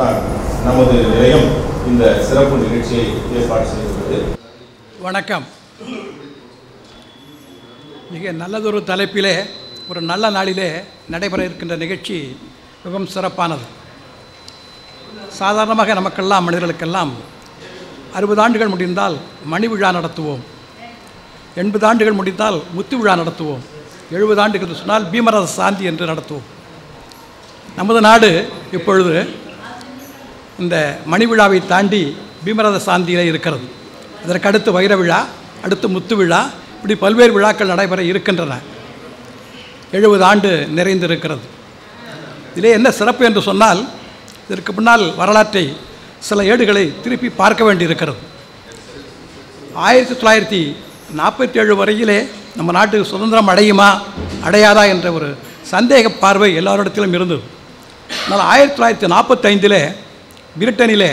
தான் நமது நிலையம் இந்த சிறப்பு நிகழ்ச்சியை ஏற்பாடு செய்துள்ளது. வணக்கம். மிக நல்லதொரு தலைப்பிலே ஒரு நல்ல நாளிலே நடைபெற இருக்கின்ற நிகழ்ச்சி மிகவும் சிறப்பானது. சாதாரணமாக நமக்கெல்லாம் மனிதர்களுக்கெல்லாம் அறுபது ஆண்டுகள் முடிந்தால் மணி விழா நடத்துவோம். எண்பது ஆண்டுகள் முடிந்தால் முத்து விழா நடத்துவோம். எழுபது ஆண்டுகள் என்று சொன்னால் பீமரத சாந்தி என்று நடத்துவோம். நமது நாடு இப்பொழுது இந்த மணிவிழாவை தாண்டி பீமரத சாந்தியில் இருக்கிறது. அதற்கு அடுத்து வைர விழா அடுத்து முத்து விழா இப்படி பல்வேறு விழாக்கள் நடைபெற இருக்கின்றன. எழுபது ஆண்டு நிறைந்திருக்கிறது. இதிலே என்ன சிறப்பு என்று சொன்னால் இதற்கு முன்னால் வரலாற்றை சில ஏடுகளை திருப்பி பார்க்க வேண்டியிருக்கிறது. ஆயிரத்தி தொள்ளாயிரத்தி நாற்பத்தி ஏழு வரையிலே நம்ம நாட்டுக்கு சுதந்திரம் அடையுமா அடையாதா என்ற ஒரு சந்தேக பார்வை எல்லாரிடத்திலும் இருந்தது. ஆனால் ஆயிரத்தி தொள்ளாயிரத்தி நாற்பத்தைந்தில் பிரிட்டனிலே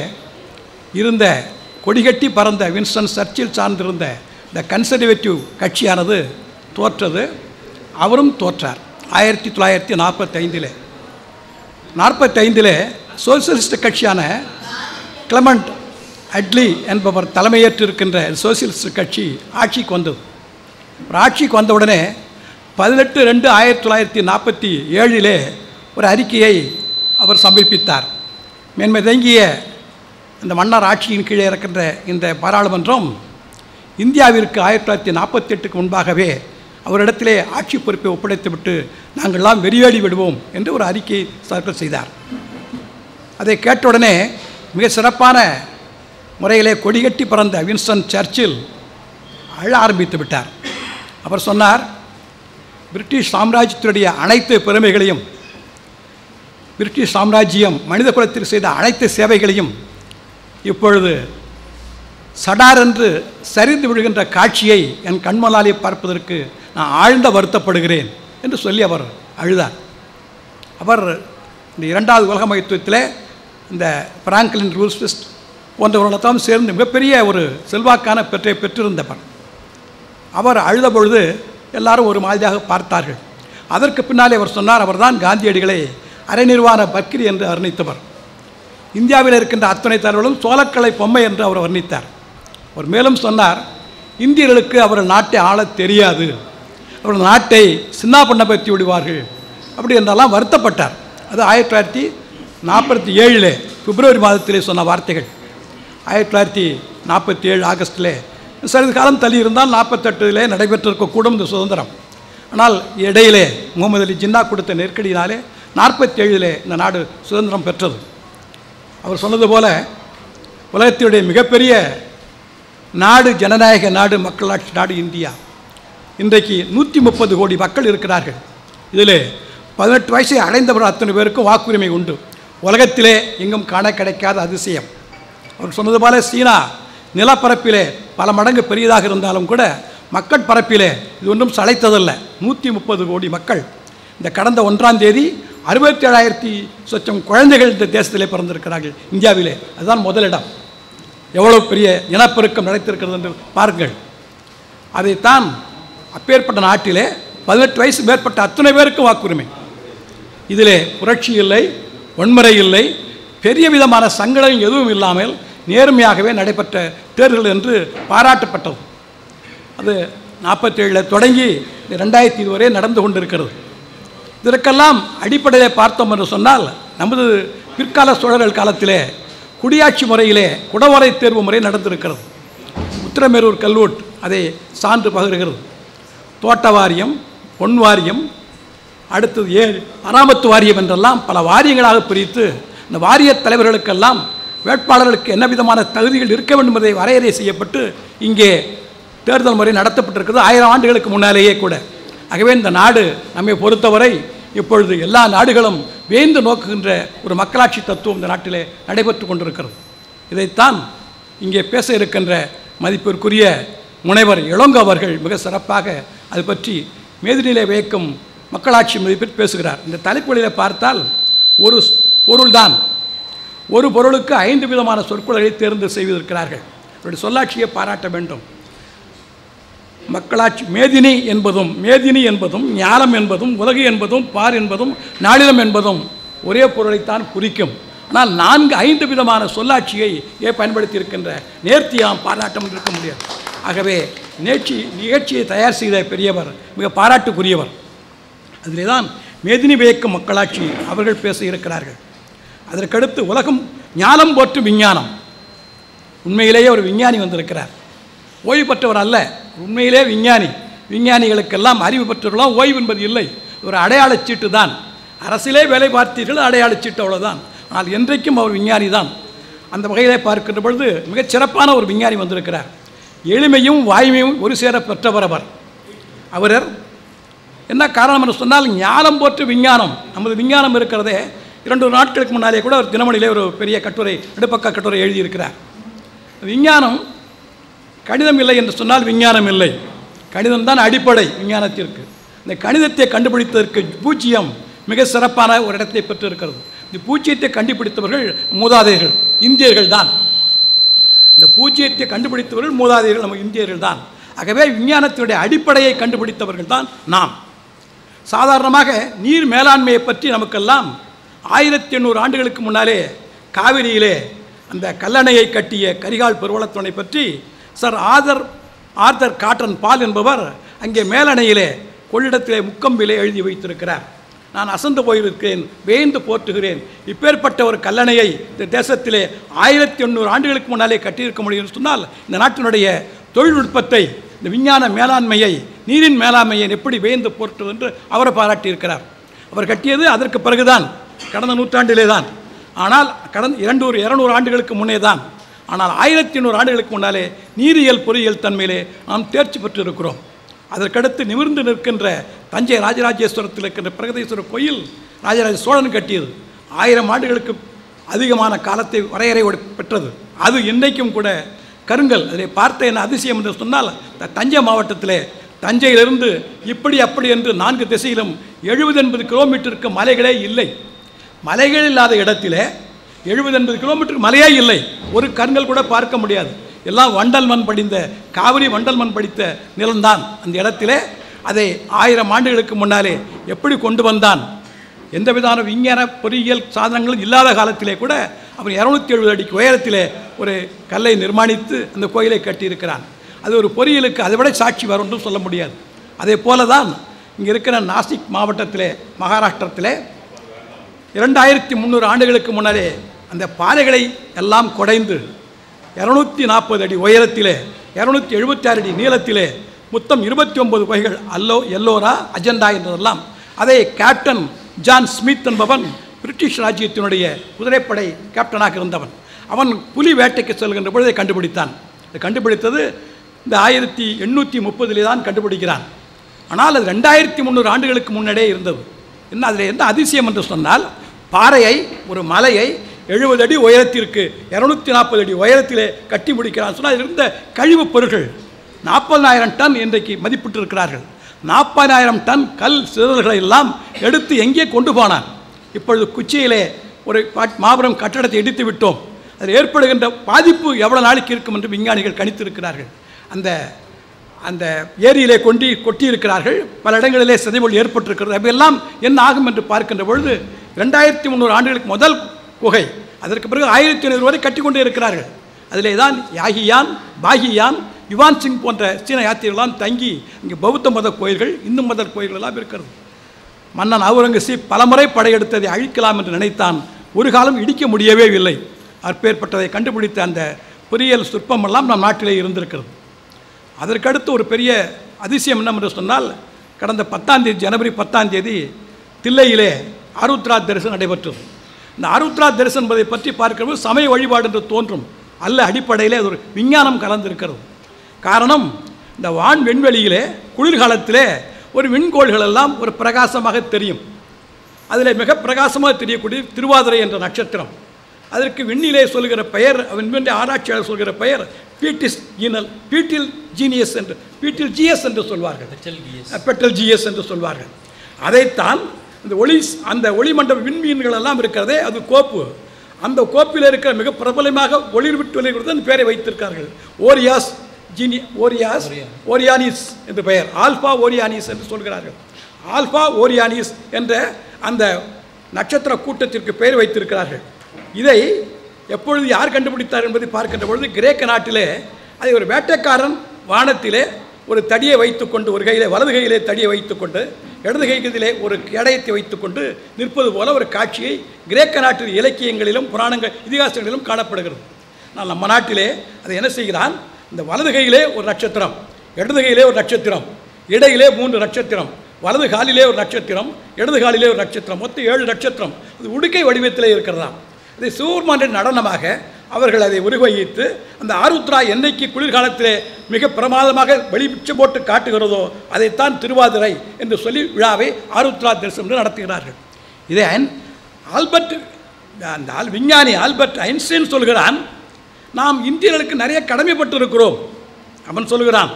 இருந்த கொடிகட்டி பறந்த வின்ஸ்டன் சர்ச்சில் சார்ந்திருந்த இந்த கன்சர்வேட்டிவ் கட்சியானது தோற்றது. அவரும் தோற்றார். ஆயிரத்தி தொள்ளாயிரத்தி நாற்பத்தைந்தில். நாற்பத்தைந்தில் சோசியலிஸ்ட் கட்சியான கிளமண்ட் அட்லி என்பவர் தலைமையேற்றிருக்கின்ற சோசியலிஸ்ட் கட்சி ஆட்சிக்கு வந்தது. ஒரு ஆட்சிக்கு வந்தவுடனே பதினெட்டு ரெண்டு ஆயிரத்தி தொள்ளாயிரத்தி நாற்பத்தி ஏழிலே ஒரு அறிக்கையை அவர் சமர்ப்பித்தார். மேன்மை தங்கிய இந்த மன்னர் ஆட்சியின் கீழே இருக்கின்ற இந்த பாராளுமன்றம் இந்தியாவிற்கு ஆயிரத்தி தொள்ளாயிரத்தி நாற்பத்தி எட்டுக்கு முன்பாகவே அவரிடத்திலே ஆட்சி பொறுப்பை ஒப்படைத்துவிட்டு நாங்கள்லாம் வெறியாடி விடுவோம் என்று ஒரு அறிக்கை தாக்கல் செய்தார். அதை கேட்டவுடனே மிக சிறப்பான முறையிலே கொடிகட்டி பிறந்த வின்ஸ்டன் சர்ச்சில் அழ ஆரம்பித்து விட்டார். அவர் சொன்னார் பிரிட்டிஷ் சாம்ராஜ்யத்தினுடைய அனைத்து பெருமைகளையும் பிரிட்டிஷ் சாம்ராஜ்யம் மனித குலத்தில் செய்த அனைத்து சேவைகளையும் இப்பொழுது சடார் என்று சரிந்து விழுகின்ற காட்சியை என் கண்மலாலே பார்ப்பதற்கு நான் ஆழ்ந்த வருத்தப்படுகிறேன் என்று சொல்லி அவர் அழுதார். அவர் இந்த இரண்டாவது உலக மையத்துவத்தில் இந்த பிராங்க்லின் ரூல்ஸ்வெஸ்ட் போன்றவர்களெல்லாம் சேர்ந்து மிகப்பெரிய ஒரு செல்வாக்கான பெற்றை பெற்றிருந்தவர். அவர் அழுத பொழுது எல்லாரும் ஒரு மாதிரியாக பார்த்தார்கள். அதற்கு பின்னாலே அவர் சொன்னார் அவர்தான் காந்தியடிகளை அரைநிர்வாண பக்ரி என்று வர்ணித்தவர். இந்தியாவில் இருக்கின்ற அத்தனை தலைவர்களும் சோழக்கலை பொம்மை என்று அவர் வர்ணித்தார். அவர் மேலும் சொன்னார் இந்தியர்களுக்கு அவர் நாட்டை ஆளத் தெரியாது. அவர்கள் நாட்டை சின்னாபண்ணப்படுத்தி விடுவார்கள். அப்படி என்றெல்லாம் வருத்தப்பட்டார். அது ஆயிரத்தி தொள்ளாயிரத்தி நாற்பத்தி ஏழில் பிப்ரவரி மாதத்திலே சொன்ன வார்த்தைகள். ஆயிரத்தி தொள்ளாயிரத்தி நாற்பத்தி ஏழு ஆகஸ்டிலே சிறிது காலம் தள்ளி இருந்தால் நாற்பத்தெட்டுலே நடைபெற்றிருக்கக்கூடும் இந்த சுதந்திரம். ஆனால் இடையிலே முகமது அலி ஜின்னா கொடுத்த நெருக்கடியினாலே நாற்பத்தி ஏழிலே இந்த நாடு சுதந்திரம் பெற்றது. அவர் சொன்னது போல உலகத்தினுடைய மிகப்பெரிய நாடு ஜனநாயக நாடு மக்களாட்சி நாடு இந்தியா. இன்றைக்கு நூற்றி முப்பது கோடி மக்கள் இருக்கிறார்கள். இதில் பதினெட்டு வயசை அடைந்தவர் அத்தனை பேருக்கும் வாக்குரிமை உண்டு. உலகத்திலே எங்கும் காண கிடைக்காத அதிசயம். அவர் சொன்னது போல சீனா நிலப்பரப்பிலே பல மடங்கு பெரியதாக இருந்தாலும் கூட மக்கள் பரப்பிலே இது ஒன்றும் சளைத்ததல்ல. நூற்றி முப்பது கோடி மக்கள். இந்த கடந்த ஒன்றாம் தேதி அறுபத்தி ஏழாயிரத்தி சொச்சம் குழந்தைகள் இந்த தேசத்திலே பிறந்திருக்கிறார்கள். இந்தியாவிலே. அதுதான் முதலிடம் எவ்வளோ பெரிய இனப்பெருக்கம் நடத்திருக்கிறது என்று பாருங்கள். அதைத்தான் அப்பேற்பட்ட நாட்டிலே பதினெட்டு வயசு மேற்பட்ட அத்தனை பேருக்கும் வாக்குரிமை. இதிலே புரட்சி இல்லை வன்முறை இல்லை பெரிய விதமான சங்கடம் எதுவும் இல்லாமல் நேர்மையாகவே நடைபெற்ற தேர்தல் என்று பாராட்டப்பட்டது. அது நாற்பத்தேழில் தொடங்கி ரெண்டாயிரத்தி வரை நடந்து கொண்டிருக்கிறது. இதற்கெல்லாம் அடிப்படையில் பார்த்தோம் என்று சொன்னால் நமது பிற்கால சோழர்கள் காலத்திலே குடியாட்சி முறையிலே குடவரை தேர்வு முறை நடந்திருக்கிறது. உத்திரமேரூர் கல்வெட் அதை சான்று பகிர்கிறது. தோட்ட வாரியம் பொன் வாரியம் அடுத்தது ஏ பராமத்து வாரியம் என்றெல்லாம் பல வாரியங்களாக பிரித்து இந்த வாரிய தலைவர்களுக்கெல்லாம் வேட்பாளர்களுக்கு என்ன விதமான தகுதிகள் இருக்க வேண்டும் என்பதை வரையறை செய்யப்பட்டு இங்கே தேர்தல் முறை நடத்தப்பட்டிருக்கிறது. ஆயிரம் ஆண்டுகளுக்கு முன்னாலேயே கூட. ஆகவே இந்த நாடு நம்மை பொறுத்தவரை இப்பொழுது எல்லா நாடுகளும் வேந்து நோக்குகின்ற ஒரு மக்களாட்சி தத்துவம் இந்த நாட்டிலே நடைபெற்று கொண்டிருக்கிறது. இதைத்தான் இங்கே பேச இருக்கின்ற மதிப்பிற்குரிய முனைவர் இளங்கோ அவர்கள் மிக சிறப்பாக அது பற்றி மேதுநிலை வைக்கும் மக்களாட்சி மதிப்பில் பேசுகிறார். இந்த தலைப்புகளில் பார்த்தால் ஒரு பொருள்தான். ஒரு பொருளுக்கு ஐந்து விதமான சொற்கொள்களை தேர்ந்து செய்திருக்கிறார்கள். அவருடைய சொல்லாட்சியை பாராட்ட வேண்டும். மக்களாட்சி மேதினி என்பதும் மேதினி என்பதும் ஞானம் என்பதும் உலகு என்பதும் பார் என்பதும் நாளிலம் என்பதும் ஒரே பொருளைத்தான் குறிக்கும். ஆனால் நான்கு ஐந்து விதமான சொல்லாட்சியை ஏ பயன்படுத்தி இருக்கின்ற நேர்த்தியாம் பாராட்டம் இருக்க முடியாது. ஆகவே நேர்ச்சி நிகழ்ச்சியை தயார் செய்த பெரியவர் மிக பாராட்டுக்குரியவர். அதிலே தான் மேதினி வியக்கும் மக்களாட்சி அவர்கள் பேச இருக்கிறார்கள். அதற்கடுத்து உலகம் ஞானம் போற்று விஞ்ஞானம். உண்மையிலேயே ஒரு விஞ்ஞானி வந்திருக்கிறார். ஓய்வு பெற்றவர் அல்ல. உண்மையிலே விஞ்ஞானி. விஞ்ஞானிகளுக்கெல்லாம் அறிவு பெற்றவர்களாம் ஓய்வு என்பது இல்லை. ஒரு அடையாளச் சீட்டு தான். அரசிலே வேலை பார்த்தீர்கள் அடையாளச் சீட்டு அவ்வளோதான் ஆனால் என்றைக்கும் அவர் விஞ்ஞானி தான். அந்த வகையிலே பார்க்கின்ற பொழுது மிகச் சிறப்பான ஒரு விஞ்ஞானி வந்திருக்கிறார். எளிமையும் வாய்மையும் ஒரு சேர பெற்றவர் அவர். அவரர் என்ன காரணம் என்று சொன்னால் ஞானம் போற்று விஞ்ஞானம். நமது விஞ்ஞானம் இருக்கிறதே. இரண்டு நாட்களுக்கு முன்னாலே கூட ஒரு தினமணியிலே ஒரு பெரிய கட்டுரை நடுப்பக்க கட்டுரை எழுதியிருக்கிறார். விஞ்ஞானம் கணிதம் இல்லை என்று சொன்னால் விஞ்ஞானம் இல்லை கணிதம் தான் அடிப்படை விஞ்ஞானத்திற்கு. இந்த கணிதத்தை கண்டுபிடித்ததற்கு பூஜ்ஜியம் மிக சிறப்பான ஒரு இடத்தை பெற்றிருக்கிறது. இந்த பூஜ்ஜியத்தை கண்டுபிடித்தவர்கள் மூதாதையர்கள் இந்தியர்கள் தான். இந்த பூஜ்ஜியத்தை கண்டுபிடித்தவர்கள் மூதாதையர்கள் நம்ம இந்தியர்கள் தான். ஆகவே விஞ்ஞானத்தினுடைய அடிப்படையை கண்டுபிடித்தவர்கள் தான் நாம். சாதாரணமாக நீர் மேலாண்மையை பற்றி நமக்கெல்லாம் ஆயிரத்தி எண்ணூறு ஆண்டுகளுக்கு முன்னாலே காவிரியிலே அந்த கல்லணையை கட்டிய கரிகால் பெருவளத்துணை பற்றி சர் ஆதர் ஆர்தர் காட்டன் பால் என்பவர் அங்கே மேலணையிலே கொள்ளிடத்திலே முக்கம்பிலே எழுதி வைத்திருக்கிறார். நான் அசந்து போயிருக்கிறேன் வேந்து போற்றுகிறேன். இப்பேற்பட்ட ஒரு கல்லணையை இந்த தேசத்திலே ஆயிரத்தி எண்ணூறு ஆண்டுகளுக்கு முன்னாலே கட்டியிருக்க முடியும் என்று சொன்னால் இந்த நாட்டினுடைய தொழில்நுட்பத்தை இந்த விஞ்ஞான மேலாண்மையை நீரின் மேலாண்மையை எப்படி வேந்து போற்று என்று அவரை பாராட்டியிருக்கிறார். அவர் கட்டியது அதற்கு பிறகுதான் கடந்த நூற்றாண்டிலே தான் ஆனால் கடந்த இரண்டூறு இரநூறு ஆண்டுகளுக்கு முன்னே தான் ஆனால் ஆயிரத்தி ஐநூறு ஆண்டுகளுக்கு முன்னாலே நீரியல் பொறியியல் தன்மையிலே நாம் தேர்ச்சி பெற்றிருக்கிறோம். அதற்கடுத்து நிமிர்ந்து நிற்கின்ற தஞ்சை ராஜராஜேஸ்வரத்தில் இருக்கின்ற பிரகதீஸ்வரர் கோயில் ராஜராஜ சோழன் கட்டியது. ஆயிரம் ஆண்டுகளுக்கு அதிகமான காலத்தை வரையறை பெற்றது. அது இன்றைக்கும் கூட கருங்கல் அதை பார்த்த என்ன அதிசயம் என்று சொன்னால் தஞ்சை மாவட்டத்திலே தஞ்சையிலிருந்து இப்படி அப்படி என்று நான்கு திசையிலும் எழுபது எண்பது கிலோமீட்டருக்கு மலைகளே இல்லை. மலைகள் இல்லாத இடத்திலே எழுபது எண்பது கிலோமீட்டருக்கு மலையே இல்லை. ஒரு கண்கள் கூட பார்க்க முடியாது. எல்லாம் வண்டல் மண் படிந்த காவிரி வண்டல் மண் படித்த நிலம்தான். அந்த இடத்திலே அதை ஆயிரம் ஆண்டுகளுக்கு முன்னாலே எப்படி கொண்டு வந்தான்? எந்த விதமான விஞ்ஞான பொறியியல் சாதனங்களும் இல்லாத காலத்திலே கூட அவன் இரநூத்தி எழுபது அடிக்கு உயரத்திலே ஒரு கல்லை நிர்மாணித்து அந்த கோயிலை கட்டியிருக்கிறான். அது ஒரு பொறியியலுக்கு அதை விட சாட்சி வரும்னு சொல்ல முடியாது. அதே போல தான் இங்கே இருக்கிற நாசிக் மாவட்டத்திலே மகாராஷ்டிரத்திலே இரண்டாயிரத்தி முந்நூறு ஆண்டுகளுக்கு முன்னரே அந்த பாறைகளை எல்லாம் குடைந்து இரநூத்தி நாற்பது அடி உயரத்திலே இரநூத்தி எழுபத்தாறு அடி நீளத்திலே மொத்தம் இருபத்தி ஒன்பது குகைகள் அல்லோ எல்லோரா அஜெண்டா என்றதெல்லாம் அதை கேப்டன் ஜான் ஸ்மித் என்பவன் பிரிட்டிஷ் ராஜ்யத்தினுடைய குதிரைப்படை கேப்டனாக இருந்தவன். அவன் புலி வேட்டைக்கு செல்கின்ற பொழுதை கண்டுபிடித்தான். இதை கண்டுபிடித்தது இந்த ஆயிரத்தி எண்ணூற்றி முப்பதிலே தான் கண்டுபிடிக்கிறான். ஆனால் அது ரெண்டாயிரத்தி முந்நூறு ஆண்டுகளுக்கு முன்னாடியே இருந்தது. என்ன அதில் எந்த அதிசயம் என்று சொன்னால் பாறையை ஒரு மலையை எழுபது அடி உயரத்திற்கு இரநூத்தி நாற்பது அடி உயரத்திலே கட்டி முடிக்கிறான் சொன்னால் இருந்த கழிவுப் பொருட்கள் நாற்பதாயிரம் டன் இன்றைக்கு மதிப்பிட்டிருக்கிறார்கள். நாற்பதாயிரம் டன் கல் சிதறல்களை எல்லாம் எடுத்து எங்கே கொண்டு போனான் இப்பொழுது குச்சியிலே ஒரு மாபெரும் கட்டடத்தை இடித்து விட்டோம். அதில் ஏற்படுகின்ற பாதிப்பு எவ்வளோ நாளைக்கு இருக்கும் என்று விஞ்ஞானிகள் கணித்திருக்கிறார்கள். அந்த அந்த ஏரியிலே கொண்டு கொட்டியிருக்கிறார்கள். பல இடங்களிலே சிதைவுகள் ஏற்பட்டிருக்கிறது. அவையெல்லாம் என்ன ஆகும் என்று பார்க்கின்ற பொழுது ரெண்டாயிரத்தி முந்நூறு ஆண்டுகளுக்கு முதல் குகை. அதற்கு பிறகு ஆயிரத்தி ஐநூறு வரை கட்டிக்கொண்டே இருக்கிறார்கள். அதிலே தான் யாகியான் பாகியான் யுவான் சிங் போன்ற சீன யாத்திரைகள்லாம் தங்கி இங்கே பௌத்த மத கோயில்கள் இந்து மத கோயில்கள் எல்லாம் இருக்கிறது. மன்னன் அவுரங்கசீப் பலமுறை படையெடுத்ததை அழிக்கலாம் என்று நினைத்தான். ஒரு காலம் இடிக்க முடியவே இல்லை. அற்பேற்பட்டதை கண்டுபிடித்த அந்த பொறியியல் சிற்பமெல்லாம் நம் நாட்டிலே இருந்திருக்கிறது. அதற்கடுத்து ஒரு பெரிய அதிசயம் என்னவென்று சொன்னால் கடந்த பத்தாம் தேதி ஜனவரி பத்தாம் தேதி தில்லையிலே அருத்ரா தரிசனம் நடைபெற்றது. இந்த ஆருத்ரா தரிசனம் என்பதை பற்றி பார்க்கும்போது சமய வழிபாடு என்று தோன்றும். அல்ல அடிப்படையிலே அது ஒரு விஞ்ஞானம் கலந்திருக்கிறது. காரணம் இந்த வான் விண்வெளியிலே குளிர்காலத்திலே ஒரு விண்கோள்கள் எல்லாம் ஒரு பிரகாசமாக தெரியும். அதில் மிக பிரகாசமாக தெரியக்கூடிய திருவாதிரை என்ற நட்சத்திரம். அதற்கு விண்ணிலே சொல்கிற பெயர் விண்வெளி ஆராய்ச்சியாளர் சொல்கிற பெயர் பீட்டிஸ் ஜீனல் பீட்டில் ஜீனியஸ் என்று பீட்டில் ஜிஎஸ் என்று சொல்வார்கள். பெட்டல் ஜிஎஸ் என்று சொல்வார்கள். அதைத்தான் இந்த ஒளி அந்த ஒளிமண்டல விண்மீன்கள் எல்லாம் இருக்கிறதே அது கோப்பு. அந்த கோப்பில் இருக்கிற மிக பிரபலமாக ஒளிர் விட்டு ஒளி கொடுத்து அந்த பேரை வைத்திருக்கார்கள். ஓரியாஸ் ஜீனி ஓரியாஸ் ஓரியானிஸ் என்று பெயர். ஆல்பா ஓரியானிஸ் என்று சொல்கிறார்கள். ஆல்பா ஓரியானிஸ் என்ற அந்த நட்சத்திர கூட்டத்திற்கு பெயர் வைத்திருக்கிறார்கள். இதை எப்பொழுது யார் கண்டுபிடித்தார் என்பதை பார்க்கின்ற பொழுது கிரேக்க நாட்டிலே அதை ஒரு வேட்டைக்காரன் வானத்திலே ஒரு தடியை வைத்துக்கொண்டு ஒரு கையிலே வலது கையிலே தடியை வைத்துக்கொண்டு இடது கையிலே ஒரு கேடயத்தை வைத்துக்கொண்டு நிற்பது போல ஒரு காட்சியை கிரேக்க நாட்டு இலக்கியங்களிலும் புராணங்கள் இதிகாசங்களிலும் காணப்படுகிறது. ஆனால் நம்ம நாட்டிலே அதை என்ன செய்கிறான்? இந்த வலது கையிலே ஒரு நட்சத்திரம் இடது கையிலே ஒரு நட்சத்திரம் இடையிலே மூன்று நட்சத்திரம் வலது காலிலே ஒரு நட்சத்திரம் இடது காலிலே ஒரு நட்சத்திரம் மொத்தம் ஏழு நட்சத்திரம். அது உடுக்கை வடிவத்திலே இருக்கிறதாம். இதை சிவபெருமானின் நடனமாக அவர்கள் அதை உருவகித்து அந்த ஆருத்ரா என்னைக்கு குளிர்காலத்திலே மிக பிரமாதமாக வெளிச்சம் போட்டு காட்டுகிறதோ அதைத்தான் திருவாதிரை என்று சொல்லி விழாவை ஆருத்ரா தரிசனம் என்று நடத்துகிறார்கள். இதை ஆல்பர்ட் அந்த ஆல் விஞ்ஞானி ஆல்பர்ட் ஐன்ஸ்டைன் சொல்கிறான் நாம் இந்தியர்களுக்கு நிறைய கடமைப்பட்டு இருக்கிறோம் அவன் சொல்கிறான்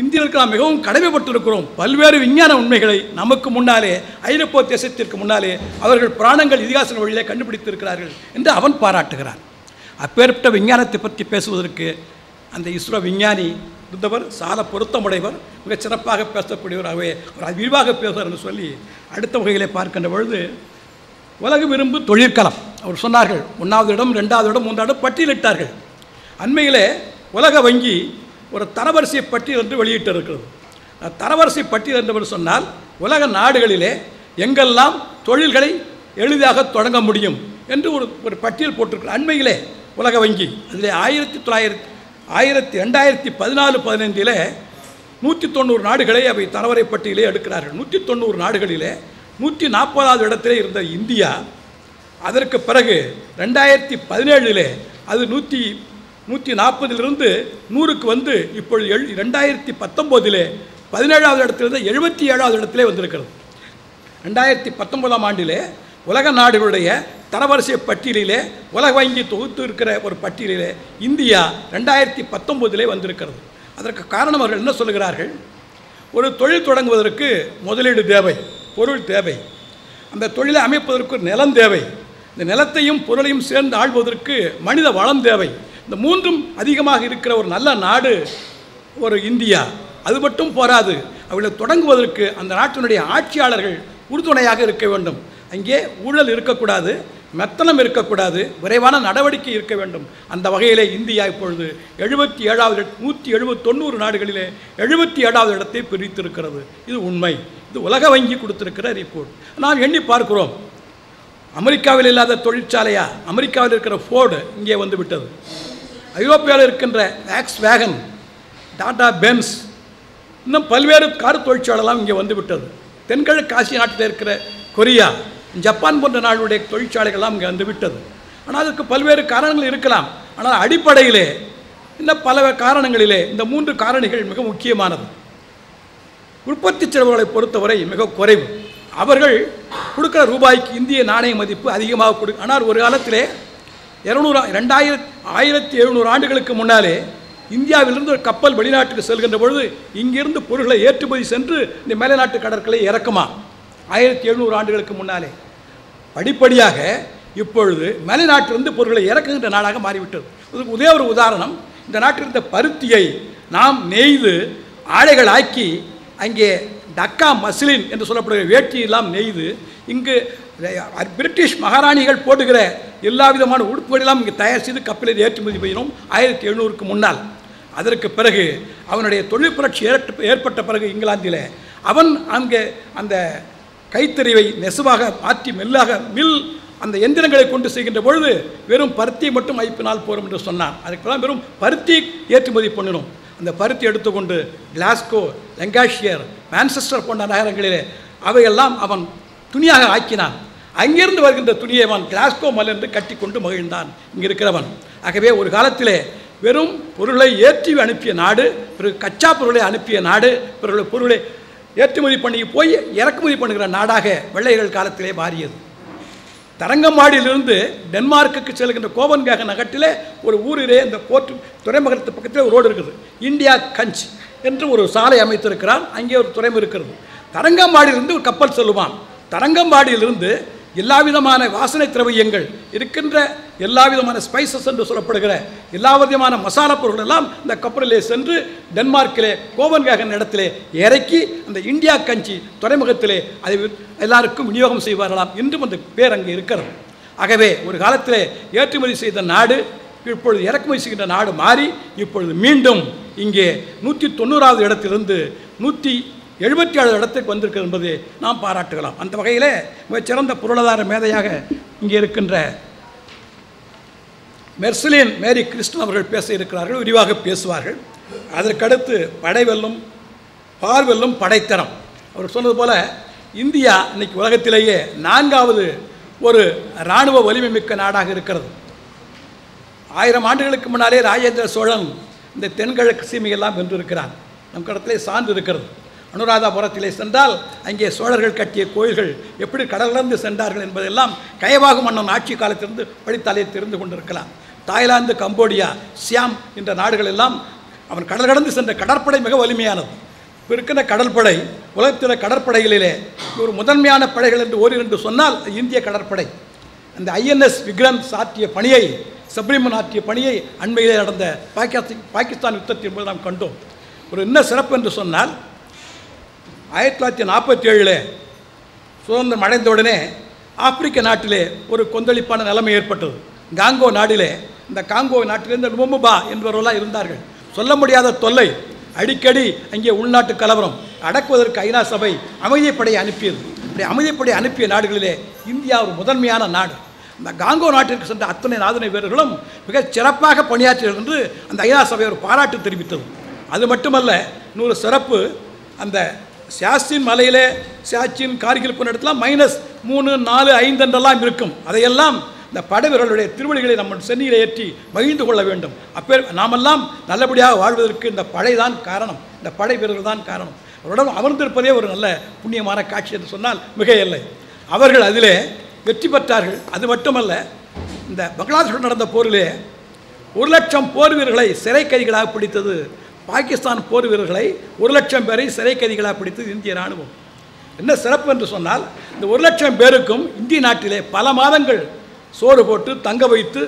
இந்தியர்களுக்கு நாம் மிகவும் கடமைப்பட்டிருக்கிறோம். பல்வேறு விஞ்ஞான உண்மைகளை நமக்கு முன்னாலே ஐரோப்பா தேசத்திற்கு முன்னாலே அவர்கள் புராணங்கள் இதிகாச வழியிலே கண்டுபிடித்திருக்கிறார்கள் என்று அவன் பாராட்டுகிறான். அப்பேற்பட்ட விஞ்ஞானத்தை பற்றி பேசுவதற்கு அந்த இஸ்ரோ விஞ்ஞானி இருந்தவர் சால பொருத்தமுடையவர் மிகச் சிறப்பாக பேசக்கூடியவராகவே அவர் விரிவாக பேசுவார் என்று சொல்லி அடுத்த வகைகளை பார்க்கின்ற பொழுது உலக விரும்பு தொழிற்களம் அவர் சொன்னார்கள் ஒன்றாவது இடம் ரெண்டாவது இடம் மூன்றாவது இடம் பட்டியலிட்டார்கள். அண்மையிலே உலக வங்கி ஒரு தரவரிசை பட்டியல் என்று வெளியிட்டிருக்கிறது. தரவரிசை பட்டியல் என்று சொன்னால் உலக நாடுகளிலே எங்கெல்லாம் தொழில்களை எளிதாக தொடங்க முடியும் என்று ஒரு ஒரு பட்டியல் போட்டிருக்கிறார். அண்மையிலே உலக வங்கி. அதில் ஆயிரத்தி தொள்ளாயிரத்தி ஆயிரத்தி ரெண்டாயிரத்தி பதினாலு பதினைந்தில் நூற்றி தொண்ணூறு நாடுகளை அவை தரவரை பட்டியலே எடுக்கிறார்கள். நூற்றி தொண்ணூறு நாடுகளிலே நூற்றி நாற்பதாவது இடத்திலே இருந்த இந்தியா அதற்கு பிறகு ரெண்டாயிரத்தி பதினேழிலே அது நூற்றி நூற்றி நாற்பதிலிருந்து நூறுக்கு வந்து இப்பொழுது எழு ரெண்டாயிரத்தி பத்தொம்போதிலே பதினேழாவது இடத்திலிருந்து எழுபத்தி ஏழாவது இடத்திலே வந்திருக்கிறது. ரெண்டாயிரத்தி பத்தொன்பதாம் ஆண்டிலே உலக நாடுகளுடைய தரவரிசை பட்டியலிலே உலக வங்கி தொகுத்து இருக்கிற ஒரு பட்டியலிலே இந்தியா ரெண்டாயிரத்தி பத்தொம்போதிலே வந்திருக்கிறது. அதற்கு காரணம் அவர்கள் என்ன சொல்லுகிறார்கள்? ஒரு தொழில் தொடங்குவதற்கு முதலீடு தேவை பொருள் தேவை. அந்த தொழிலை அமைப்பதற்கு ஒரு நிலம் தேவை. இந்த நிலத்தையும் பொருளையும் சேர்ந்து ஆள்வதற்கு மனித வளம் தேவை. இந்த மூன்றும் அதிகமாக இருக்கிற ஒரு நல்ல நாடு ஒரு இந்தியா. அது மட்டும் போராது அவர்களை தொடங்குவதற்கு அந்த நாட்டினுடைய ஆட்சியாளர்கள் உறுதுணையாக இருக்க வேண்டும். அங்கே ஊழல் இருக்கக்கூடாது மெத்தனம் இருக்கக்கூடாது விரைவான நடவடிக்கை இருக்க வேண்டும். அந்த வகையிலே இந்தியா இப்பொழுது எழுபத்தி ஏழாவது நூற்றி எழுபத்தி தொண்ணூறு நாடுகளிலே எழுபத்தி ஏழாவது இடத்தை பிரித்திருக்கிறது. இது உண்மை. இது உலக வங்கி கொடுத்திருக்கிற ரிப்போர்ட் நாம் எண்ணி பார்க்கிறோம். அமெரிக்காவில் இல்லாத தொழிற்சாலையா? அமெரிக்காவில் இருக்கிற ஃபோர்டு இங்கே வந்து விட்டது ஐரோப்பியாவில் இருக்கின்ற வேக்ஸ் வேகன் டாடா பென்ஸ் இன்னும் பல்வேறு கார் தொழிற்சாலைலாம் இங்கே வந்து விட்டது தென்கிழக்கு ஆசிய நாட்டில் இருக்கிற கொரியா ஜப்பான் போன்ற நாடுடைய தொழிற்சாலைகள்லாம் இங்கே வந்து விட்டது. ஆனால் அதுக்கு பல்வேறு காரணங்கள் இருக்கலாம். ஆனால் அடிப்படையிலே இன்னும் பல காரணங்களிலே இந்த மூன்று காரணிகள் மிக முக்கியமானது. உற்பத்தி செலவுகளை பொறுத்தவரை மிக குறைவு. அவர்கள் கொடுக்குற ரூபாய்க்கு இந்திய நாணய மதிப்பு அதிகமாக கொடு ஆனால் ஒரு காலத்திலே இரநூறு ரெண்டாயிரத்தி ஆயிரத்தி எழுநூறு ஆண்டுகளுக்கு முன்னாலே இந்தியாவிலிருந்து ஒரு கப்பல் வெளிநாட்டுக்கு செல்கின்ற பொழுது இங்கிருந்து பொருட்களை ஏற்றுமதி சென்று இந்த மேலைநாட்டு கடற்கரை இறக்குமா? ஆயிரத்தி எழுநூறு ஆண்டுகளுக்கு முன்னாலே. படிப்படியாக இப்பொழுது மலைநாட்டிலிருந்து பொருட்களை இறக்குகின்ற நாடாக மாறிவிட்டது. அதுக்கு ஒரே ஒரு உதாரணம் இந்த நாட்டில் இருந்த பருத்தியை நாம் நெய்து ஆடைகள் ஆக்கி அங்கே டக்கா மஸ்லின் என்று சொல்லப்படுகிற வேட்டியெல்லாம் நெய்து இங்கு பிரிட்டிஷ் மகாராணிகள் போடுகிற எல்லா விதமான உடுப்புகளெல்லாம் இங்கே தயார் செய்து கப்பலில் ஏற்றுமதி செய்யணும் ஆயிரத்தி எழுநூறுக்கு முன்னால். அதற்கு பிறகு அவனுடைய தொழில் புரட்சி ஏற்பட்ட பிறகு இங்கிலாந்தில் அவன் அங்கே அந்த கைத்தறிவை நெசுவாக மாற்றி மெல்லாக மில் அந்த எந்திரங்களை கொண்டு செய்கின்ற பொழுது வெறும் பருத்தி மட்டும் ஐப்பினால் போரும் என்று சொன்னான். அதுக்கெல்லாம் வெறும் பருத்தி ஏற்றுமதி பண்ணணும் அந்த பருத்தி எடுத்துக்கொண்டு கிளாஸ்கோ லெங்காஷியர் மான்செஸ்டர் போன்ற நகரங்களிலே அவையெல்லாம் அவன் துணியாக ஆக்கினான். அங்கிருந்து வருகின்ற துணியை அவன் கிளாஸ்கோ மலர்ந்து கட்டி கொண்டு மகிழ்ந்தான். இங்கே இருக்கிறவன் ஆகவே ஒரு காலத்திலே வெறும் பொருளை ஏற்றி அனுப்பிய நாடு பிறகு கச்சா பொருளை அனுப்பிய நாடு பிறகு பொருளை ஏற்றுமதி பண்ணி போய் இறக்குமதி பண்ணுகிற நாடாக வெள்ளையர்கள் காலத்திலே மாறியது. தரங்கம்பாடியிலிருந்து டென்மார்க்குக்கு செல்கின்ற கோபன்காக நகட்டில் ஒரு ஊரிலே இந்த போர்ட் துறைமுகத்து பக்கத்தில் ஒரு ரோடு இருக்குது. இந்தியா கஞ்ச் என்று ஒரு சாலை அமைத்திருக்கிறான். அங்கே ஒரு துறைமுகம் இருக்கிறது. தரங்கம்பாடியிலிருந்து ஒரு கப்பல் செல்லுவான் தரங்கம்பாடியிலிருந்து எல்லா விதமான வாசனை திரவியங்கள் இருக்கின்ற எல்லா விதமான ஸ்பைசஸ் என்று சொல்லப்படுகிற எல்லா விதமான மசாலா பொருட்கள் எல்லாம் இந்த கப்பலிலே சென்று டென்மார்க்கிலே கோபன்கேகன் இடத்திலே இறக்கி அந்த இந்தியா கஞ்சி துறைமுகத்திலே அதை எல்லாருக்கும் விநியோகம் செய்வார்களாம் இன்றும் அந்த பேர் அங்கே இருக்கிறது. ஆகவே ஒரு காலத்திலே ஏற்றுமதி செய்த நாடு இப்பொழுது இறக்குமதி செய்கின்ற நாடு மாறி இப்பொழுது மீண்டும் இங்கே நூற்றி தொண்ணூறாவது இடத்திலிருந்து நூற்றி எழுபத்தி ஏழு இடத்துக்கு வந்திருக்கு என்பது நாம் பாராட்டுகலாம். அந்த வகையில் மிகச்சிறந்த பொருளாதார மேதையாக இங்கே இருக்கின்ற மெர்சிலின் மேரி கிருஷ்ணன் அவர்கள் பேச இருக்கிறார்கள் விரிவாக பேசுவார்கள். அதற்கடுத்து படைவெல்லும் பார்வெல்லும் படைத்தரம். அவர் சொன்னது போல இந்தியா இன்னைக்கு உலகத்திலேயே நான்காவது ஒரு இராணுவ வலிமை மிக்க நாடாக இருக்கிறது. ஆயிரம் ஆண்டுகளுக்கு முன்னாலே ராஜேந்திர சோழன் இந்த தென்கிழக்கு சீமையெல்லாம் வென்றிருக்கிறார். நம் கடத்திலே சான்று இருக்கிறது அனுராதாபுரத்திலே சென்றால் அங்கே சோழர்கள் கட்டிய கோயில்கள் எப்படி கடலிருந்து சென்றார்கள் என்பதெல்லாம் கயவாகு மன்னன் ஆட்சி காலத்திலிருந்து படித்தாலே தெரிந்து கொண்டிருக்கலாம். தாய்லாந்து கம்போடியா சியாம் என்ற நாடுகள் எல்லாம் அவன் கடல் கடந்து சென்ற கடற்படை மிக வலிமையானது. இப்போ இருக்கிற கடற்படை உலகத்தில் கடற்படைகளிலே ஒரு முதன்மையான படைகள் என்று ஓரிரண்டு சொன்னால் இந்திய கடற்படை. அந்த ஐஎன்எஸ் விக்ரம் சாற்றிய பணியை சப்ரிமன் ஆற்றிய பணியை அண்மையிலே நடந்த பாகிஸ்தான் பாகிஸ்தான் யுத்தத்தின் போது நாம் கண்டோம். ஒரு என்ன சிறப்பு என்று சொன்னால் ஆயிரத்தி தொள்ளாயிரத்தி நாற்பத்தி ஏழில் சுதந்திரம் அடைந்தவுடனே ஆப்பிரிக்க நாட்டிலே ஒரு கொந்தளிப்பான நிலைமை ஏற்பட்டது. காங்கோ நாடிலே இந்த காங்கோ நாட்டிலிருந்து லுமுபா என்பவர்களாக இருந்தார்கள். சொல்ல முடியாத தொல்லை. அடிக்கடி அங்கே உள்நாட்டு கலவரம். அடக்குவதற்கு ஐநா சபை அமைதிப்படையை அனுப்பியது. அப்படி அமைதிப்படை அனுப்பிய நாடுகளிலே இந்தியா ஒரு முதன்மையான நாடு. இந்த காங்கோ நாட்டிற்கு சென்ற அத்தனை நாதனை வீரர்களும் மிகச் சிறப்பாக பணியாற்றியது என்று அந்த ஐநா சபை ஒரு பாராட்டு தெரிவித்தது. அது மட்டுமல்ல இன்னொரு சிறப்பு அந்த சியாச்சின் மலையிலே சியாச்சின் கார்கில் போன இடத்துல மைனஸ் மூணு நாலு ஐந்து என்றெல்லாம் இருக்கும். அதையெல்லாம் இந்த படை வீரர்களுடைய திருவடிகளை நம்ம சென்னையில் ஏற்றி மகிழ்ந்து கொள்ள வேண்டும். அப்பே நாமெல்லாம் நல்லபடியாக வாழ்வதற்கு இந்த படை தான் காரணம். இந்த படை வீரர்கள் தான் காரணம். அவருடன் அமர்ந்திருப்பதே ஒரு நல்ல புண்ணியமான காட்சி என்று சொன்னால் மிக இல்லை அவர்கள் அதிலே வெற்றி பெற்றார்கள். அது மட்டுமல்ல இந்த பங்களாதேஷுடன் நடந்த போரிலே ஒரு லட்சம் போர் வீரர்களை சிறை கைகளாக பிடித்தது பாகிஸ்தான் போர் வீரர்களை ஒரு லட்சம் பேரை சிறை கைதிகளாக பிடித்தது இந்திய இராணுவம். என்ன சிறப்பு என்று சொன்னால் இந்த ஒரு லட்சம் பேருக்கும் இந்திய நாட்டிலே பல மாதங்கள் சோறு போட்டு தங்க வைத்து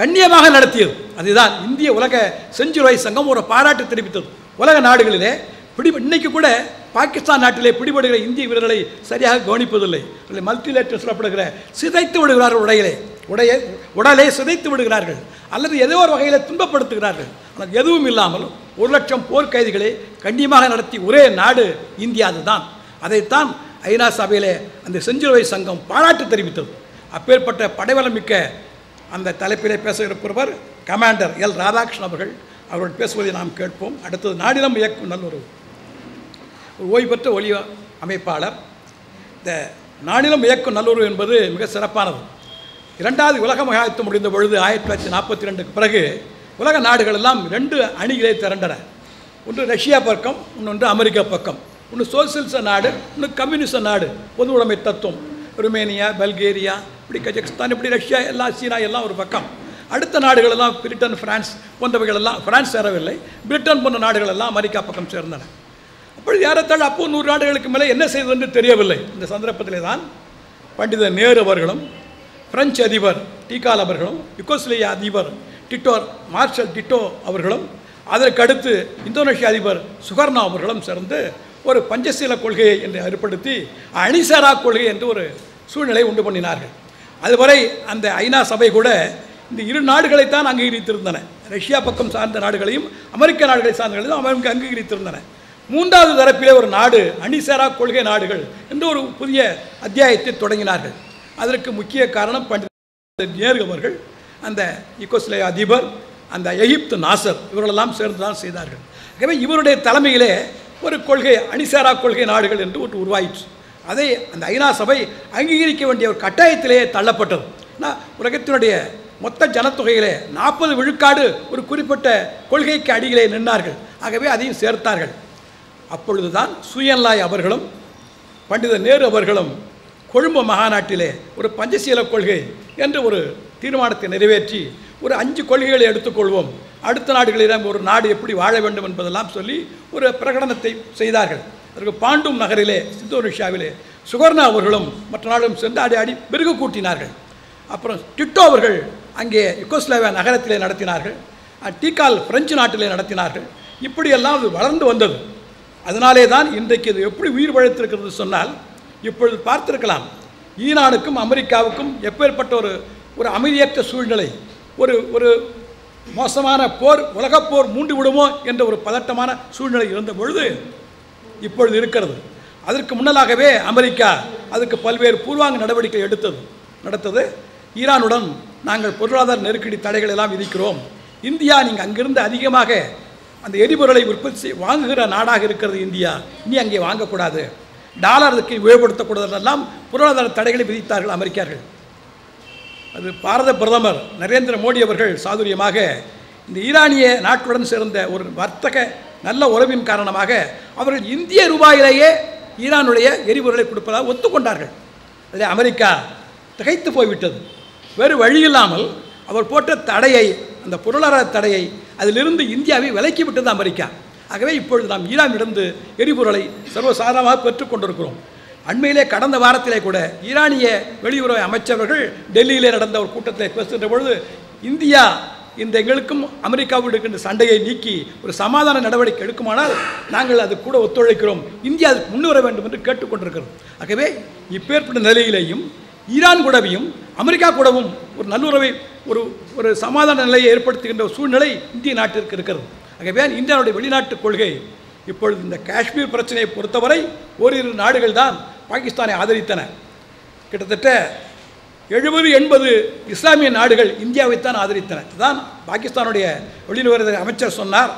கண்ணியமாக நடத்தியது. அதுதான் இந்திய உலக செஞ்சுரை சங்கம் ஒரு பாராட்டு தெரிவித்தது. உலக நாடுகளிலே பிடி இன்னைக்கு கூட பாகிஸ்தான் நாட்டிலே பிடிபடுகிற இந்திய வீரர்களை சரியாக கவனிப்பதில்லை. மல்டிலேட்டர் சொல்லப்படுகிற சிதைத்து விடுகிறார்கள் உடையிலே. உடைய உடலை சிதைத்து விடுகிறார்கள். அல்லது ஏதோ ஒரு வகையில் துன்பப்படுத்துகிறார்கள். ஆனால் எதுவும் இல்லாமலும் ஒரு லட்சம் போர் கைதிகளை கண்ணியமாக நடத்தி ஒரே நாடு இந்தியா அதுதான் அதைத்தான் ஐநா சபையிலே அந்த செஞ்சிலுவை சங்கம் பாராட்டு தெரிவித்தது. அப்பேற்பட்ட படைவலம் மிக்க அந்த தலைப்பிலே பேச இருப்பவர் கமாண்டர் எல். ராதாகிருஷ்ணன் அவர்கள். அவர்கள் பேசுவதை நாம் கேட்போம். அடுத்தது நாடினம் இயக்கும் நல்லுறவு. ஒரு ஓய்வு பெற்ற ஒளி அமைப்பாளர். இந்த நானிலம் இயக்கும் நல்லுறவு என்பது மிக சிறப்பானது. இரண்டாவது உலக மகாயுத்தம் முடிந்த பொழுது ஆயிரத்தி தொள்ளாயிரத்தி நாற்பத்தி ரெண்டுக்கு பிறகு உலக நாடுகள் எல்லாம் ரெண்டு அணிகளை திரண்டன. ஒன்று ரஷ்யா பக்கம் இன்னொன்று அமெரிக்கா பக்கம். ஒன்று சோசியலிச நாடு இன்னும் கம்யூனிச நாடு பொது உடைமை தத்துவம். ருமேனியா பல்கேரியா இப்படி கஜகஸ்தான் இப்படி ரஷ்யா எல்லாம் சீனா எல்லாம் ஒரு பக்கம். அடுத்த நாடுகள் எல்லாம் பிரிட்டன் பிரான்ஸ் போன்றவைகள் எல்லாம் பிரான்ஸ் சேரவில்லை. பிரிட்டன் போன்ற நாடுகள் எல்லாம் அமெரிக்கா பக்கம் சேர்ந்தன. அப்பொழுது ஏறத்தாழ அப்போ நூறு நாடுகளுக்கு மேலே என்ன செய்வது என்று தெரியவில்லை. இந்த சந்தர்ப்பத்திலே தான் பண்டித நேரு அவர்களும் பிரெஞ்சு அதிபர் டீகால் அவர்களும் யுகோஸ்லேயா அதிபர் டிட்டோர் மார்ஷல் டிட்டோ அவர்களும் அதற்கடுத்து இந்தோனேஷிய அதிபர் சுகர்ணா அவர்களும் சேர்ந்து ஒரு பஞ்சசீல கொள்கையை என்று ஏற்படுத்தி அணிசாரா கொள்கை என்று ஒரு சூழ்நிலை உண்டு பண்ணினார்கள். அதுவரை அந்த ஐநா சபை கூட இந்த இரு நாடுகளைத்தான் அங்கீகரித்திருந்தன. ரஷ்யா பக்கம் சார்ந்த நாடுகளையும் அமெரிக்க நாடுகளை சார்ந்தகளையும் அவங்க அங்கீகரித்திருந்தன. மூன்றாவது தரப்பிலே ஒரு நாடு அணிசேரா கொள்கை நாடுகள் என்று ஒரு புதிய அத்தியாயத்தை தொடங்கினார்கள். அதற்கு முக்கிய காரணம் பண்டித நேரு அவர்கள். அந்த இக்கோஸ்லே அதிபர் அந்த எகிப்து நாசர் இவர்களெல்லாம் சேர்ந்து தான் செய்தார்கள். ஆகவே இவருடைய தலைமையிலே ஒரு கொள்கை அணிசாரா கொள்கை நாடுகள் என்று ஒன்று உருவாயிற்று. அதை அந்த ஐநா சபை அங்கீகரிக்க வேண்டிய ஒரு கட்டாயத்திலேயே தள்ளப்பட்டது. நான் உலகத்தினுடைய மொத்த ஜனத்தொகையிலே நாற்பது விழுக்காடு ஒரு குறிப்பிட்ட கொள்கைக்கு அடியிலே நின்றார்கள் ஆகவே அதையும் சேர்த்தார்கள். அப்பொழுதுதான் சுயன்லாய் அவர்களும் பண்டித நேரு அவர்களும் கொழும்பு மகாநாட்டிலே ஒரு பஞ்சசீல கொள்கை என்று ஒரு தீர்மானத்தை நிறைவேற்றி ஒரு அஞ்சு கொள்கைகளை எடுத்துக்கொள்வோம். அடுத்த நாடுகளிடம் ஒரு நாடு எப்படி வாழ வேண்டும் என்பதெல்லாம் சொல்லி ஒரு பிரகடனத்தை செய்தார்கள். அதற்கு பாண்டும் நகரிலே இந்தோனேஷியாவிலே சுகர்ணா அவர்களும் மற்ற நாடுகளும் சென்று அடி அடி பெருகு கூட்டினார்கள். அப்புறம் டிட்டோ அவர்கள் அங்கே யுகோஸ்லாவியா நகரத்திலே நடத்தினார்கள். டீக்கால் பிரெஞ்சு நாட்டிலே நடத்தினார்கள். இப்படியெல்லாம் அது வளர்ந்து வந்தது. அதனாலே தான் இன்றைக்கு இது எப்படி உயிர் பழைத்திருக்கிறது சொன்னால் இப்பொழுது பார்த்திருக்கலாம். ஈரானுக்கும் அமெரிக்காவுக்கும் எப்பேற்பட்ட ஒரு ஒரு அமைதியற்ற சூழ்நிலை ஒரு ஒரு மோசமான போர் உலகப்போர் மூண்டு விடுமோ என்ற ஒரு பதட்டமான சூழ்நிலை இருந்த பொழுது இப்பொழுது இருக்கிறது. அதற்கு முன்னலாகவே அமெரிக்கா அதுக்கு பல்வேறு பூர்வாங்க நடவடிக்கை எடுத்தது. நடத்தது. ஈரானுடன் நாங்கள் பொருளாதார நெருக்கடி தடைகள் எல்லாம் விதிக்கிறோம். இந்தியா நீங்கள் அங்கிருந்து அதிகமாக அந்த எரிபொருளை உற்பத்தி செய் வாங்குகிற நாடாக இருக்கிறது இந்தியா. இனி அங்கே வாங்கக்கூடாது. டாலருக்கு உபயோகப்படுத்தக்கூடாதெல்லாம் பொருளாதார தடைகளை விதித்தார்கள் அமெரிக்கர்கள். அது பாரத பிரதமர் நரேந்திர மோடி அவர்கள் சாதுரியமாக இந்த ஈரானிய நாட்டுடன் சேர்ந்த ஒரு வர்த்தக நல்ல உறவின் காரணமாக அவர்கள் இந்திய ரூபாயிலேயே ஈரானுடைய எரிபொருளை கொடுப்பதாக ஒத்துக்கொண்டார்கள். அதில் அமெரிக்கா திகைத்து போய்விட்டது. வேறு வழியில்லாமல் அவர் போட்ட தடையை அந்த பொருளாதார தடையை அதிலிருந்து இந்தியாவை விலக்கி விட்டது அமெரிக்கா. ஆகவே இப்பொழுது நாம் ஈரானிடந்து எரிபொருளை சர்வசாதாரணமாக பெற்றுக்கொண்டிருக்கிறோம் அண்மையிலே கடந்த வாரத்திலே கூட ஈரானிய வெளியுறவு அமைச்சர்கள் டெல்லியிலே நடந்த ஒரு கூட்டத்தில் பேசுகின்ற பொழுது இந்தியா இந்த எங்களுக்கும் அமெரிக்காவில் இருக்கின்ற சண்டையை நீக்கி ஒரு சமாதான நடவடிக்கை எடுக்குமானால் நாங்கள் அது கூட ஒத்துழைக்கிறோம். இந்தியா அதுக்கு முன்வர வேண்டும் என்று கேட்டுக்கொண்டிருக்கிறோம் ஆகவே இப்பேற்பட்ட நிலையிலேயும் ஈரான் கூடவையும் அமெரிக்கா கூடவும் ஒரு நல்லுறவை ஒரு ஒரு சமாதான நிலையை ஏற்படுத்துகின்ற சூழ்நிலை இந்திய நாட்டிற்கு இருக்கிறது. ஆகவே இந்தியாவுடைய வெளிநாட்டு கொள்கை இப்பொழுது இந்த காஷ்மீர் பிரச்சனையை பொறுத்தவரை ஓரிரு நாடுகள் தான் பாகிஸ்தானை ஆதரித்தன. கிட்டத்தட்ட எழுபது எண்பது இஸ்லாமிய நாடுகள் இந்தியாவைத்தான் ஆதரித்தன. இதுதான் பாகிஸ்தானுடைய வெளியுறவு அமைச்சர் சொன்னார்.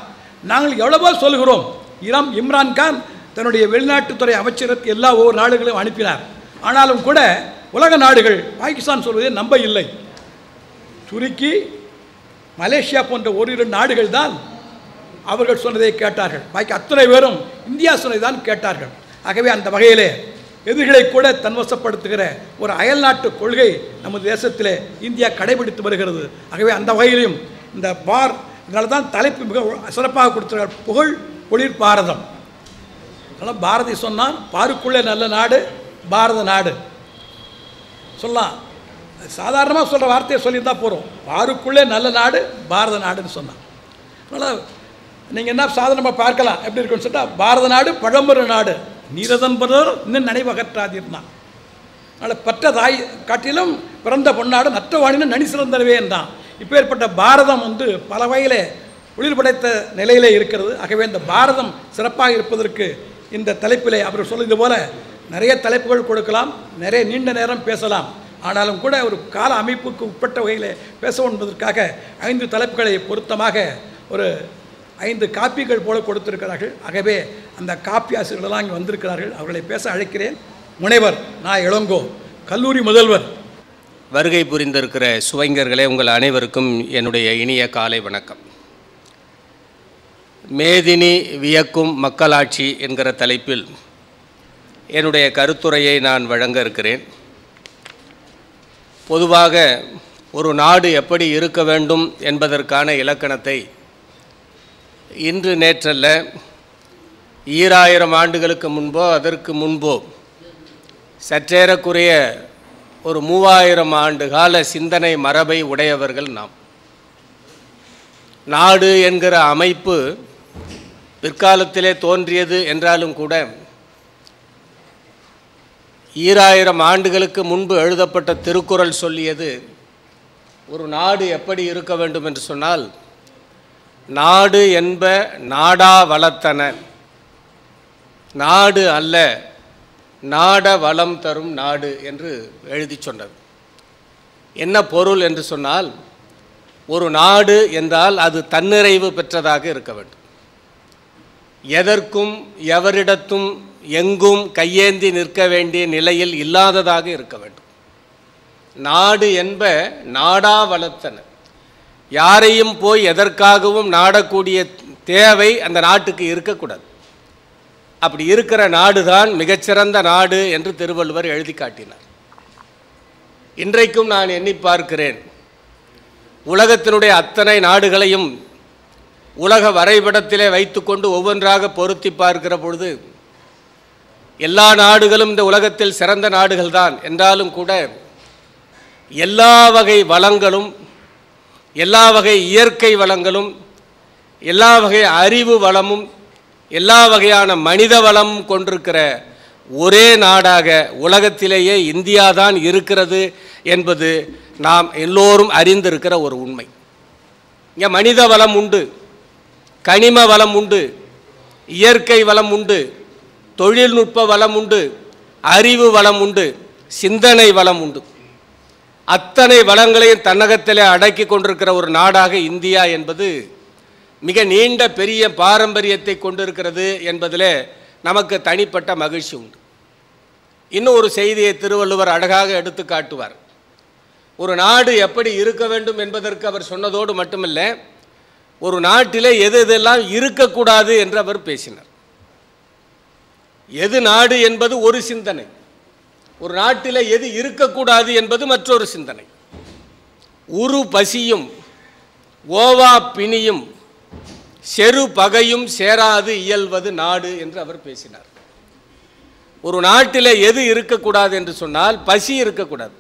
நாங்கள் எவ்வளவோ சொல்கிறோம். இராம் இம்ரான்கான் தன்னுடைய வெளிநாட்டுத்துறை அமைச்சருக்கு எல்லா ஒவ்வொரு நாடுகளையும் அனுப்பினார். ஆனாலும் கூட உலக நாடுகள் பாகிஸ்தான் சொல்வதை நம்ப இல்லை. துருக்கி மலேசியா போன்ற ஓரிரு நாடுகள் தான் அவர்கள் சொன்னதை கேட்டார்கள். பாக்கி அத்தனை பேரும் இந்தியா சொன்னதுதான் கேட்டார்கள். ஆகவே அந்த வகையிலே எதிரிகளை கூட தன்வசப்படுத்துகிற ஒரு அயல்நாட்டு கொள்கை நமது தேசத்திலே இந்தியா கடைபிடித்து வருகிறது. ஆகவே அந்த வகையிலும் இந்த பார் இதனால தான் தலைப்பு மிக சிறப்பாக கொடுத்துருக்கார் புகழ் ஒளிர் பாரதம். அதனால் பாரதி சொன்னால் பாருக்குள்ளே நல்ல நாடு பாரத நாடு. சொல்லலாம். சாதாரணமாக சொல்கிற வார்த்தையை சொல்லியிருந்தா போகிறோம் பாருக்குள்ளே நல்ல நாடு பாரத நாடுன்னு சொன்னான். அதனால் நீங்கள் என்ன சாதாரணமாக பார்க்கலாம். எப்படி இருக்குன்னு சொல்லிட்டா பாரத நாடு பழம்பெரு நாடு. நீரதன்பதோர் இன்னும் நினைவகற்றாதீர்னா. அதனால் பற்ற தாய் காட்டிலும் பிறந்த பொன்னாடு நற்றவாணின்னு நனி சிறந்தனவே என்றான். இப்பேற்பட்ட பாரதம் வந்து பல வகையிலே ஒளிர் படைத்த நிலையிலே இருக்கிறது. ஆகவே இந்த பாரதம் சிறப்பாக இருப்பதற்கு இந்த தலைப்பிலே அவர் சொல்லுது போல நிறைய தலைப்புகள் கொடுக்கலாம் நிறைய நீண்ட நேரம் பேசலாம். ஆனாலும் கூட ஒரு கால அமைப்புக்கு உட்பட்ட வகையிலே பேச என்பதற்காக ஐந்து தலைப்புகளை பொருத்தமாக ஒரு ஐந்து காப்பிகள் போல கொடுத்திருக்கிறார்கள். ஆகவே அந்த காப்பி ஆசிரியர்களெல்லாம் இங்கே வந்திருக்கிறார்கள். அவர்களை பேச அழைக்கிறேன். முனைவர் நான் இளங்கோ கல்லூரி முதல்வர். வருகை புரிந்திருக்கிற சுவைஞர்களே உங்கள் அனைவருக்கும் என்னுடைய இனிய காலை வணக்கம். மேதினி வியக்கும் மக்களாட்சி என்கிற தலைப்பில் என்னுடைய கருத்துரையை நான் வழங்க இருக்கிறேன். பொதுவாக ஒரு நாடு எப்படி இருக்க வேண்டும் என்பதற்கான இலக்கணத்தை இன்று நேற்றல்ல ஈராயிரம் ஆண்டுகளுக்கு முன்போ அதற்கு முன்போ சற்றேறக்குறைய ஒரு மூவாயிரம் ஆண்டு கால சிந்தனை மரபை உடையவர்கள் நாம். நாடு என்கிற அமைப்பு பிற்காலத்திலே தோன்றியது என்றாலும் கூட ஈராயிரம் ஆண்டுகளுக்கு முன்பு எழுதப்பட்ட திருக்குறள் சொல்லியது ஒரு நாடு எப்படி இருக்க வேண்டும் என்று சொன்னால் நாடு என்ப நாடா வளத்தன நாடு அல்ல நாட வளம் தரும் நாடு என்று எழுதி சொன்னது. என்ன பொருள் என்று சொன்னால் ஒரு நாடு என்றால் அது தன்னிறைவு பெற்றதாக இருக்க வேண்டும். எதற்கும் எவரிடத்தும் எங்கும் கையேந்தி நிற்க வேண்டிய நிலையில் இல்லாததாக இருக்க வேண்டும். நாடு என்ப நாடா வளர்த்தன யாரையும் போய் எதற்காகவும் நாடக்கூடிய தேவை அந்த நாட்டுக்கு இருக்கக்கூடாது. அப்படி இருக்கிற நாடு தான் மிகச்சிறந்த நாடு என்று திருவள்ளுவர் எழுதி காட்டினார். இன்றைக்கும் நான் எண்ணி பார்க்கிறேன் உலகத்தினுடைய அத்தனை நாடுகளையும் உலக வரைபடத்திலே வைத்துக்கொண்டு ஒவ்வொன்றாக பொருத்தி பார்க்கிற பொழுது எல்லா நாடுகளும் இந்த உலகத்தில் சிறந்த நாடுகள் தான் என்றாலும் கூட எல்லா வகை வளங்களும் எல்லா வகை இயற்கை வளங்களும் எல்லா வகை அறிவு வளமும் எல்லா வகையான மனித வளமும் கொண்டிருக்கிற ஒரே நாடாக உலகத்திலேயே இந்தியா தான் இருக்கிறது என்பது நாம் எல்லோரும் அறிந்திருக்கிற ஒரு உண்மை. இங்கே மனித வளம் உண்டு கனிம வளம் உண்டு இயற்கை வளம் உண்டு தொழில்நுட்ப வளம் உண்டு அறிவு வளம் உண்டு சிந்தனை வளம் உண்டு. அத்தனை வளங்களையும் தன்னகத்திலே அடக்கி கொண்டிருக்கிற ஒரு நாடாக இந்தியா என்பது மிக நீண்ட பெரிய பாரம்பரியத்தை கொண்டிருக்கிறது என்பதிலே நமக்கு தனிப்பட்ட மகிழ்ச்சி உண்டு. இன்னும் ஒரு செய்தியை திருவள்ளுவர் அழகாக எடுத்து காட்டுவார். ஒரு நாடு எப்படி இருக்க வேண்டும் என்பதற்கு அவர் சொன்னதோடு மட்டுமில்லை ஒரு நாட்டிலே எது எதெல்லாம் இருக்கக்கூடாது என்று அவர் பேசினார். எது நாடு என்பது ஒரு சிந்தனை. ஒரு நாட்டில் எது இருக்கக்கூடாது என்பது மற்றொரு சிந்தனை. உரு பசியும் ஓவா பிணியும் செரு பகையும் சேராது இயல்வது நாடு என்று அவர் பேசினார். ஒரு நாட்டில் எது இருக்கக்கூடாது என்று சொன்னால் பசி இருக்கக்கூடாது.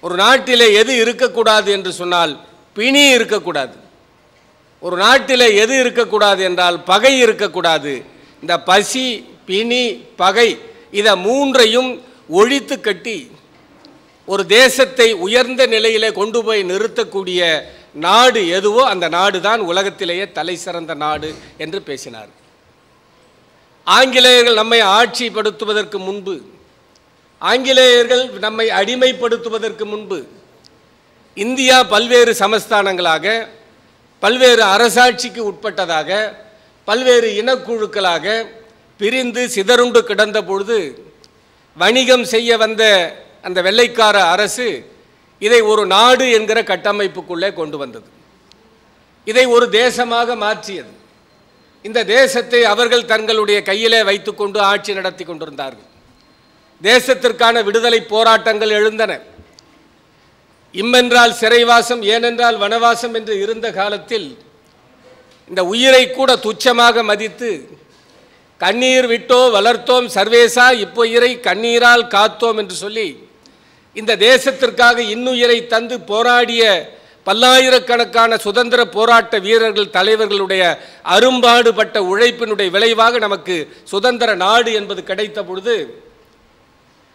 ஒரு நாட்டில் எது இருக்கக்கூடாது என்று சொன்னால் பிணி இருக்கக்கூடாது. ஒரு நாட்டில் எது இருக்கக்கூடாது என்றால் பகை இருக்கக்கூடாது. இந்த பசி பிணி பகை இதை மூன்றையும் ஒழித்து கட்டி ஒரு தேசத்தை உயர்ந்த நிலையிலே கொண்டு போய் நிறுத்தக்கூடிய நாடு எதுவோ அந்த நாடு தான் உலகத்திலேயே தலை சிறந்த நாடு என்று பேசினார். ஆங்கிலேயர்கள் நம்மை ஆட்சிப்படுத்துவதற்கு முன்பு ஆங்கிலேயர்கள் நம்மை அடிமைப்படுத்துவதற்கு முன்பு இந்தியா பல்வேறு சமஸ்தானங்களாக பல்வேறு அரசாட்சிக்கு உட்பட்டதாக பல்வேறு இனக்குழுக்களாக பிரிந்து சிதறுண்டு கிடந்த பொழுது வணிகம் செய்ய வந்த அந்த வெள்ளைக்கார அரசு இதை ஒரு நாடு என்கிற கட்டமைப்புக்குள்ளே கொண்டு வந்தது. இதை ஒரு தேசமாக மாற்றியது. இந்த தேசத்தை அவர்கள் தங்களுடைய கையிலே வைத்துக்கொண்டு ஆட்சி நடத்தி கொண்டிருந்தார்கள். தேசத்திற்கான விடுதலை போராட்டங்கள் எழுந்தன. இம்மென்றால் சிறைவாசம் ஏனென்றால் வனவாசம் என்று இருந்த காலத்தில் இந்த உயிரை கூட துச்சமாக மதித்து கண்ணீர் விட்டோ வளர்த்தோம் சர்வேசா இப்போயிரை கண்ணீரால் காத்தோம் என்று சொல்லி இந்த தேசத்திற்காக இன்னுயிரை தந்து போராடிய பல்லாயிரக்கணக்கான சுதந்திர போராட்ட வீரர்கள் தலைவர்களுடைய அரும்பாடுபட்ட உழைப்பினுடைய விளைவாக நமக்கு சுதந்திர நாடு என்பது கிடைத்த பொழுது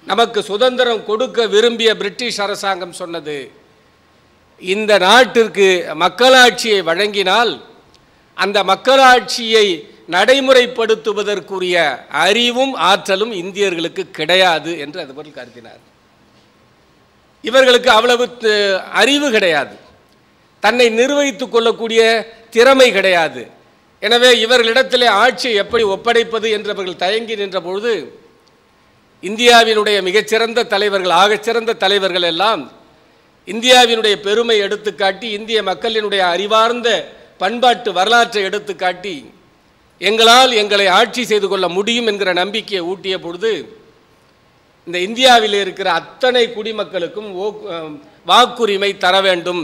நமக்கு சுதந்திரம் கொடுக்க விரும்பிய பிரிட்டிஷ் அரசாங்கம் சொன்னது இந்த நாட்டிற்கு மக்களாட்சியை வழங்கினால் அந்த மக்களாட்சியை நடைமுறைப்படுத்துவதற்குரிய அறிவும் ஆற்றலும் இந்தியர்களுக்கு கிடையாது என்று அதுபோல் கருதினார். இவர்களுக்கு அவ்வளவு அறிவு கிடையாது. தன்னை நிர்வகித்துக் கொள்ளக்கூடிய திறமை கிடையாது. எனவே இவர்களிடத்திலே ஆட்சியை எப்படி ஒப்படைப்பது என்று அவர்கள் தயங்கி நின்ற பொழுது இந்தியாவினுடைய மிகச்சிறந்த தலைவர்கள் ஆகச்சிறந்த தலைவர்கள் எல்லாம் இந்தியாவினுடைய பெருமை எடுத்துக்காட்டி இந்திய மக்களினுடைய அறிவார்ந்த பண்பாட்டு வரலாற்றை எடுத்துக்காட்டி எங்களால் எங்களை ஆட்சி செய்து கொள்ள முடியும் என்கிற நம்பிக்கையை ஊட்டிய பொழுது இந்த இந்தியாவில் இருக்கிற அத்தனை குடிமக்களுக்கும் வாக்குரிமை தர வேண்டும்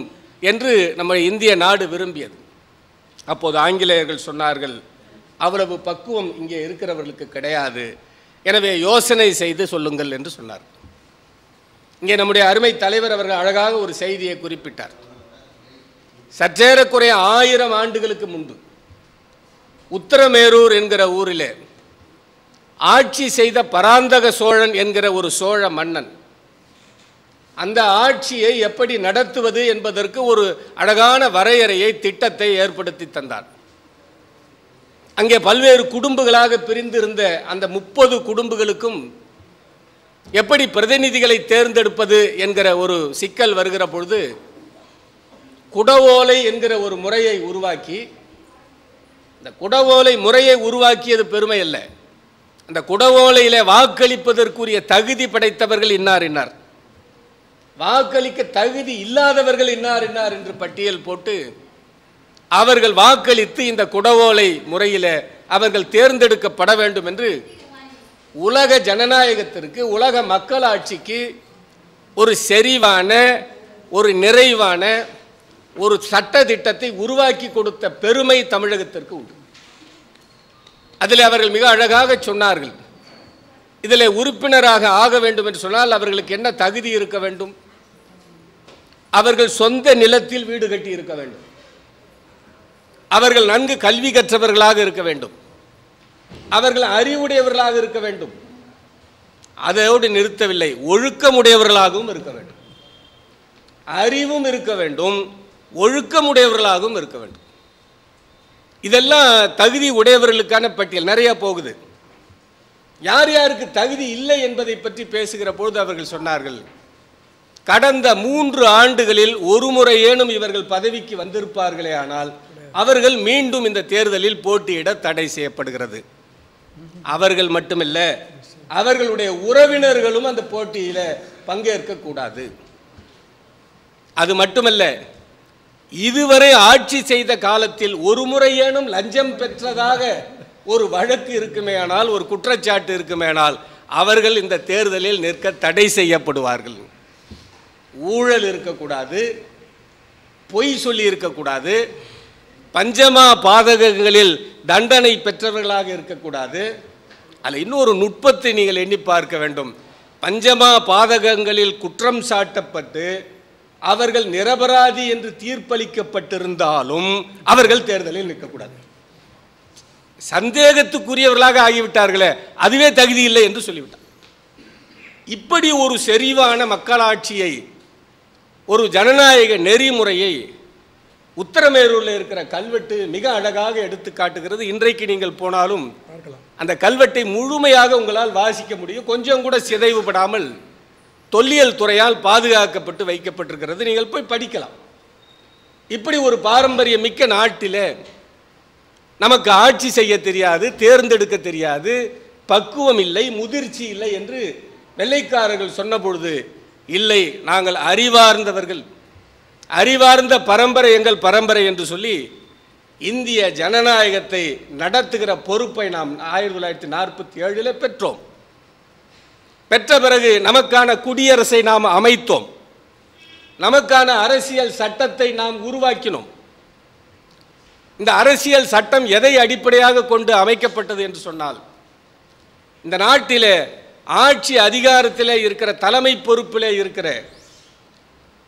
என்று நம்ம இந்திய நாடு விரும்பியது. அப்போது ஆங்கிலேயர்கள் சொன்னார்கள் அவ்வளவு பக்குவம் இங்கே இருக்கிறவர்களுக்கு கிடையாது. எனவே யோசனை செய்து சொல்லுங்கள் என்று சொன்னார். இங்கே நம்முடைய அருமை தலைவர் அவர்கள் அழகாக ஒரு செய்தியை குறிப்பிட்டார். சற்றேறக்குறைய ஆயிரம் ஆண்டுகளுக்கு முன்பு உத்தரமேரூர் என்கிற ஊரிலே ஆட்சி செய்த பராந்தக சோழன் என்கிற ஒரு சோழ மன்னன். அந்த ஆட்சியை எப்படி நடத்துவது என்பதற்கு ஒரு அழகான வரையறையை திட்டத்தை ஏற்படுத்தி தந்தார் அங்கே பல்வேறு குடும்பங்களாக பிரிந்திருந்த அந்த முப்பது குடும்பங்களுக்கும் எப்படி பிரதிநிதிகளை தேர்ந்தெடுப்பது என்கிற ஒரு சிக்கல் வருகிற பொழுது குடவோலை என்கிற ஒரு முறையை உருவாக்கி இந்த குடவோலை முறையை உருவாக்கியது பெருமை அல்ல. அந்த குடவோலையில் வாக்களிப்பதற்குரிய தகுதி படைத்தவர்கள் இன்னார் இன்னார். வாக்களிக்க தகுதி இல்லாதவர்கள் இன்னார் இன்னார் என்று பட்டியல் போட்டு அவர்கள் வாக்களித்து இந்த குடவோலை முறையில் அவர்கள் தேர்ந்தெடுக்கப்பட வேண்டும் என்று உலக ஜனநாயகத்திற்கு உலக மக்களாட்சிக்கு ஒரு செறிவான ஒரு நிறைவான ஒரு சட்ட திட்டத்தை உருவாக்கி கொடுத்த பெருமை தமிழகத்திற்கு உண்டு. அதில் அவர்கள் மிக அழகாக சொன்னார்கள். இதில் உறுப்பினராக ஆக வேண்டும் என்று சொன்னால் அவர்களுக்கு என்ன தகுதி இருக்க வேண்டும்? அவர்கள் சொந்த நிலத்தில் வீடு கட்டி இருக்க வேண்டும். அவர்கள் நன்கு கல்வி கற்றவர்களாக இருக்க வேண்டும். அவர்கள் அறிவுடையவர்களாக இருக்க வேண்டும். அதோடு நிறுத்தவில்லை ஒழுக்கமுடையவர்களாகவும் இருக்க வேண்டும். அறிவும் இருக்க வேண்டும். ஒழுக்கமுடையவர்களாகவும் இருக்க வேண்டும். இதெல்லாம் தகுதி உடையவர்களுக்கான பட்டியல் நிறைய போகுது. யார் யாருக்கு தகுதி இல்லை என்பதை பற்றி பேசுகிற பொழுது அவர்கள் சொன்னார்கள் கடந்த மூன்று ஆண்டுகளில் ஒரு முறையேனும் இவர்கள் பதவிக்கு வந்திருப்பார்களே ஆனால் அவர்கள் மீண்டும் இந்த தேர்தலில் போட்டியிட தடை செய்யப்படுகிறது. அவர்கள் மட்டுமல்ல அவர்களுடைய உறவினர்களும் அந்த போட்டியில் பங்கேற்க கூடாது அது மட்டுமல்ல இதுவரை ஆட்சி செய்த காலத்தில் ஒரு முறையேனும் லஞ்சம் பெற்றதாக ஒரு வழக்கு இருக்குமேயானால் ஒரு குற்றச்சாட்டு இருக்குமேனால் அவர்கள் இந்த தேர்தலில் நிற்க தடை செய்யப்படுவார்கள். ஊழல் இருக்கக்கூடாது பொய் சொல்லி இருக்கக்கூடாது பஞ்சமா பாதகங்களில் தண்டனை பெற்றவர்களாக இருக்கக்கூடாது. அதில் இன்னொரு நுட்பத்தை நீங்கள் எண்ணி பார்க்க வேண்டும். பஞ்சமா பாதகங்களில் குற்றம் சாட்டப்பட்டு அவர்கள் நிரபராதி என்று தீர்ப்பளிக்கப்பட்டிருந்தாலும் அவர்கள் தேர்தலில் நிற்கக்கூடாது. சந்தேகத்துக்குரியவர்களாக ஆகிவிட்டார்களே அதுவே தகுதி இல்லை என்று சொல்லிவிட்டார். இப்படி ஒரு செறிவான மக்களாட்சியை ஒரு ஜனநாயக நெறிமுறையை உத்தரமேரூரில் இருக்கிற கல்வெட்டு மிக அழகாக எடுத்து காட்டுகிறது. இன்றைக்கு நீங்கள் போனாலும் அந்த கல்வெட்டை முழுமையாக உங்களால் வாசிக்க முடியும். கொஞ்சம் கூட சிதைவுபடாமல் தொல்லியல் துறையால் பாதுகாக்கப்பட்டு வைக்கப்பட்டிருக்கிறது. நீங்கள் போய் படிக்கலாம். இப்படி ஒரு பாரம்பரிய மிக்க நாட்டிலே நமக்கு ஆட்சி செய்ய தெரியாது தேர்ந்தெடுக்க தெரியாது பக்குவம் இல்லை முதிர்ச்சி இல்லை என்று வெள்ளைக்காரர்கள் சொன்ன பொழுது இல்லை நாங்கள் அறிவார்ந்தவர்கள். அறிவார்ந்த பரம்பரை எங்கள் பரம்பரை என்று சொல்லி இந்திய ஜனநாயகத்தை நடத்துகிற பொறுப்பை நாம் ஆயிரத்தி தொள்ளாயிரத்தி நாற்பத்தி ஏழில் பெற்றோம். பெற்ற பிறகு நமக்கான குடியரசை நாம் அமைத்தோம். நமக்கான அரசியல் சட்டத்தை நாம் உருவாக்கினோம். இந்த அரசியல் சட்டம் எதை அடிப்படையாக கொண்டு அமைக்கப்பட்டது என்று சொன்னால் இந்த நாட்டிலே ஆட்சி அதிகாரத்தில் இருக்கிற தலைமை பொறுப்பில் இருக்கிற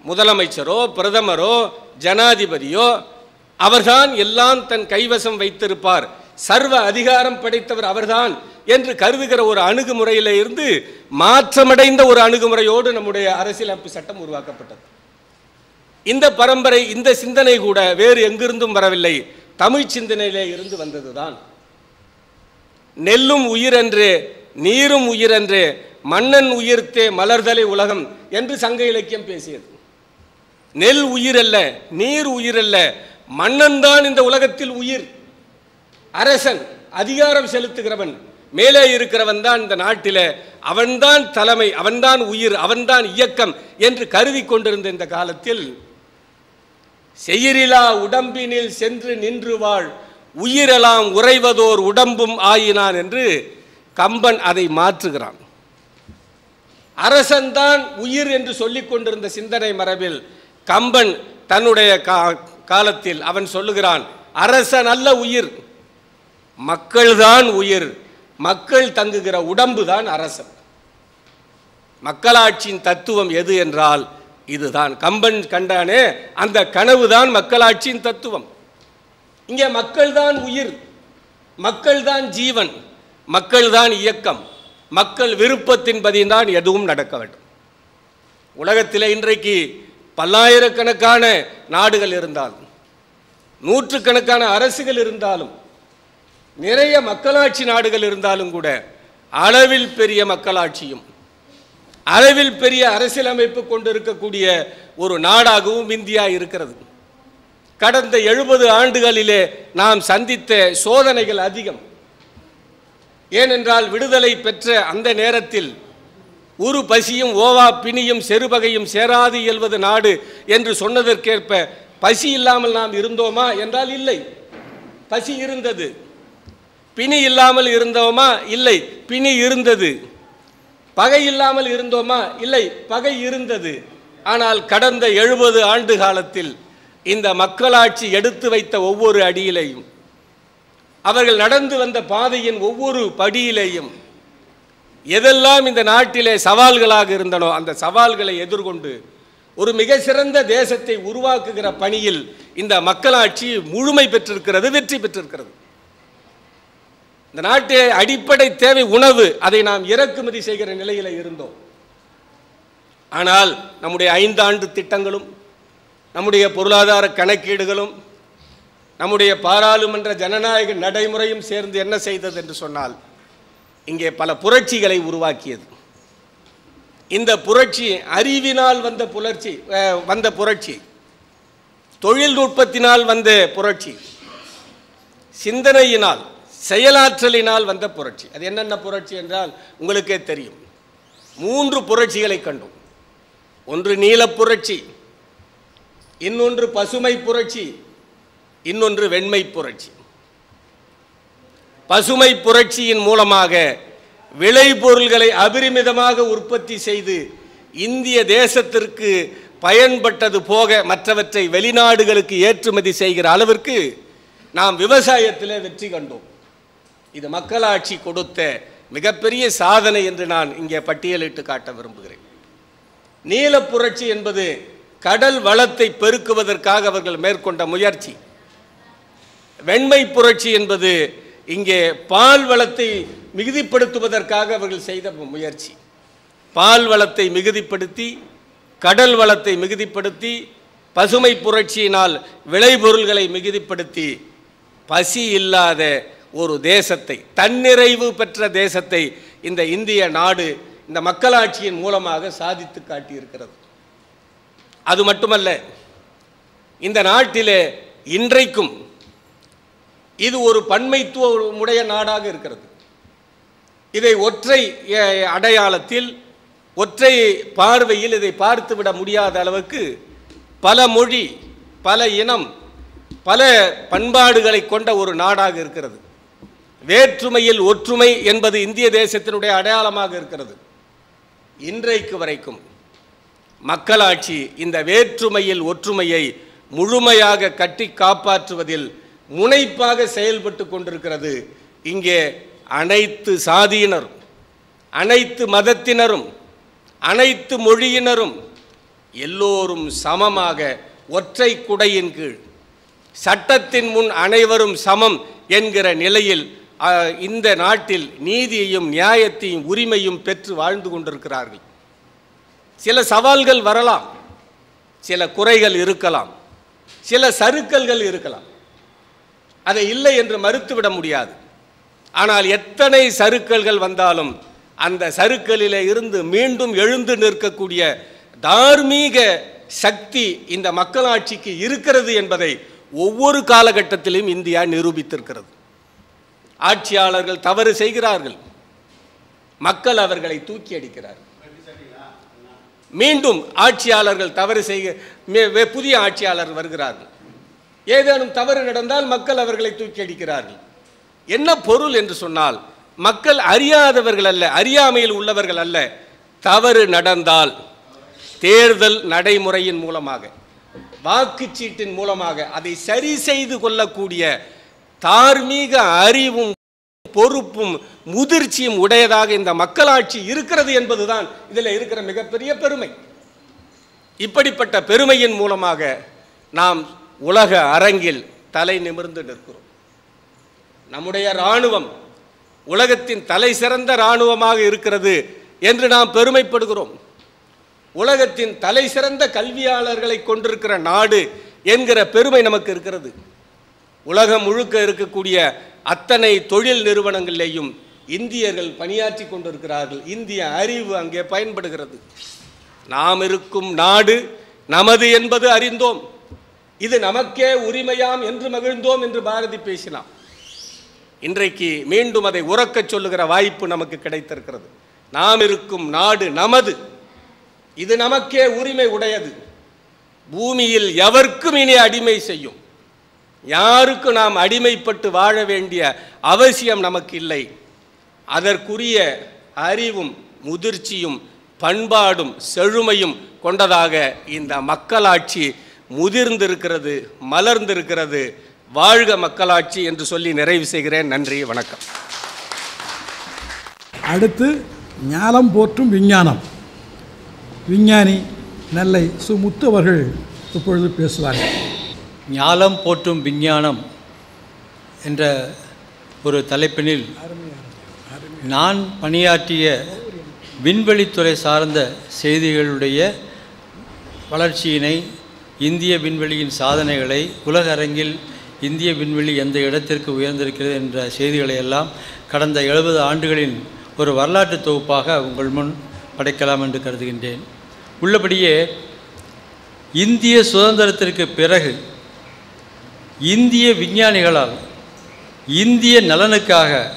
முதலமைச்சரோ பிரதமரோ ஜனாதிபதியோ அவர்தான் எல்லாம் தன் கைவசம் வைத்திருப்பார். சர்வ அதிகாரம் படைத்தவர் அவர்தான். என்று கருதுகிற ஒரு அணுகுமுறையில் இருந்து மாற்றமடைந்த ஒரு அணுகுமுறையோடு நம்முடைய அரசியலமைப்பு சட்டம் உருவாக்கப்பட்டது. இந்த பரம்பரை இந்த சிந்தனை கூட வேறு எங்கிருந்தும் வரவில்லை. தமிழ் சிந்தனையிலே இருந்து வந்ததுதான். நெல்லும் உயிரென்று நீரும் உயிரென்று மன்னன் உயிர்த்தே மலர்தலை உலகம் என்று சங்க இலக்கியம் பேசியது. நெல் உயிர் அல்ல நீர் உயிர் அல்ல மன்னன் தான் இந்த உலகத்தில் உயிர். அரசன் அதிகாரம் செலுத்துகிறவன். மேலே இருக்கிறவன் தான் இந்த நாட்டில் அவன்தான் தலைமை அவன்தான் உயிர் அவன்தான் இயக்கம் என்று கருதி கொண்டிருந்த இந்த காலத்தில் செயிரிலா உடம்பினில் சென்று நின்று வாழ் உயிரெல்லாம் உறைவதோர் உடம்பும் ஆயினான் என்று கம்பன் அதை மாற்றுகிறான். அரசன்தான் உயிர் என்று சொல்லிக் கொண்டிருந்த சிந்தனை மரபில் கம்பன் தன்னுடைய கா- காலத்தில் அவன் சொல்லுகிறான் அரசன் அல்ல உயிர் மக்கள்தான் உயிர் மக்கள் தங்குகிற உடம்பு தான் அரசன் மக்களாட்சியின் தத்துவம் எது என்றால் இதுதான். கம்பன் கண்டானே அந்த கனவு தான் மக்களாட்சியின் தத்துவம். இங்கே மக்கள்தான் உயிர் மக்கள்தான் ஜீவன் மக்கள்தான் இயக்கம் மக்கள் விருப்பத்தின்படிதான் எதுவும் நடக்க வேண்டும். உலகத்தில் இன்றைக்கு பல்லாயிரக்கணக்கான நாடுகள் இருந்தாலும் நூற்றுக்கணக்கான அரசுகள் இருந்தாலும் நிறைய மக்களாட்சி நாடுகள் இருந்தாலும் கூட அளவில் பெரிய மக்களாட்சியும் அளவில் பெரிய அரசியலமைப்பு கொண்டிருக்கக்கூடிய ஒரு நாடாகவும் இந்தியா இருக்கிறது. கடந்த எழுபது ஆண்டுகளிலே நாம் சந்தித்த சோதனைகள் அதிகம். ஏனென்றால் விடுதலை பெற்ற அந்த நேரத்தில் உரு பசியும் ஓவா பிணியும் செருபகையும் சேராது இயல்வது நாடு என்று சொன்னதற்கேற்ப பசி இல்லாமல் நாம் இருந்தோமா? என்றால் இல்லை. பசி இருந்தது. பிணி இல்லாமல் இருந்தோமா? இல்லை. பிணி இருந்தது. பகை இல்லாமல் இருந்தோமா? இல்லை. பகை இருந்தது. ஆனால் கடந்த எழுபது ஆண்டு காலத்தில் இந்த மக்களாட்சி எடுத்து வைத்த ஒவ்வொரு அடியிலையும் அவர்கள் நடந்து வந்த பாதையின் ஒவ்வொரு படியிலேயும் எதெல்லாம் இந்த நாட்டிலே சவால்களாக இருந்தனோ அந்த சவால்களை எதிர்கொண்டு ஒரு மிக சிறந்த தேசத்தை உருவாக்குகிற பணியில் இந்த மக்களாட்சி முழுமை பெற்றிருக்கிறது வெற்றி பெற்றிருக்கிறது. இந்த நாட்டில் அடிப்படை தேவை உணவு. அதை நாம் இறக்குமதி செய்கிற நிலையில் இருந்தோம். ஆனால் நம்முடைய ஐந்தாண்டு திட்டங்களும் நம்முடைய பொருளாதார கணக்கீடுகளும் நம்முடைய பாராளுமன்ற ஜனநாயக நடைமுறையும் சேர்ந்து என்ன செய்தது என்று சொன்னால் இங்கே பல புரட்சிகளை உருவாக்கியது. இந்த புரட்சி அறிவினால் வந்த புலர்ச்சி வந்த புரட்சி தொழில்நுட்பத்தினால் வந்த புரட்சி சிந்தனையினால் செயலாற்றலினால் வந்த புரட்சி. அது என்னென்ன புரட்சி என்றால் உங்களுக்கே தெரியும். மூன்று புரட்சிகளை கண்டோம். ஒன்று நீலப் புரட்சி இன்னொன்று பசுமை புரட்சி இன்னொன்று வெண்மை புரட்சி. பசுமை புரட்சியின் மூலமாக விளைபொருள்களை அபரிமிதமாக உற்பத்தி செய்து இந்திய தேசத்திற்கு பயன்பட்டது போக மற்றவற்றை வெளிநாடுகளுக்கு ஏற்றுமதி செய்கிற அளவிற்கு நாம் விவசாயத்தில் வெற்றி கண்டோம். இது மக்களாட்சி கொடுத்த மிகப்பெரிய சாதனை என்று நான் இங்கே பட்டியலிட்டு காட்ட விரும்புகிறேன். நீல புரட்சி என்பது கடல் வளத்தை பெருக்குவதற்காக அவர்கள் மேற்கொண்ட முயற்சி. வெண்மை புரட்சி என்பது இங்கே பால் வளத்தை மிகுதிப்படுத்துவதற்காக அவர்கள் செய்த முயற்சி. பால் வளத்தை மிகுதிப்படுத்தி கடல் வளத்தை மிகுதிப்படுத்தி பசுமை புரட்சியினால் விளைபொருள்களை மிகுதிப்படுத்தி பசி இல்லாத ஒரு தேசத்தை தன்னிறைவு பெற்ற தேசத்தை இந்த இந்திய நாடு இந்த மக்களாட்சியின் மூலமாக சாதித்து காட்டியிருக்கிறது. அது மட்டுமல்ல இந்த நாட்டிலே இன்றைக்கும் இது ஒரு பன்மைத்துவமுடைய நாடாக இருக்கிறது. இதை ஒற்றை அடையாளத்தில் ஒற்றை பார்வையில் இதை பார்த்துவிட முடியாத அளவுக்கு பல மொழி பல இனம் பல பண்பாடுகளை கொண்ட ஒரு நாடாக இருக்கிறது. வேற்றுமையில் ஒற்றுமை என்பது இந்திய தேசத்தினுடைய அடையாளமாக இருக்கிறது. இன்றைக்கு வரைக்கும் மக்களாட்சி இந்த வேற்றுமையில் ஒற்றுமையை முழுமையாக கட்டி காப்பாற்றுவதில் முனைப்பாக செயல்பட்டு கொண்டிருக்கிறது. இங்கே அனைத்து சாதியினரும் அனைத்து மதத்தினரும் அனைத்து மொழியினரும் எல்லோரும் சமமாக ஒற்றை குடையின் கீழ் சட்டத்தின் முன் அனைவரும் சமம் என்கிற நிலையில் இந்த நாட்டில் நீதியையும் நியாயத்தையும் உரிமையும் பெற்று வாழ்ந்து கொண்டிருக்கிறார்கள். சில சவால்கள் வரலாம். சில குறைகள் இருக்கலாம். சில சறுக்கல்கள் இருக்கலாம். அதை இல்லை என்று மறுத்துவிட முடியாது. ஆனால் எத்தனை சறுக்கல்கள் வந்தாலும் அந்த சறுக்கலிலே இருந்து மீண்டும் எழுந்து நிற்கக்கூடிய தார்மீக சக்தி இந்த மக்களாட்சிக்கு இருக்கிறது என்பதை ஒவ்வொரு காலகட்டத்திலும் இந்தியா நிரூபித்திருக்கிறது. ஆட்சியாளர்கள் தவறு செய்கிறார்கள். மக்கள் அவர்களை தூக்கி அடிக்கிறார்கள். மீண்டும் ஆட்சியாளர்கள் தவறு செய்க மே- புதிய ஆட்சியாளர் வருகிறார்கள். ஏதேனும் தவறு நடந்தால் மக்கள் அவர்களை தூக்கி அடிக்கிறார்கள். என்ன பொருள் என்று சொன்னால் மக்கள் அறியாதவர்கள் அல்ல அறியாமையில் உள்ளவர்கள் அல்ல. தவறு நடந்தால் தேர்தல் நடைமுறையின் மூலமாக வாக்குச்சீட்டின் மூலமாக அதை சரி செய்து கொள்ளக்கூடிய தார்மீக அறிவும் பொறுப்பும் முதிர்ச்சியும் உடையதாக இந்த மக்களாட்சி இருக்கிறது என்பதுதான் இதில் இருக்கிற மிகப்பெரிய பெருமை. இப்படிப்பட்ட பெருமையின் மூலமாக நாம் உலக அரங்கில் தலை நிமிர்ந்து நிற்கிறோம். நம்முடைய இராணுவம் உலகத்தின் தலை சிறந்த இராணுவமாக இருக்கிறது என்று நாம் பெருமைப்படுகிறோம். உலகத்தின் தலை சிறந்த கல்வியாளர்களை கொண்டிருக்கிற நாடு என்கிற பெருமை நமக்கு இருக்கிறது. உலகம் முழுக்க இருக்கக்கூடிய அத்தனை தொழில் நிறுவனங்களிலேயும் இந்தியர்கள் பணியாற்றி கொண்டிருக்கிறார்கள். இந்திய அறிவு அங்கே பயன்படுகிறது. நாம் இருக்கும் நாடு நமது என்பது அறிந்தோம். இது நமக்கே உரிமையாம் என்று மகிழ்ந்தோம் என்று பாரதி பேசினான். இன்றைக்கு மீண்டும் அதை உறக்கச் சொல்லுகிற வாய்ப்பு நமக்கு கிடைத்திருக்கிறது. நாம் இருக்கும் நாடு நமது. இது நமக்கே உரிமை உடையது. பூமியில் எவர்க்கும் இனி அடிமை செய்யும். யாருக்கு நாம் அடிமைப்பட்டு வாழ வேண்டிய அவசியம் நமக்கு இல்லை அதற்குரிய அறிவும் முதிர்ச்சியும் பண்பாடும் செழுமையும் கொண்டதாக இந்த மக்களாட்சி முதிர்ந்திருக்கிறது மலர்ந்திருக்கிறது. வாழ்க மக்களாட்சி என்று சொல்லி நிறைவு செய்கிறேன். நன்றி வணக்கம். அடுத்து ஞானம் போற்றும் விஞ்ஞானம். விஞ்ஞானி நெல்லை சு. முத்து அவர்கள் இப்பொழுது பேசுவார்கள். ஞாலம் போற்றும் விஞ்ஞானம் என்ற ஒரு தலைப்பினில் நான் பணியாற்றிய விண்வெளித்துறை சார்ந்த செய்திகளுடைய வளர்ச்சியினை இந்திய விண்வெளியின் சாதனைகளை உலக அரங்கில் இந்திய விண்வெளி எந்த இடத்திற்கு உயர்ந்திருக்கிறது என்ற செய்திகளை எல்லாம் கடந்த எழுபது ஆண்டுகளின் ஒரு வரலாற்று தொகுப்பாக உங்கள் முன் படைக்கலாம் என்று கருதுகின்றேன். உள்ளபடியே இந்திய சுதந்திரத்திற்கு பிறகு இந்திய விஞ்ஞானிகளால் இந்திய நலனுக்காக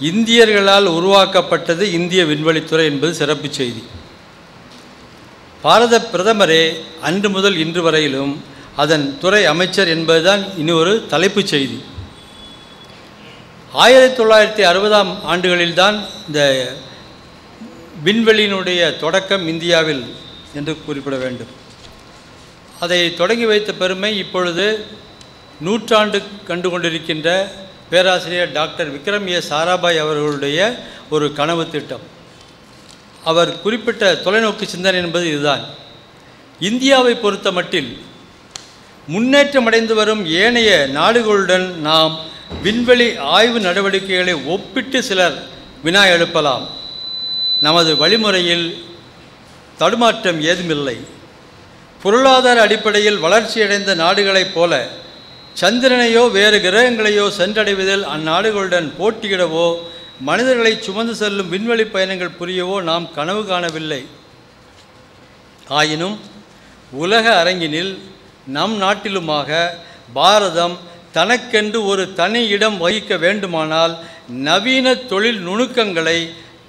இந்தியர்களால் உருவாக்கப்பட்டது இந்திய விண்வெளித்துறை என்பது சிறப்பு செய்தி. பாரத பிரதமரே அன்று முதல் இன்று வரையிலும் அதன் துறை அமைச்சர் என்பதுதான் இனி ஒரு தலைப்புச் செய்தி. ஆயிரத்தி தொள்ளாயிரத்தி அறுபதாம் ஆண்டுகளில்தான் இந்த விண்வெளியினுடைய தொடக்கம் இந்தியாவில் என்று குறிப்பிட வேண்டும். அதை தொடங்கி வைத்த பெருமை இப்பொழுது நூற்றாண்டு கண்டு கொண்டிருக்கின்ற பேராசிரியர் டாக்டர் விக்ரம் ஏ. சாராபாய் அவர்களுடைய ஒரு கனவு திட்டம். அவர் குறிப்பிட்ட தொலைநோக்கு சிந்தனை என்பது இதுதான். இந்தியாவை பொறுத்த மட்டில் முன்னேற்றமடைந்து வரும் ஏனைய நாடுகளுடன் நாம் விண்வெளி ஆய்வு நடவடிக்கைகளை ஒப்பிட்டு சிலர் வினா எழுப்பலாம். நமது வழிமுறையில் தடுமாற்றம் ஏதுமில்லை. பொருளாதார அடிப்படையில் வளர்ச்சியடைந்த நாடுகளைப் போல சந்திரனையோ வேறு கிரகங்களையோ சென்றடைவதில் அந்நாடுகளுடன் போட்டியிடவோ மனிதர்களை சுமந்து செல்லும் விண்வெளி பயணங்கள் புரியவோ நாம் கனவு காணவில்லை. ஆயினும் உலக அரங்கினில் நம் நாட்டிலுமாக பாரதம் தனக்கென்று ஒரு தனி இடம் வகிக்க வேண்டுமானால் நவீன தொழில் நுணுக்கங்களை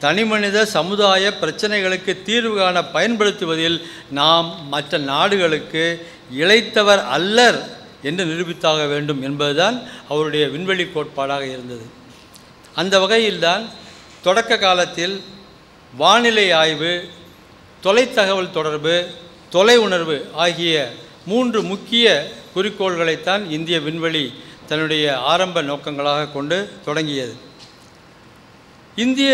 தனிமனித சமுதாய பிரச்சனைகளுக்கு தீர்வு காண பயன்படுத்துவதில் நாம் மற்ற நாடுகளுக்கு இழைத்தவர் அல்லர். என்று நிரூபித்தாக வேண்டும் என்பதுதான் அவருடைய விண்வெளி கோட்பாடாக இருந்தது. அந்த வகையில்தான் தொடக்க காலத்தில் வானிலை ஆய்வு தொலைத்தகவல் தொடர்பு தொலை உணர்வு ஆகிய மூன்று முக்கிய குறிக்கோள்களைத்தான் இந்திய விண்வெளி தன்னுடைய ஆரம்ப நோக்கங்களாக கொண்டு தொடங்கியது. இந்திய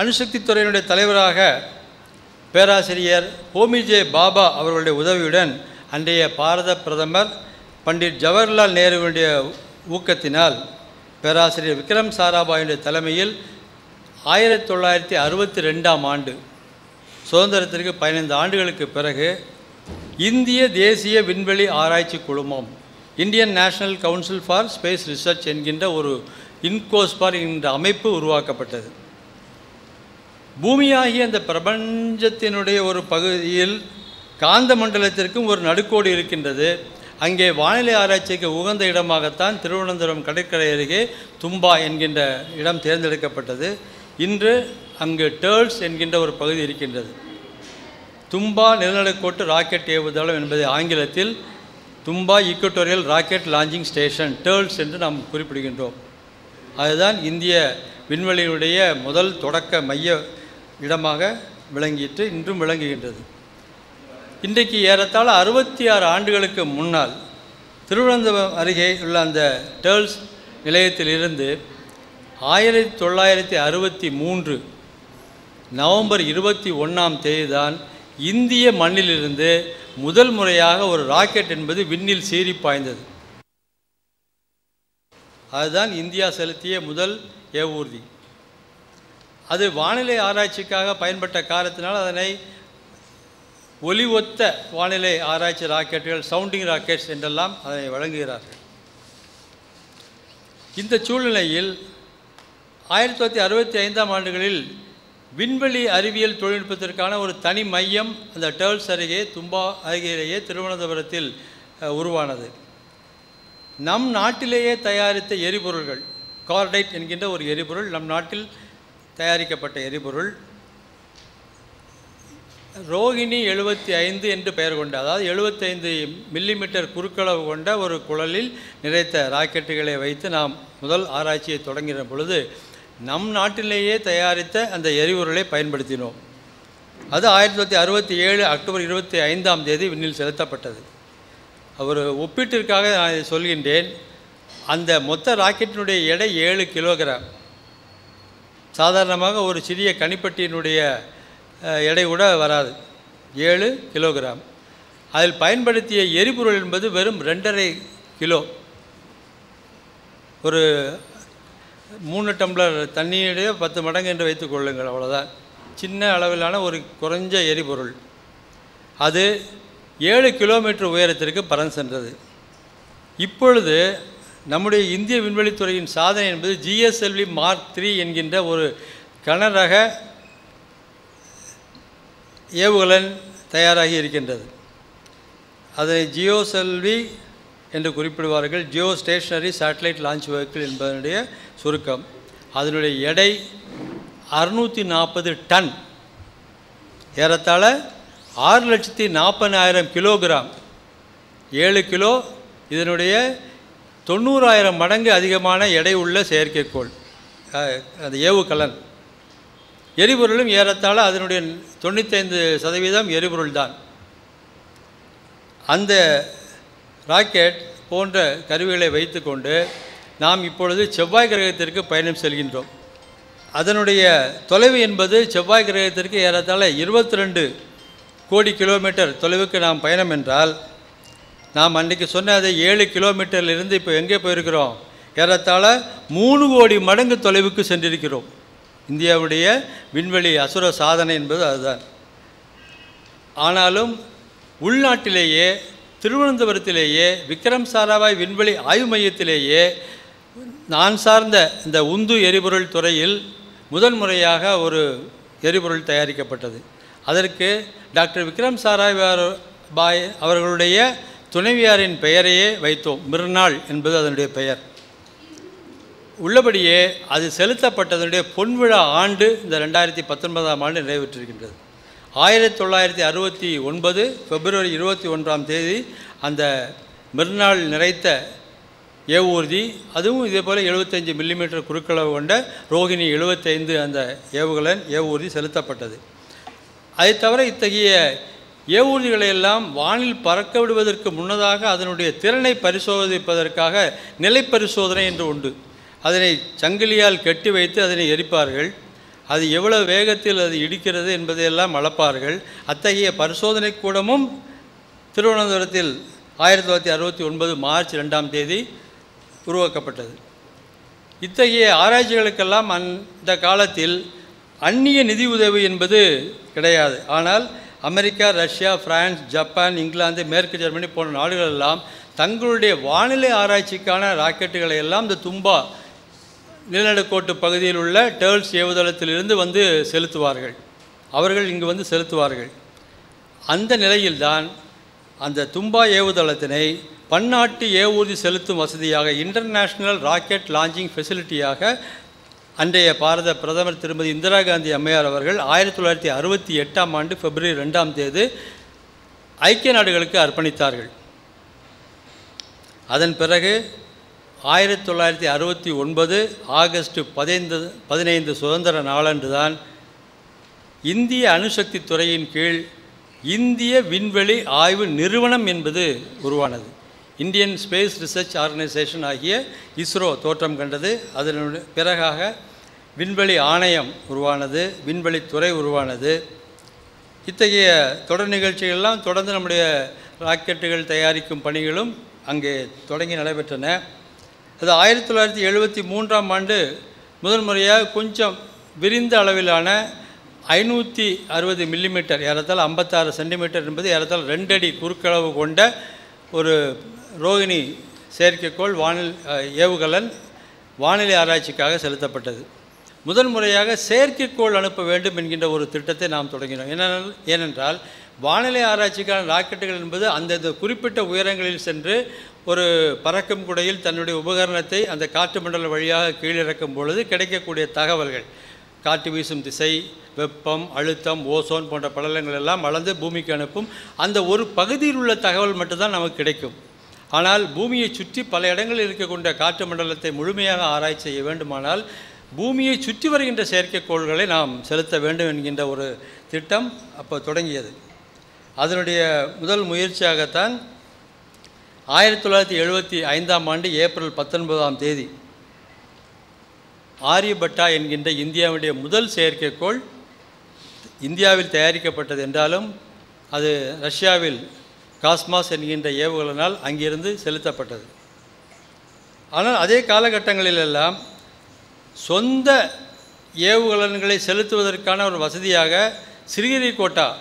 அணுசக்தி துறையினுடைய தலைவராக பேராசிரியர் ஹோமிஜே பாபா அவர்களுடைய உதவியுடன் அன்றைய பாரத பிரதமர் பண்டிட் ஜவஹர்லால் நேருவினுடைய ஊக்கத்தினால் பேராசிரியர் விக்ரம் சாராபாயுடைய தலைமையில் ஆயிரத்தி தொள்ளாயிரத்தி அறுபத்தி ரெண்டாம் ஆண்டு சுதந்திரத்திற்கு பதினைந்து ஆண்டுகளுக்கு பிறகு இந்திய தேசிய விண்வெளி ஆராய்ச்சி குழுமம் Indian National Council for Space Research என்கின்ற ஒரு இன்கோஸ்பார் என்ற அமைப்பு உருவாக்கப்பட்டது. பூமியாகிய அந்த பிரபஞ்சத்தினுடைய ஒரு பகுதியில் காந்த மண்டலத்திற்கும் ஒரு நடுக்கோடு இருக்கின்றது. அங்கே வானிலை ஆராய்ச்சிக்கு உகந்த இடமாகத்தான் திருவனந்தபுரம் கடற்கரை அருகே தும்பா என்கின்ற இடம் தேர்ந்தெடுக்கப்பட்டது. இன்று அங்கு டேர்ல்ஸ் என்கின்ற ஒரு பகுதி இருக்கின்றது. தும்பா நிலநடுக்கோட்டு ராக்கெட் ஏவுதளம் என்பதை ஆங்கிலத்தில் Thumba equatorial rocket launching station TERLS என்று நாம் குறிப்பிடுகின்றோம். அதுதான் இந்திய விண்வெளியினுடைய முதல் தொடக்க மைய இடமாக விளங்கிட்டு இன்றும் விளங்குகின்றது. இன்றைக்கு ஏறத்தாழ அறுபத்தி ஆறு ஆண்டுகளுக்கு முன்னால் திருவனந்தபுரம் அருகே உள்ள அந்த டேர்ல்ஸ் நிலையத்திலிருந்து ஆயிரத்தி தொள்ளாயிரத்தி அறுபத்தி மூன்று நவம்பர் இருபத்தி ஒன்றாம் தேதி தான் இந்திய மண்ணிலிருந்து முதல் முறையாக ஒரு ராக்கெட் என்பது விண்ணில் சீறி பாய்ந்தது. அதுதான் இந்தியா செலுத்திய முதல் ஏவூர்தி அது வானிலை ஆராய்ச்சிக்காக பயன்பட்ட காரணத்தினால் அதனை ஒலி ஒத்த வானிலை ஆராய்ச்சி ராக்கெட்டுகள் சவுண்டிங் ராக்கெட்ஸ் என்றெல்லாம் அதனை வழங்குகிறார்கள். இந்த சூழ்நிலையில் ஆயிரத்தி தொள்ளாயிரத்தி அறுபத்தி ஐந்தாம் ஆண்டுகளில் விண்வெளி அறிவியல் தொழில்நுட்பத்திற்கான ஒரு தனி மையம் அந்த டேர்ல்ஸ் அருகே தும்பா அருகிலேயே திருவனந்தபுரத்தில் உருவானது. நம் நாட்டிலேயே தயாரித்த எரிபொருள்கள் கார்டைட் என்கின்ற ஒரு எரிபொருள் நம் நாட்டில் தயாரிக்கப்பட்ட எரிபொருள் ரோகிணி எழுபத்தி ஐந்து என்று பெயர் கொண்ட அதாவது எழுபத்தைந்து மில்லிமீட்டர் குறுக்களவு கொண்ட ஒரு குழலில் நிறைத்த ராக்கெட்டுகளை வைத்து நாம் முதல் ஆராய்ச்சியை தொடங்கின பொழுது நம் நாட்டிலேயே தயாரித்த அந்த எரிபொருளை பயன்படுத்தினோம். அது ஆயிரத்தி தொள்ளாயிரத்தி அறுபத்தி ஏழு அக்டோபர் இருபத்தி ஐந்தாம் தேதி விண்ணில் செலுத்தப்பட்டது. ஒரு ஒப்பீட்டிற்காக நான் இதை சொல்கின்றேன் அந்த மொத்த ராக்கெட்டினுடைய எடை ஏழு கிலோகிராம். சாதாரணமாக ஒரு சிறிய கனிப்பட்டியினுடைய எடை கூட வராது. ஏழு கிலோகிராம். அதில் பயன்படுத்திய எரிபொருள் என்பது வெறும் ரெண்டரை கிலோ. ஒரு மூணு டம்ளர் தண்ணியுடைய பத்து மடங்கு என்று வைத்துக் கொள்ளுங்கள் அவ்வளோதான் சின்ன அளவிலான ஒரு குறைஞ்ச எரிபொருள். அது ஏழு கிலோமீட்டர் உயரத்திற்கு பறந்து சென்றது. இப்பொழுது நம்முடைய இந்திய விண்வெளித்துறையின் சாதனை என்பது ஜிஎஸ்எல்வி மார்க் த்ரீ என்கின்ற ஒரு கனரக ஏவுகலன் தயாராகி இருக்கின்றது. அதை ஜியோசெல்வி என்று குறிப்பிடுவார்கள். Geostationary satellite launch vehicle என்பதனுடைய சுருக்கம். அதனுடைய எடை அறுநூற்றி நாற்பது டன். ஏறத்தாழ ஆறு லட்சத்தி நாற்பதாயிரம் கிலோகிராம். ஏழு கிலோ இதனுடைய தொண்ணூறாயிரம் மடங்கு அதிகமான எடை உள்ள செயற்கைக்கோள். அந்த ஏவுகலன் எரிபொருளும் ஏறத்தாழ அதனுடைய தொண்ணூத்தைந்து சதவீதம் எரிபொருள் தான் அந்த ராக்கெட் போன்ற கருவிகளை வைத்துக்கொண்டு நாம் இப்பொழுது செவ்வாய் கிரகத்திற்கு பயணம் செல்கின்றோம். அதனுடைய தொலைவு என்பது செவ்வாய் கிரகத்திற்கு ஏறத்தாழ இருபத்தி ரெண்டு கோடி கிலோமீட்டர் தொலைவுக்கு நாம் பயணம் என்றால் நாம் அன்றைக்கு சொன்ன அதை ஏழு கிலோமீட்டர்லேருந்து இப்போ எங்கே போயிருக்கிறோம்? ஏறத்தாழ மூணு கோடி மடங்கு தொலைவுக்கு சென்றிருக்கிறோம். இந்தியாவுடைய விண்வெளி அசுர சாதனை என்பது அதுதான். ஆனாலும் உள்நாட்டிலேயே திருவனந்தபுரத்திலேயே விக்ரம் சாராபாய் விண்வெளி ஆய்வு மையத்திலேயே நான் சார்ந்த இந்த உந்து எரிபொருள் துறையில் முதன் முறையாக ஒரு எரிபொருள் தயாரிக்கப்பட்டது. அதற்கு டாக்டர் விக்ரம் சாராய் பாய் அவர்களுடைய துணைவியாரின் பெயரையே வைத்தோம். மிருநாள் என்பது அதனுடைய பெயர். உள்ளபடியே அது செலுத்தப்பட்டதனுடைய பொன்விழா ஆண்டு இந்த ரெண்டாயிரத்தி பத்தொன்பதாம் ஆண்டு நிறைவேற்றிருக்கின்றது. ஆயிரத்தி தொள்ளாயிரத்தி அறுபத்தி ஒன்பது பிப்ரவரி இருபத்தி ஒன்றாம் தேதி அந்த மிர்நாள் நிறைத்த ஏவூர்தி அதுவும் இதே போல் எழுபத்தஞ்சு மில்லிமீட்டர் குறுக்களவு கொண்ட ரோகிணி எழுபத்தைந்து அந்த ஏவுகலன் ஏவூர்தி செலுத்தப்பட்டது. அதை தவிர இத்தகைய ஏவூர்திகளை எல்லாம் வானில் பறக்க விடுவதற்கு முன்னதாக அதனுடைய திறனை பரிசோதிப்பதற்காக நிலை பரிசோதனை என்று உண்டு. அதனை சங்கிலியால் கட்டி வைத்து அதனை எரிப்பார்கள். அது எவ்வளவு வேகத்தில் அது இடிக்கிறது என்பதையெல்லாம் அளப்பார்கள். அத்தகைய பரிசோதனை கூடமும் திருவனந்தபுரத்தில் ஆயிரத்தி தொள்ளாயிரத்தி அறுபத்தி ஒன்பது மார்ச் ரெண்டாம் தேதி உருவாக்கப்பட்டது. இத்தகைய ஆராய்ச்சிகளுக்கெல்லாம் அந்த காலத்தில் அந்நிய நிதி உதவி என்பது கிடையாது. ஆனால் அமெரிக்கா ரஷ்யா பிரான்ஸ் ஜப்பான் இங்கிலாந்து மேற்கு ஜெர்மனி போன்ற நாடுகள் எல்லாம் தங்களுடைய வானிலை ஆராய்ச்சிக்கான ராக்கெட்டுகளை எல்லாம் இந்த தும்பா நிலநடுக்கோட்டு பகுதியில் உள்ள டேர்ல்ஸ் ஏவுதளத்திலிருந்து வந்து செலுத்துவார்கள். அவர்கள் இங்கு வந்து செலுத்துவார்கள். அந்த நிலையில்தான் அந்த தும்பா ஏவுதளத்தினை பன்னாட்டு ஏவூர்தி செலுத்தும் வசதியாக இன்டர்நேஷ்னல் ராக்கெட் லாஞ்சிங் ஃபெசிலிட்டியாக அன்றைய பாரத பிரதமர் திருமதி இந்திரா காந்தி அம்மையார் அவர்கள் ஆயிரத்தி தொள்ளாயிரத்தி அறுபத்தி எட்டாம் ஆண்டு பிப்ரவரி ரெண்டாம் தேதி ஐக்கிய நாடுகளுக்கு அர்ப்பணித்தார்கள். அதன் பிறகு ஆயிரத்தி தொள்ளாயிரத்தி அறுபத்தி ஒன்பது ஆகஸ்ட் பதினைந்து பதினைந்து சுதந்திர நாளன்று தான் இந்திய அணுசக்தி துறையின் கீழ் இந்திய விண்வெளி ஆய்வு நிறுவனம் என்பது உருவானது. இந்தியன் ஸ்பேஸ் ரிசர்ச் ஆர்கனைசேஷன் ஆகிய இஸ்ரோ தோற்றம் கண்டது. அதனுடைய பிறகாக விண்வெளி ஆணையம் உருவானது விண்வெளி துறை உருவானது. இத்தகைய தொடர் நிகழ்ச்சிகள்லாம் தொடர்ந்து நம்முடைய ராக்கெட்டுகள் தயாரிக்கும் பணிகளும் அங்கே தொடங்கி நடைபெற்றன. அது ஆயிரத்தி தொள்ளாயிரத்தி எழுபத்தி மூன்றாம் ஆண்டு முதல் முறையாக கொஞ்சம் விரிந்த அளவிலான ஐநூற்றி அறுபது மில்லிமீட்டர் ஏறத்தால் ஐம்பத்தாறு சென்டிமீட்டர் என்பது ஏறத்தால் ரெண்டடி குறுக்களவு கொண்ட ஒரு ரோகிணி செயற்கைக்கோள் வானில் ஏவுகலன் வானிலை ஆராய்ச்சிக்காக செலுத்தப்பட்டது. முதன் முறையாக செயற்கைக்கோள் அனுப்ப வேண்டும் என்கின்ற ஒரு திட்டத்தை நாம் தொடங்கினோம். ஏனென்றால் ஏனென்றால் வானிலை ஆராய்ச்சிக்கான ராக்கெட்டுகள் என்பது அந்தந்த குறிப்பிட்ட உயரங்களில் சென்று ஒரு பறக்கும் குடையில் தன்னுடைய உபகரணத்தை அந்த காற்று மண்டல வழியாக கீழிறக்கும் பொழுது கிடைக்கக்கூடிய தகவல்கள். காற்று வீசும் திசை வெப்பம் அழுத்தம் ஓசோன் போன்ற படலங்கள் எல்லாம் அளந்து பூமிக்கு அனுப்பும் அந்த ஒரு பகுதியில் உள்ள தகவல் மட்டும்தான் நமக்கு கிடைக்கும். ஆனால் பூமியை சுற்றி பல இடங்களில் இருக்கக்கூடிய காற்று மண்டலத்தை முழுமையாக ஆராய்ச்சி செய்ய வேண்டுமானால் பூமியை சுற்றி வருகின்ற செயற்கைக்கோள்களை நாம் செலுத்த வேண்டும் என்கின்ற ஒரு திட்டம் அப்போ தொடங்கியது. அதனுடைய முதல் முயற்சியாகத்தான் ஆயிரத்தி தொள்ளாயிரத்தி எழுபத்தி ஐந்தாம் ஆண்டு ஏப்ரல் பத்தொன்பதாம் தேதி ஆரியபட்டா என்கின்ற இந்தியாவுடைய முதல் செயற்கைக்கோள் இந்தியாவில் தயாரிக்கப்பட்டது என்றாலும் அது ரஷ்யாவில் காஸ்மாஸ் என்கின்ற ஏவுகலனால் அங்கிருந்து செலுத்தப்பட்டது. ஆனால் அதே காலகட்டங்களிலெல்லாம் சொந்த ஏவுகலன்களை செலுத்துவதற்கான ஒரு வசதியாக சிறுகிரிக்கோட்டா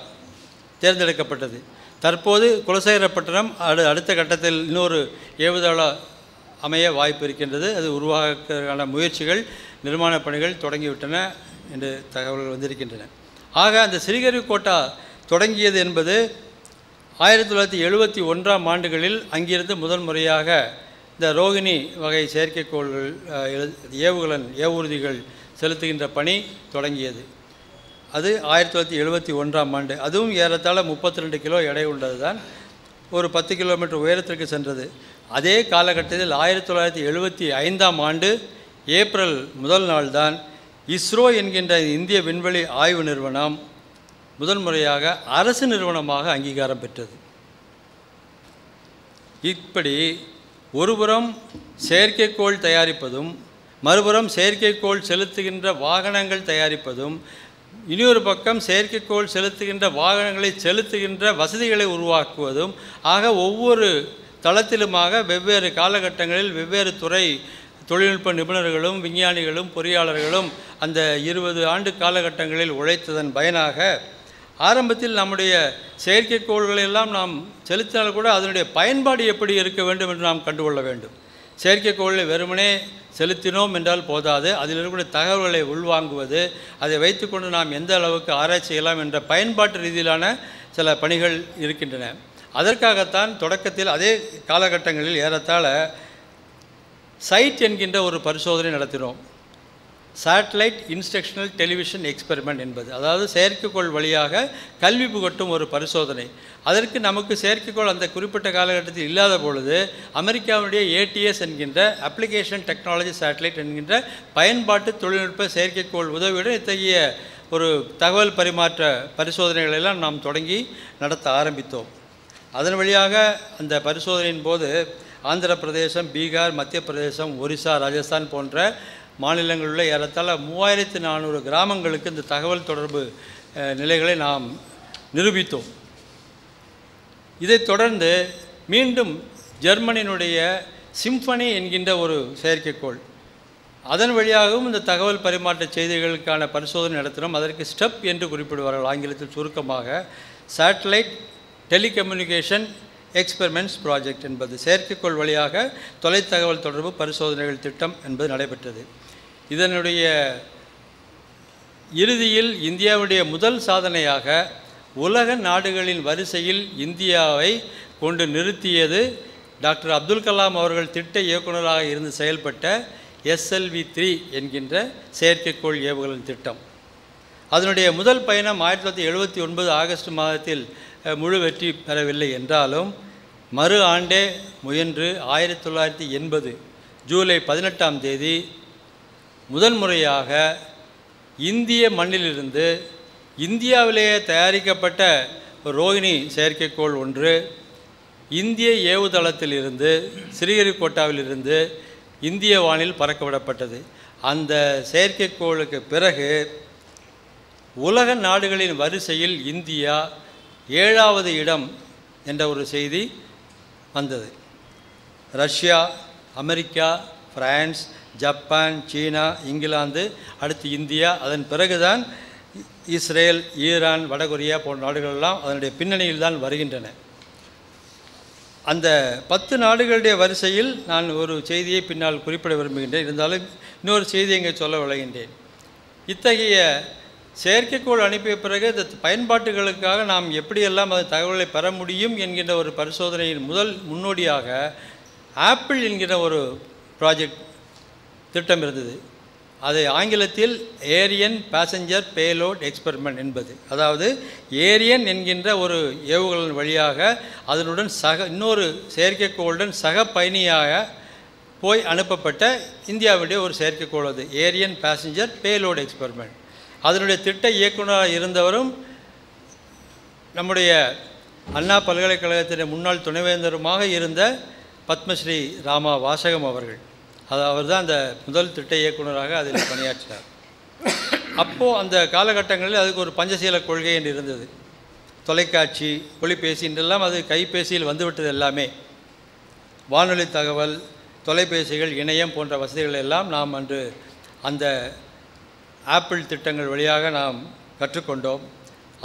தேர்ந்தெடுக்கப்பட்டது. தற்போது குலசேகரப்பட்டினம் அடு அடுத்த கட்டத்தில் இன்னொரு ஏவுதள அமைய வாய்ப்பு இருக்கின்றது. அது உருவாக்குவதற்கான முயற்சிகள் நிர்மாணப் பணிகள் தொடங்கிவிட்டன என்று தகவல்கள் வந்திருக்கின்றன. ஆக அந்த சிறுகரிக்கோட்டா தொடங்கியது என்பது ஆயிரத்தி தொள்ளாயிரத்தி எழுபத்தி ஒன்றாம் ஆண்டுகளில் அங்கிருந்து முதல் முறையாக இந்த ரோகிணி வகை செயற்கைக்கோள்கள் எழு- ஏவுகலன் ஏவூர்திகள் செலுத்துகின்ற பணி தொடங்கியது. அது ஆயிரத்தி தொள்ளாயிரத்தி எழுபத்தி ஒன்றாம் ஆண்டு. அதுவும் ஏறத்தாழ முப்பத்தி ரெண்டு கிலோ எடை உள்ளது தான் ஒரு பத்து கிலோமீட்டர் உயரத்திற்கு சென்றது. அதே காலகட்டத்தில் ஆயிரத்தி தொள்ளாயிரத்தி எழுபத்தி ஐந்தாம் ஆண்டு ஏப்ரல் முதல் நாள் தான் இஸ்ரோ என்கின்ற இந்திய விண்வெளி ஆய்வு நிறுவனம் முதன்முறையாக அரசு நிறுவனமாக அங்கீகாரம் பெற்றது. இப்படி ஒருபுறம் செயற்கைக்கோள் தயாரிப்பதும் மறுபுறம் செயற்கைக்கோள் செலுத்துகின்ற வாகனங்கள் தயாரிப்பதும் இனியொரு பக்கம் செயற்கைக்கோள் செலுத்துகின்ற வாகனங்களை செலுத்துகின்ற வசதிகளை உருவாக்குவதும் ஆக ஒவ்வொரு தளத்திலுமாக வெவ்வேறு காலகட்டங்களில் வெவ்வேறு துறை தொழில்நுட்ப நிபுணர்களும் விஞ்ஞானிகளும் பொறியாளர்களும் அந்த இருபது ஆண்டு காலகட்டங்களில் உழைத்ததன் பயனாக ஆரம்பத்தில் நம்முடைய செயற்கைக்கோள்களை எல்லாம் நாம் செலுத்தினால் கூட அதனுடைய பயன்பாடு எப்படி இருக்க வேண்டும் என்று நாம் கண்டுகொள்ள வேண்டும். செயற்கைக்கோளில் வெறுமனே செலுத்தினோம் என்றால் போதாது. அதில் இருக்கக்கூடிய தகவல்களை உள்வாங்குவது அதை வைத்துக்கொண்டு நாம் எந்த அளவுக்கு ஆராய்ச்சி செய்யலாம் என்ற பயன்பாட்டு ரீதியிலான சில பணிகள் இருக்கின்றன. அதற்காகத்தான் தொடக்கத்தில் அதே காலகட்டங்களில் ஏறத்தாழ சைட் என்கின்ற ஒரு பரிசோதனை நடத்தினோம். சேட்டலைட் இன்ஸ்ட்ரக்ஷனல் டெலிவிஷன் எக்ஸ்பெரிமெண்ட் என்பது. அதாவது செயற்கைக்கோள் வழியாக கல்வி புகட்டும் ஒரு பரிசோதனை. அதற்கு நமக்கு செயற்கைக்கோள் அந்த குறிப்பிட்ட காலகட்டத்தில் இல்லாத பொழுது அமெரிக்காவுடைய ஏடிஎஸ் என்கின்ற அப்ளிகேஷன் டெக்னாலஜி சேட்டலைட் என்கின்ற பயன்பாட்டு தொழில்நுட்ப செயற்கைக்கோள் உதவியுடன் இத்தகைய ஒரு தகவல் பரிமாற்ற பரிசோதனைகளை எல்லாம் நாம் தொடங்கி நடத்த ஆரம்பித்தோம். அதன் வழியாக அந்த பரிசோதனையின் போது ஆந்திர பிரதேசம் பீகார் மத்திய பிரதேசம் ஒரிசா ராஜஸ்தான் போன்ற மாநிலங்களில் உள்ள ஏறத்தாழ மூவாயிரத்தி நானூறு கிராமங்களுக்கு இந்த தகவல் தொடர்பு நிலைகளை நாம் நிரூபித்தோம். இதைத் தொடர்ந்து மீண்டும் ஜெர்மனியினுடைய சிம்பனி என்கின்ற ஒரு செயற்கைக்கோள். அதன் வழியாகவும் இந்த தகவல் பரிமாற்ற செய்திகளுக்கான பரிசோதனை நடத்தினோம். அதற்கு ஸ்டெப் என்று குறிப்பிடுவார்கள் ஆங்கிலத்தில் சுருக்கமாக. சேட்டலைட் டெலிகம்யூனிகேஷன் எக்ஸ்பெரிமெண்ட்ஸ் ப்ராஜெக்ட் என்பது செயற்கைக்கோள் வழியாக தொலைத்தகவல் தொடர்பு பரிசோதனைகள் திட்டம் என்பது நடைபெற்றது. இதனுடைய இறுதியில் இந்தியாவுடைய முதல் சாதனையாக உலக நாடுகளின் வரிசையில் இந்தியாவை கொண்டு நிறுத்தியது டாக்டர் அப்துல் கலாம் அவர்கள் திட்ட இயக்குநராக இருந்து செயல்பட்ட எஸ்எல்வி த்ரீ என்கின்ற செயற்கைக்கோள் ஏவுகணை திட்டம். அதனுடைய முதல் பயணம் ஆயிரத்தி தொள்ளாயிரத்தி எழுபத்தி ஒன்பது ஆகஸ்ட் மாதத்தில் முழு வெற்றி பெறவில்லை என்றாலும் மறு ஆண்டே முயன்று ஆயிரத்தி தொள்ளாயிரத்தி எண்பது ஜூலை பதினெட்டாம் தேதி முதல் முறையாக இந்திய மண்ணிலிருந்து இந்தியாவிலேயே தயாரிக்கப்பட்ட ரோஹிணி ரோகிணி செயற்கைக்கோள் ஒன்று இந்திய ஏவுதளத்திலிருந்து ஸ்ரீஹரிகோட்டாவிலிருந்து இந்திய வானில் பறக்கவிடப்பட்டது. அந்த செயற்கைக்கோளுக்கு பிறகு உலக நாடுகளின் வரிசையில் இந்தியா ஏழாவது இடம் என்ற ஒரு செய்தி வந்தது. Russia America France Japan China England அடுத்து இந்தியா அதன் பிறகுதான் இஸ்ரேல் ஈரான் வடகொரியா போன்ற நாடுகளெல்லாம் அதனுடைய பின்னணியில் தான் வருகின்றன. அந்த பத்து நாடுகளுடைய வரிசையில் நான் ஒரு செய்தியை பின்னால் குறிப்பிட விரும்புகின்றேன். இருந்தாலும் இன்னொரு செய்தியை இங்கே சொல்ல விளைகின்றேன் இத்தகைய செயற்கைக்கோள் அனுப்பிய பிறகு இந்த பயன்பாட்டுகளுக்காக நாம் எப்படியெல்லாம் அந்த தகவலை பெற முடியும் என்கின்ற ஒரு பரிசோதனையின் முதல் முன்னோடியாக ஆப்பிள் என்கிற ஒரு ப்ராஜெக்ட் திட்டம் இருந்தது. அது ஆங்கிலத்தில் ஏரியன் பேசஞ்சர் பேலோட் எக்ஸ்பெரிமெண்ட் என்பது. அதாவது ஏரியன் என்கின்ற ஒரு ஏவுகலன் வழியாக அதனுடன் சக இன்னொரு செயற்கைக்கோளுடன் சக பயணியாக போய் அனுப்பப்பட்ட இந்தியாவுடைய ஒரு செயற்கைக்கோள் அது. Ariane passenger payload experiment. அதனுடைய திட்ட இயக்குனராக இருந்தவரும் நம்முடைய அண்ணா பல்கலைக்கழகத்தின் முன்னாள் துணைவேந்தருமாக இருந்த பத்மஸ்ரீ ராமா வாசகம் அவர்கள். அது அவர் தான் அந்த முதல் திட்ட இயக்குனராக அதில் பணியாற்றினார். அப்போது அந்த காலகட்டங்களில் அதுக்கு ஒரு பஞ்சசீல கொள்கை என்று இருந்தது. தொலைக்காட்சி ஒளிபேசி என்றெல்லாம் அது கைபேசியில் வந்துவிட்டது எல்லாமே. வானொலி தகவல் தொலைபேசிகள் இணையம் போன்ற வசதிகள் எல்லாம் நாம் அன்று அந்த ஆப்பிள் திட்டங்கள் வழியாக நாம் கற்றுக்கொண்டோம்.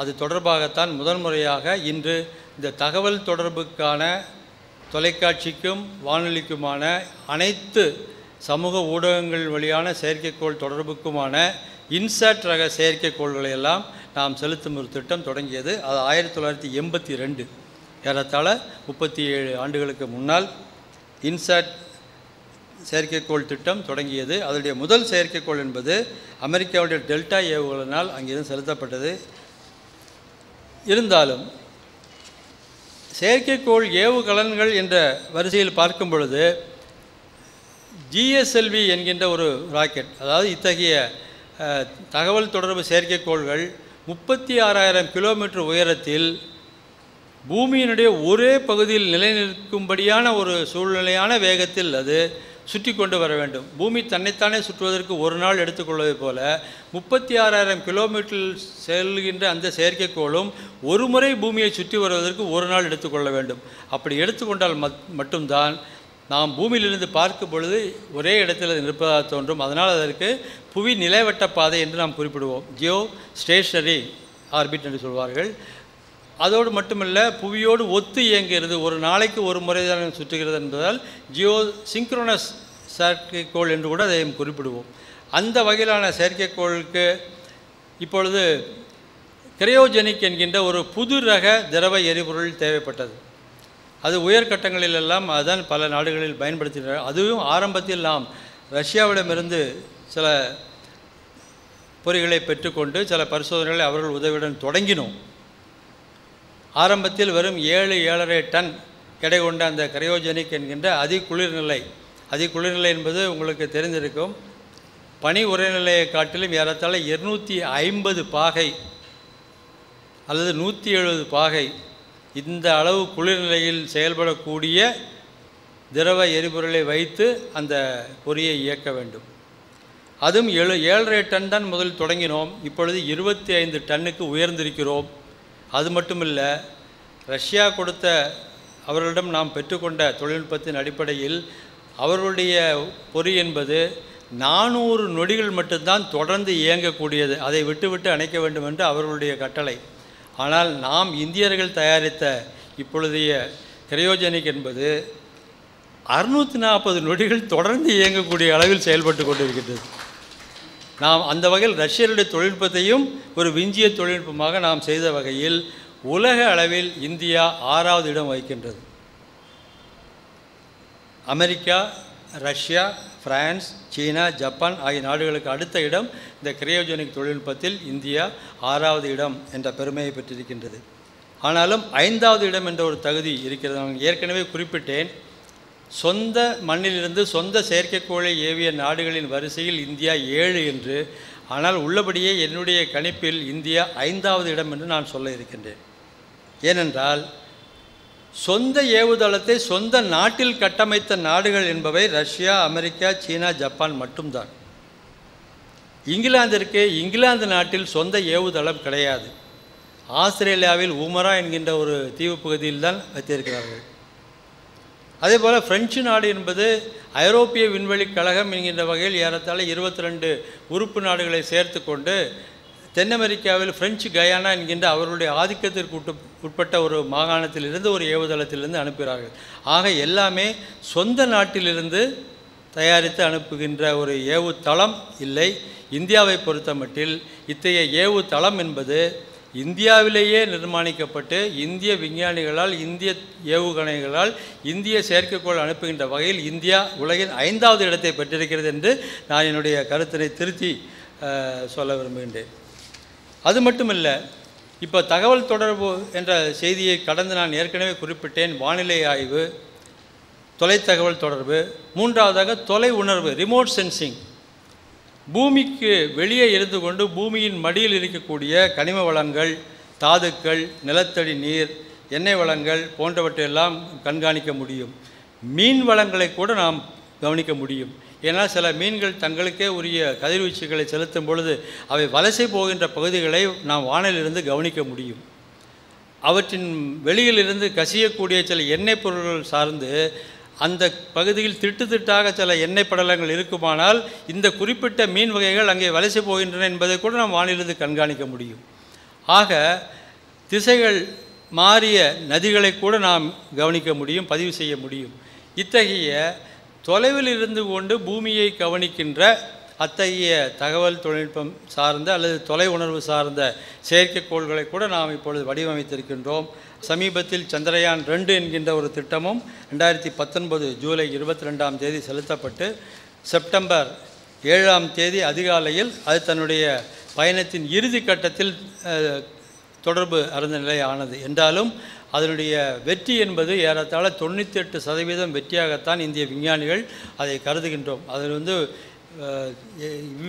அது தொடர்பாகத்தான் முதன் முறையாக இன்று இந்த தகவல் தொடர்புக்கான தொலைக்காட்சிக்கும் வானொலிக்குமான அனைத்து சமூக ஊடகங்கள் வழியான செயற்கைக்கோள் தொடர்புக்குமான இன்சாட் ரக செயற்கைக்கோள்களை எல்லாம் நாம் செலுத்தும் ஒரு திட்டம் தொடங்கியது. அது ஆயிரத்தி தொள்ளாயிரத்தி எண்பத்தி ரெண்டு. ஏறத்தாழ முப்பத்தி ஏழு ஆண்டுகளுக்கு முன்னால் இன்சாட் செயற்கைக்கோள் திட்டம் தொடங்கியது. அதனுடைய முதல் செயற்கைக்கோள் என்பது அமெரிக்காவுடைய டெல்டா ஏவுகளினால் அங்கிருந்து செலுத்தப்பட்டது. இருந்தாலும் செயற்கைக்கோள் ஏவுகலன்கள் என்ற வரிசையில் பார்க்கும் பொழுது ஜிஎஸ்எல்வி என்கின்ற ஒரு ராக்கெட் அதாவது இத்தகைய தகவல் தொடர்பு செயற்கைக்கோள்கள் முப்பத்தி ஆறாயிரம் கிலோமீட்டர் உயரத்தில் பூமியினுடைய ஒரே பகுதியில் நிலைநிற்கும்படியான ஒரு சூழ்நிலையான வேகத்தில் அது சுற்றி கொண்டு வர வேண்டும். பூமி தன்னைத்தானே சுற்றுவதற்கு ஒரு நாள் எடுத்துக்கொள்வதை போல முப்பத்தி ஆறாயிரம் கிலோமீட்டர் செல்கின்ற அந்த செயற்கைக்கோளும் ஒரு முறை பூமியை சுற்றி வருவதற்கு ஒரு நாள் எடுத்துக்கொள்ள வேண்டும். அப்படி எடுத்துக்கொண்டால் மத் மட்டும்தான் நாம் பூமியிலிருந்து பார்க்கும் பொழுது ஒரே இடத்தில் நிற்பதாக தோன்றும். அதனால் அதற்கு புவி நிலைவட்ட பாதை என்று நாம் குறிப்பிடுவோம். ஜியோ ஸ்டேஷனரி ஆர்பிட் என்று சொல்வார்கள். அதோடு மட்டுமல்ல புவியோடு ஒத்து இயங்குகிறது. ஒரு நாளைக்கு ஒரு முறை தான் சுற்றுகிறது என்பதால் ஜியோ சிங்க்ரோனஸ் செயற்கைக்கோள் என்று கூட அதை குறிப்பிடுவோம். அந்த வகையிலான செயற்கைக்கோளுக்கு இப்பொழுது கிரையோஜெனிக் என்கின்ற ஒரு புது ரக திரவ எரிபொருள் தேவைப்பட்டது. அது உயர்கட்டங்களிலெல்லாம் அதான் பல நாடுகளில் பயன்படுத்துகிறார் அதுவும் ஆரம்பத்தில் நாம் ரஷ்யாவிடமிருந்து சில பொறிகளை பெற்றுக்கொண்டு சில பரிசோதனைகளை அவர்கள் உதவியுடன் தொடங்கினோம். ஆரம்பத்தில் வெறும் ஏழு ஏழரை டன் எடை கொண்ட அந்த கரையோஜெனிக் என்கின்ற அதி குளிர்நிலை அதி குளிர்நிலை என்பது உங்களுக்கு தெரிந்திருக்கும். பனி உரைநிலையை காட்டிலும் ஏறத்தாழ இருநூற்றி ஐம்பது பாகை அல்லது நூற்றி எழுபது பாகை இந்த அளவு குளிர்நிலையில் செயல்படக்கூடிய திரவ எரிபொருளை வைத்து அந்த பொறியை இயக்க வேண்டும். அதுவும் ஏழு ஏழரை டன் தான் முதல் தொடங்கினோம். இப்பொழுது இருபத்தி ஐந்து டன்னுக்கு உயர்ந்திருக்கிறோம். அது மட்டுமில்ல ரஷ்யா கொடுத்த அவர்களிடம் நாம் பெற்றுக்கொண்ட தொழில்நுட்பத்தின் அடிப்படையில் அவர்களுடைய பொறி என்பது நானூறு நொடிகள் மட்டும்தான் தொடர்ந்து இயங்கக்கூடியது. அதை விட்டுவிட்டு அணைக்க வேண்டும் என்று அவர்களுடைய கட்டளை. ஆனால் நாம் இந்தியர்கள் தயாரித்த இப்பொழுதைய கிரையோஜெனிக் என்பது அறுநூற்றி நாற்பது நொடிகள் தொடர்ந்து இயங்கக்கூடிய அளவில் செயல்பட்டு கொண்டிருக்கின்றது. நாம் அந்த வகையில் ரஷ்யருடைய தொழில்நுட்பத்தையும் ஒரு விஞ்சிய தொழில்நுட்பமாக நாம் செய்த வகையில் உலக அளவில் இந்தியா ஆறாவது இடம் வகிக்கின்றது. America Russia France China Japan ஆகிய நாடுகளுக்கு அடுத்த இடம் இந்த கிரையோஜெனிக் தொழில்நுட்பத்தில் இந்தியா ஆறாவது இடம் என்ற பெருமையை பெற்றிருக்கின்றது. ஆனாலும் ஐந்தாவது இடம் என்ற ஒரு தகுதி இருக்கிறது. நான் ஏற்கனவே குறிப்பிட்டேன். சொந்த மண்ணிலிருந்து சொந்த செயற்கைக்கோளை ஏவிய நாடுகளின் வரிசையில் இந்தியா ஏழு என்று. ஆனால் உள்ளபடியே என்னுடைய கணிப்பில் இந்தியா ஐந்தாவது இடம் என்று நான் சொல்ல இருக்கின்றேன். ஏனென்றால் சொந்த ஏவுதளத்தை சொந்த நாட்டில் கட்டமைத்த நாடுகள் என்பவை ரஷ்யா அமெரிக்கா சீனா ஜப்பான் மட்டும்தான். இங்கிலாந்திற்கு இங்கிலாந்து நாட்டில் சொந்த ஏவுதளம் கிடையாது. ஆஸ்திரேலியாவில் உமரா என்கின்ற ஒரு தீவு பகுதியில் தான் வைத்திருக்கிறார்கள். அதே போல் பிரெஞ்சு நாடு என்பது ஐரோப்பிய விண்வெளி கழகம் என்கின்ற வகையில் ஏறத்தாழ இருபத்தி ரெண்டு உறுப்பு நாடுகளை சேர்த்து கொண்டு தென் அமெரிக்காவில் பிரெஞ்சு கயானா என்கின்ற அவர்களுடைய ஆதிக்கத்திற்கு உட்டு உட்பட்ட ஒரு மாகாணத்திலிருந்து ஒரு ஏவுதளத்திலிருந்து அனுப்புகிறார்கள். ஆக எல்லாமே சொந்த நாட்டிலிருந்து தயாரித்து அனுப்புகின்ற ஒரு ஏவு தளம் இல்லை. இந்தியாவை பொறுத்த மட்டில் இத்தகைய ஏவு தளம் என்பது இந்தியாவிலேயே நிர்மாணிக்கப்பட்டு இந்திய விஞ்ஞானிகளால் இந்திய ஏவுகணைகளால் இந்திய செயற்கைக்கோள் அனுப்புகின்ற வகையில் இந்தியா உலகின் ஐந்தாவது இடத்தை பெற்றிருக்கிறது என்று நான் என்னுடைய கருத்தினை திருத்தி சொல்ல விரும்புகின்றேன். அது மட்டும் இல்லை இப்போ தகவல் தொடர்பு என்ற செய்தியை கடந்து நான் ஏற்கனவே குறிப்பிட்டேன் வானிலை ஆய்வு தொலைத்தகவல் தொடர்பு மூன்றாவதாக தொலை உணர்வு ரிமோட் சென்சிங் பூமிக்கு வெளியே இருந்து கொண்டு பூமியின் மடியில் இருக்கக்கூடிய கனிம வளங்கள் தாதுக்கள் நிலத்தடி நீர் எண்ணெய் வளங்கள் போன்றவற்றையெல்லாம் கண்காணிக்க முடியும். மீன் வளங்களை கூட நாம் கவனிக்க முடியும். ஏன்னால் சில மீன்கள் தங்களுக்கே உரிய கதிர்வீச்சுகளை செலுத்தும் பொழுது அவை வலசை போகின்ற பகுதிகளை நாம் வானிலிருந்து கவனிக்க முடியும். அவற்றின் வெளியிலிருந்து கசியக்கூடிய சில எண்ணெய் பொருள்கள் சார்ந்து அந்த பகுதியில் திட்டு திட்டாக சில எண்ணெய் படலங்கள் இருக்குமானால் இந்த குறிப்பிட்ட மீன் வகைகள் அங்கே வலசை போகின்றன என்பதை கூட நாம் வானிலிருந்து கண்காணிக்க முடியும். ஆக திசைகள் மாறிய நதிகளை கூட நாம் கவனிக்க முடியும் பதிவு செய்ய முடியும். இத்தகைய தொலைவில் இருந்து கொண்டு பூமியை கவனிக்கின்ற அத்தகைய தகவல் தொழில்நுட்பம் சார்ந்த அல்லது தொலை உணர்வு சார்ந்த செயற்கைக்கோள்களை கூட நாம் இப்பொழுது வடிவமைத்திருக்கின்றோம். சமீபத்தில் சந்திரயான் ரெண்டு என்கின்ற ஒரு திட்டமும் ரெண்டாயிரத்தி பத்தொன்பது ஜூலை இருபத்தி ரெண்டாம் தேதி செலுத்தப்பட்டு செப்டம்பர் ஏழாம் தேதி அதிகாலையில் அது தன்னுடைய பயணத்தின் இறுதி கட்டத்தில் தொடர்பு அறந்த நிலை ஆனது என்றாலும் அதனுடைய வெற்றி என்பது ஏறத்தாழ தொண்ணூற்றி எட்டு சதவீதம் வெற்றியாகத்தான் இந்திய விஞ்ஞானிகள் அதை கருதுகின்றோம். அதில் வந்து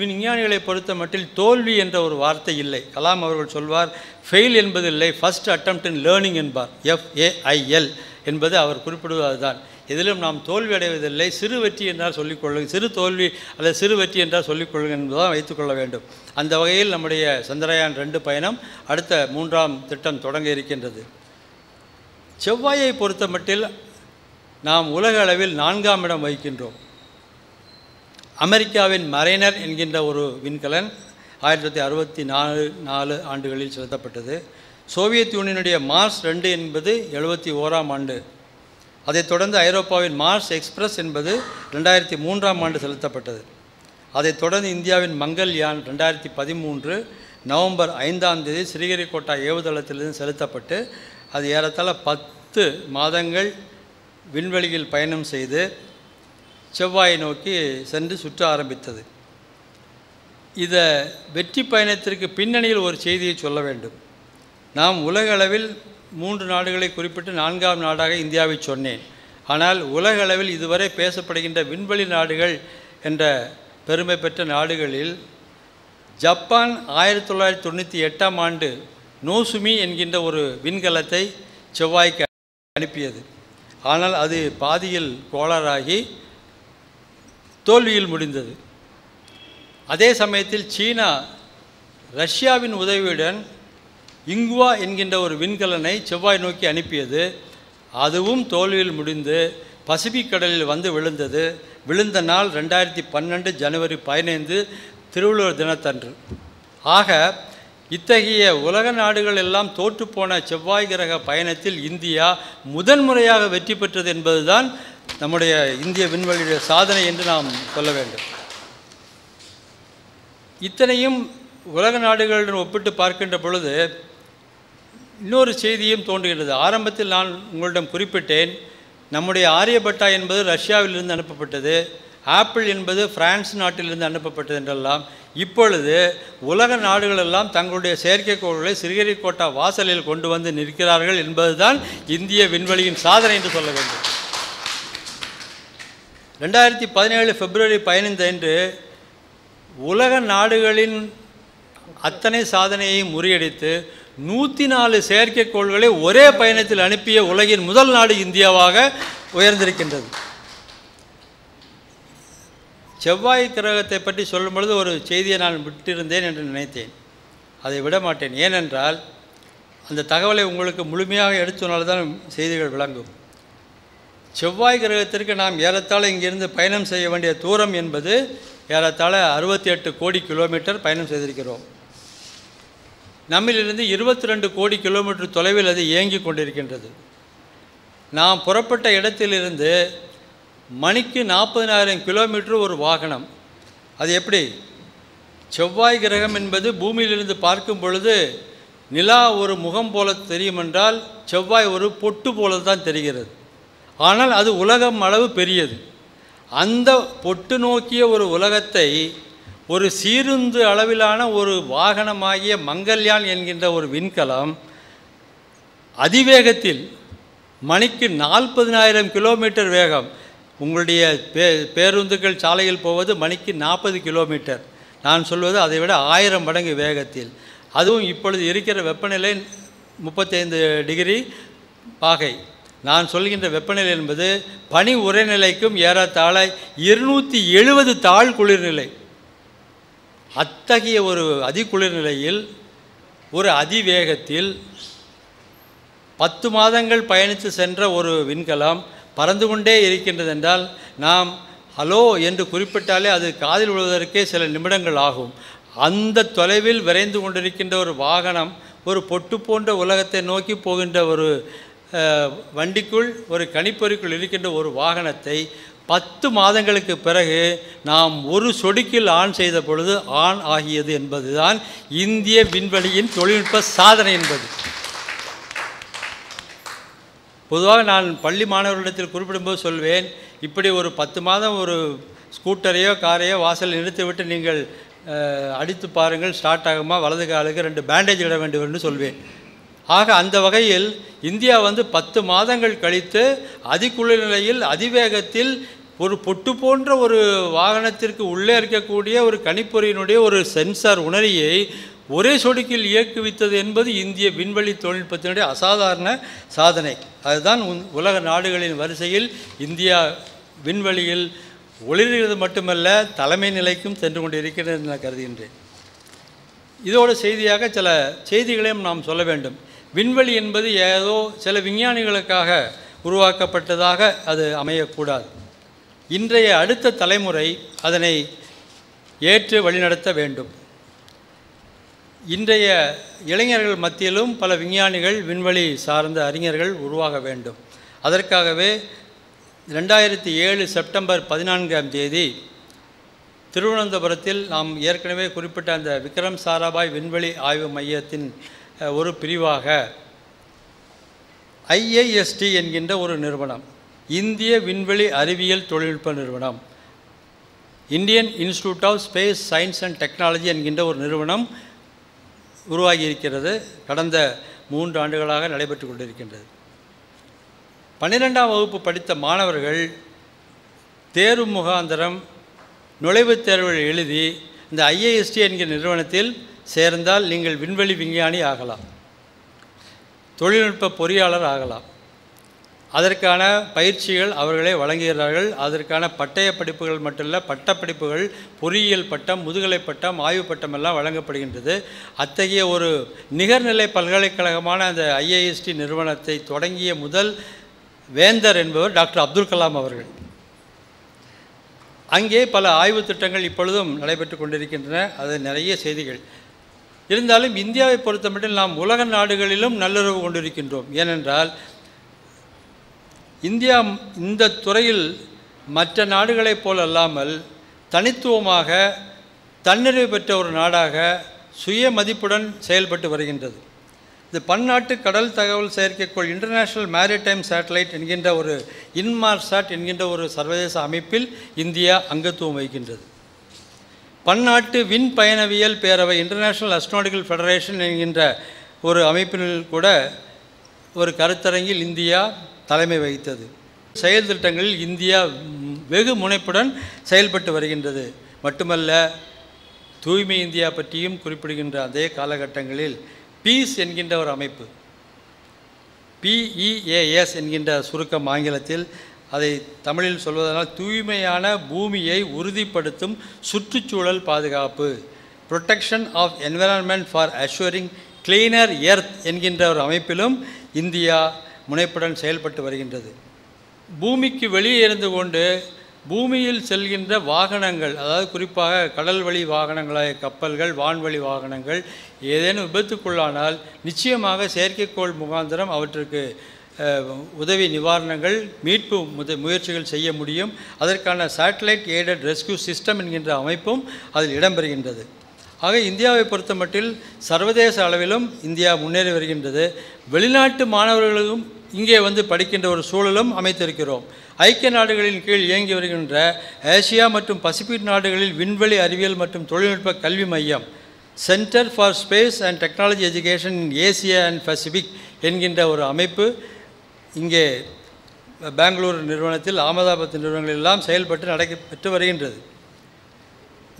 விஞ்ஞானிகளை பொறுத்த மட்டில் தோல்வி என்ற ஒரு வார்த்தை இல்லை. கலாம் அவர்கள் சொல்வார் ஃபெயில் என்பது இல்லை ஃபர்ஸ்ட் attempt இன் லேர்னிங் என்பார். எஃப்ஏஐஎல் என்பது அவர் குறிப்பிடுவது அதுதான் எதிலும் நாம் தோல்வி அடைவதில்லை. சிறு வெற்றி என்றால் சொல்லிக்கொள்ளுங்கள் சிறு தோல்வி அல்லது சிறு வெற்றி என்றால் சொல்லிக்கொள்ளுங்க என்பதுதான் வைத்துக்கொள்ள வேண்டும். அந்த வகையில் நம்முடைய சந்திரயான் ரெண்டு பயணம் அடுத்த மூன்றாம் திட்டம் தொடங்க இருக்கின்றது. செவ்வாயை பொறுத்த மட்டில் நாம் உலக அளவில் நான்காம் இடம் வகிக்கின்றோம். அமெரிக்காவின் மரைனர் என்கின்ற ஒரு விண்கலன் ஆயிரத்தி தொள்ளாயிரத்தி அறுபத்தி நாலு நாலு ஆண்டுகளில் செலுத்தப்பட்டது. சோவியத் யூனியனுடைய மார்ஸ் ரெண்டு என்பது எழுபத்தி ஓராம் ஆண்டு. அதைத் தொடர்ந்து ஐரோப்பாவின் மார்ஸ் எக்ஸ்பிரஸ் என்பது ரெண்டாயிரத்தி மூன்றாம் ஆண்டு செலுத்தப்பட்டது. அதைத் தொடர்ந்து இந்தியாவின் மங்கள்யான் ரெண்டாயிரத்தி பதிமூன்று நவம்பர் ஐந்தாம் தேதி ஸ்ரீஹரிகோட்டா ஏவுதளத்திலிருந்து செலுத்தப்பட்டு அது ஏறத்தாழ பத்து மாதங்கள் விண்வெளியில் பயணம் செய்து செவ்வாயை நோக்கி சென்று சுற்ற ஆரம்பித்தது. இதை வெற்றி பயணத்திற்கு பின்னணியில் ஒரு செய்தியை சொல்ல வேண்டும். நாம் உலக அளவில் மூன்று நாடுகளை குறிப்பிட்டு நான்காம் நாடாக இந்தியாவை சொன்னேன். ஆனால் உலக அளவில் இதுவரை பேசப்படுகின்ற விண்வெளி நாடுகள் என்ற பெருமை பெற்ற நாடுகளில் ஜப்பான் ஆயிரத்தி தொள்ளாயிரத்தி தொண்ணூற்றி எட்டாம் ஆண்டு நோசுமி என்கின்ற ஒரு விண்கலத்தை செவ்வாய்க்கு அனுப்பியது. ஆனால் அது பாதியில் கோளாறாகி தோல்வியில் முடிந்தது. அதே சமயத்தில் சீனா ரஷ்யாவின் உதவியுடன் இங்குவா என்கின்ற ஒரு விண்கலனை செவ்வாய் நோக்கி அனுப்பியது. அதுவும் தோல்வியில் முடிந்து பசிபிக் கடலில் வந்து விழுந்தது. விழுந்த நாள் ரெண்டாயிரத்தி பன்னெண்டு ஜனவரி பதினைந்து திருவள்ளுவர் தினத்தன்று. ஆக இத்தகைய உலக நாடுகள் எல்லாம் தோற்றுப்போன செவ்வாய் கிரக பயணத்தில் இந்தியா முதன்முறையாக வெற்றி பெற்றது என்பதுதான் நம்முடைய இந்திய விண்வெளியுடைய சாதனை என்று நாம் சொல்ல வேண்டும். இத்தனையும் உலக நாடுகளுடன் ஒப்பிட்டு பார்க்கின்ற பொழுது இன்னொரு செய்தியும் தோன்றுகிறது ஆரம்பத்தில் நான் உங்களிடம் குறிப்பிட்டேன் நம்முடைய ஆரியபட்டா என்பது ரஷ்யாவிலிருந்து அனுப்பப்பட்டது ஆப்பிள் என்பது பிரான்ஸ் நாட்டிலிருந்து அனுப்பப்பட்டது என்றெல்லாம். இப்பொழுது உலக நாடுகளெல்லாம் தங்களுடைய செயற்கைக்கோள்களை சிறுகரிக்கோட்டா வாசலில் கொண்டு வந்து நிற்கிறார்கள் என்பதுதான் இந்திய விண்வெளியின் சாதனை என்று சொல்ல வேண்டும். ரெண்டாயிரத்தி பதினேழு பிப்ரவரி பதினைந்து அன்று உலக நாடுகளின் அத்தனை சாதனையையும் முறியடித்து நூற்றி நாலு செயற்கைக்கோள்களை ஒரே பயணத்தில் அனுப்பிய உலகின் முதல் நாடு இந்தியாவாக உயர்ந்திருக்கின்றது. செவ்வாய் கிரகத்தை பற்றி சொல்லும் பொழுது ஒரு செய்தியை நான் விட்டிருந்தேன் என்று நினைத்தேன். அதை விட மாட்டேன். ஏனென்றால் அந்த தகவலை உங்களுக்கு முழுமையாக எடுத்தனால்தான் செய்திகள் விளங்கும். செவ்வாய் கிரகத்திற்கு நாம் ஏறத்தாழ இங்கிருந்து பயணம் செய்ய வேண்டிய தூரம் என்பது ஏறத்தாழ அறுபத்தி எட்டு கோடி கிலோமீட்டர் பயணம் செய்திருக்கிறோம். நம்மிலிருந்து இருபத்தி ரெண்டு கோடி கிலோமீட்டர் தொலைவில் அது இயங்கிக் கொண்டிருக்கின்றது. நாம் புறப்பட்ட இடத்திலிருந்து மணிக்கு நாற்பதினாயிரம் கிலோமீட்டர் ஒரு வாகனம். அது எப்படி? செவ்வாய் கிரகம் என்பது பூமியிலிருந்து பார்க்கும் பொழுது நிலா ஒரு முகம் போல தெரியுமென்றால் செவ்வாய் ஒரு பொட்டு போல தான் தெரிகிறது. ஆனால் அது உலகம் அளவு பெரியது. அந்த பொட்டு நோக்கிய ஒரு உலகத்தை ஒரு சீருந்து அளவிலான ஒரு வாகனமாகிய மங்கல்யான் என்கின்ற ஒரு விண்கலம் அதிவேகத்தில் மணிக்கு நாற்பதினாயிரம் கிலோமீட்டர் வேகம் உங்களுடைய பே பேருந்துகள் சாலையில் போவது மணிக்கு நாற்பது கிலோமீட்டர். நான் சொல்வது அதை விட ஆயிரம் மடங்கு வேகத்தில். அதுவும் இப்பொழுது இருக்கிற வெப்பநிலை முப்பத்தைந்து டிகிரி பாகை. நான் சொல்கின்ற வெப்பநிலை என்பது பனி உரைநிலைக்கும் ஏறத்தாழ இருநூற்றி எழுபது தாழ் குளிர்நிலை. அத்தகைய ஒரு அதிகுளிர்நிலையில் ஒரு அதிவேகத்தில் பத்து மாதங்கள் பயணித்து சென்ற ஒரு விண்கலம் பறந்து கொண்டே இருக்கின்றது என்றால் நாம் ஹலோ என்று குறிப்பிட்டாலே அது காதில் விழுவதற்கே சில நிமிடங்கள் ஆகும். அந்த தொலைவில் விரைந்து கொண்டிருக்கின்ற ஒரு வாகனம் ஒரு பொட்டு போன்ற உலகத்தை நோக்கி போகின்ற ஒரு வண்டிக்குள் ஒரு கணிப்பொறிக்குள் இருக்கின்ற ஒரு வாகனத்தை பத்து மாதங்களுக்கு பிறகு நாம் ஒரு சொடுக்கில் ஆன் செய்த பொழுது ஆன் ஆகியது என்பதுதான் இந்திய விண்வெளியின் தொழில்நுட்ப சாதனை என்பது. பொதுவாக நான் பள்ளி மாணவர்களிடத்தில் குறிப்பிடும்போது சொல்வேன் இப்படி ஒரு பத்து மாதம் ஒரு ஸ்கூட்டரையோ காரையோ வாசலில் நிறுத்திவிட்டு நீங்கள் அடித்து பாருங்கள் ஸ்டார்ட் ஆகுமா வலது காலுக்கு ரெண்டு பேண்டேஜ் இட வேண்டும் என்று சொல்வேன். ஆக அந்த வகையில் இந்தியா வந்து பத்து மாதங்கள் கழித்து அதிகுளிர் நிலையில் அதிவேகத்தில் ஒரு பொட்டு போன்ற ஒரு வாகனத்திற்கு உள்ளே இருக்கக்கூடிய ஒரு கணிப்பொறியினுடைய ஒரு சென்சார் உணரியை ஒரே சொடுக்கில் இயக்குவித்தது என்பது இந்திய விண்வெளி தொழில்நுட்பத்தினுடைய அசாதாரண சாதனை. அதுதான் உன்- உலக நாடுகளின் வரிசையில் இந்தியா விண்வெளியில் ஒளிர்கிறது மட்டுமல்ல தலைமை நிலைக்கும் சென்று கொண்டிருக்கிறது என்று நான் கருதுகின்றேன். இதோட செய்தியாக சில செய்திகளையும் நாம் சொல்ல வேண்டும். விண்வெளி என்பது ஏதோ சில விஞ்ஞானிகளுக்காக உருவாக்கப்பட்டதாக அது அமையக்கூடாது. இன்றைய அடுத்த தலைமுறை அதனை ஏற்று வழிநடத்த வேண்டும். இன்றைய இளைஞர்கள் மத்தியிலும் பல விஞ்ஞானிகள் விண்வெளி சார்ந்த அறிஞர்கள் உருவாக வேண்டும். அதற்காகவே ரெண்டாயிரத்தி ஏழு செப்டம்பர் பதினான்காம் தேதி திருவனந்தபுரத்தில் நாம் ஏற்கனவே குறிப்பிட்ட அந்த விக்ரம் சாராபாய் விண்வெளி ஆய்வு மையத்தின் ஒரு பிரிவாக ஐஏஎஸ்டி என்கின்ற ஒரு நிறுவனம் இந்திய விண்வெளி அறிவியல் தொழில்நுட்ப நிறுவனம் Indian Institute of Space Science and Technology என்கின்ற ஒரு நிறுவனம் உருவாகி இருக்கிறது கடந்த மூன்று ஆண்டுகளாக நடைபெற்று கொண்டிருக்கின்றது. பன்னிரெண்டாம் வகுப்பு படித்த மாணவர்கள் தேர்வு முகாந்திரம் நுழைவுத் தேர்வுகள் எழுதி இந்த ஐஏஎஸ்டி என்கிற நிறுவனத்தில் சேர்ந்தால் நீங்கள் விண்வெளி விஞ்ஞானி ஆகலாம். தொழில்நுட்ப பொறியாளர் ஆகலாம். அதற்கான பயிற்சிகள் அவர்களே வழங்குகிறார்கள். அதற்கான பட்டய படிப்புகள் மட்டுமல்ல பட்டப்படிப்புகள் பொறியியல் பட்டம் முதுகலை பட்டம் ஆய்வு பட்டம் எல்லாம் வழங்கப்படுகின்றது. அத்தகைய ஒரு நிகர்நிலை பல்கலைக்கழகமான அந்த ஐஏஎஸ்டி நிறுவனத்தை தொடங்கிய முதல் வேந்தர் என்பவர் டாக்டர் அப்துல் கலாம் அவர்கள். அங்கே பல ஆய்வு திட்டங்கள் இப்பொழுதும் நடைபெற்று கொண்டிருக்கின்றன. அது நிறைய செய்திகள். இருந்தாலும் இந்தியாவை பொறுத்தமட்டில் நாம் உலக நாடுகளிலும் நல்லுறவு கொண்டிருக்கின்றோம். ஏனென்றால் இந்தியா இந்த துறையில் மற்ற நாடுகளைப் போல் அல்லாமல் தனித்துவமாக தன்னிறைவு பெற்ற ஒரு நாடாக சுய மதிப்புடன் செயல்பட்டு வருகின்றது. இது பன்னாட்டு கடல் தகவல் செயற்கைக்கோள் இன்டர்நேஷ்னல் மேரிடைம் சேட்டலைட் என்கின்ற ஒரு இன்மார்சாட் என்கின்ற ஒரு சர்வதேச அமைப்பில் இந்தியா அங்கத்துவம் வகிக்கின்றது. பன்னாட்டு விண் பயணவியல் பேரவை இன்டர்நேஷ்னல் அஸ்ட்ரானிக்கல் ஃபெடரேஷன் என்கின்ற ஒரு அமைப்பினில் கூட ஒரு கருத்தரங்கில் இந்தியா தலைமை வகித்தது. செயல் திட்டங்களில் இந்தியா வெகு முனைப்புடன் செயல்பட்டு வருகின்றது. மட்டுமல்ல தூய்மை இந்தியா பற்றியும் குறிப்பிடுகின்ற அதே காலகட்டங்களில் பீஸ் என்கின்ற ஒரு அமைப்பு பிஇஏஎஸ் என்கின்ற சுருக்கம் ஆங்கிலத்தில் அதை தமிழில் சொல்வதனால் தூய்மையான பூமியை உறுதிப்படுத்தும் சுற்றுச்சூழல் பாதுகாப்பு protection of environment for assuring cleaner earth என்கின்ற ஒரு அமைப்பிலும் இந்தியா முனைப்புடன் செயல்பட்டு வருகின்றது. பூமிக்கு வெளியே இருந்து கொண்டு பூமியில் செல்கின்ற வாகனங்கள் அதாவது குறிப்பாக கடல் வழி வாகனங்களாய கப்பல்கள் வான்வழி வாகனங்கள் ஏதேனும் விபத்துக்குள்ளானால் நிச்சயமாக செயற்கைக்கோள் முகாந்திரம் அவற்றுக்கு உதவி நிவாரணங்கள் மீட்பு முத முயற்சிகள் செய்ய முடியும். அதற்கான சேட்டலைட் எய்டட் ரெஸ்கியூ சிஸ்டம் என்கின்ற அமைப்பும் அதில் இடம்பெறுகின்றது. ஆக இந்தியாவை பொறுத்தமட்டில் சர்வதேச அளவிலும் இந்தியா முன்னேறி வருகின்றது. வெளிநாட்டு மாணவர்களுக்கும் இங்கே வந்து படிக்கின்ற ஒரு சூழலும் அமைத்திருக்கிறோம். ஐக்கிய நாடுகளின் கீழ் இயங்கி வருகின்ற ஏசியா மற்றும் பசிபிக் நாடுகளில் விண்வெளி அறிவியல் மற்றும் தொழில்நுட்ப கல்வி மையம் centre for space and technology education in Asia and Pacific என்கின்ற ஒரு அமைப்பு இங்கே பெங்களூர் நிறுவனத்தில் அகமதாபாத் நிறுவனங்கள் எல்லாம் செயல்பட்டு நடைபெற்று வருகின்றது.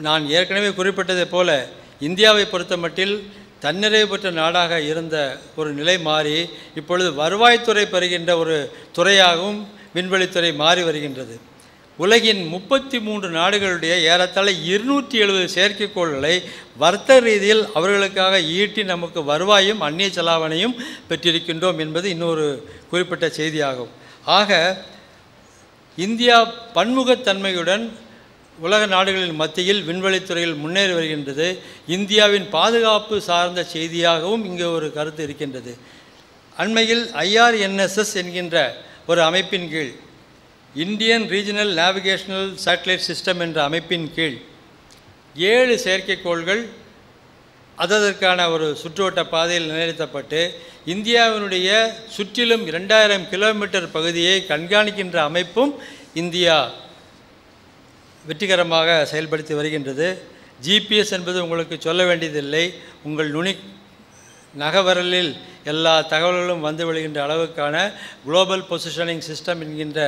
நான் ஏற்கனவே குறிப்பிட்டதைப் போல இந்தியாவை பொறுத்தமட்டில் தன்னிறைவு பெற்ற நாடாக இருந்த ஒரு நிலை மாறி இப்பொழுது வருவாய்த்துறை பெறுகின்ற ஒரு துறையாகவும் விண்வெளித்துறை மாறி வருகின்றது. உலகின் முப்பத்தி மூன்று நாடுகளுடைய ஏறத்தாழ இருநூற்றி எழுபது செயற்கைக்கோள்களை வர்த்தக ரீதியில் அவர்களுக்காக ஈட்டி நமக்கு வருவாயும் அந்நிய செலாவணையும் பெற்றிருக்கின்றோம் என்பது இன்னொரு குறிப்பிட்ட செய்தியாகும். ஆக இந்தியா பன்முகத்தன்மையுடன் உலக நாடுகளின் மத்தியில் விண்வெளித்துறையில் முன்னேறி வருகின்றது. இந்தியாவின் பாதுகாப்பு சார்ந்த செய்தியாகவும் இங்கே ஒரு கருத்து இருக்கின்றது. அண்மையில் ஐஆர்என்எஸ்எஸ் என்கின்ற ஒரு அமைப்பின் கீழ் Indian regional navigational satellite system என்ற அமைப்பின் கீழ் ஏழு செயற்கைக்கோள்கள் அதற்கான ஒரு சுற்றுவட்ட பாதையில் நிலைநிறுத்தப்பட்டு இந்தியாவினுடைய சுற்றிலும் இரண்டாயிரம் கிலோமீட்டர் பகுதியை கண்காணிக்கின்ற அமைப்பும் இந்தியா. வெற்றிகரமாக செயல்படுத்தி வருகின்றது. ஜிபிஎஸ் என்பது உங்களுக்கு சொல்ல வேண்டியதில்லை. உங்கள் நுனி நகவரலில் எல்லா தகவல்களும் வந்து விழுகின்ற அளவுக்கான குளோபல் பொசிஷனிங் சிஸ்டம் என்கின்ற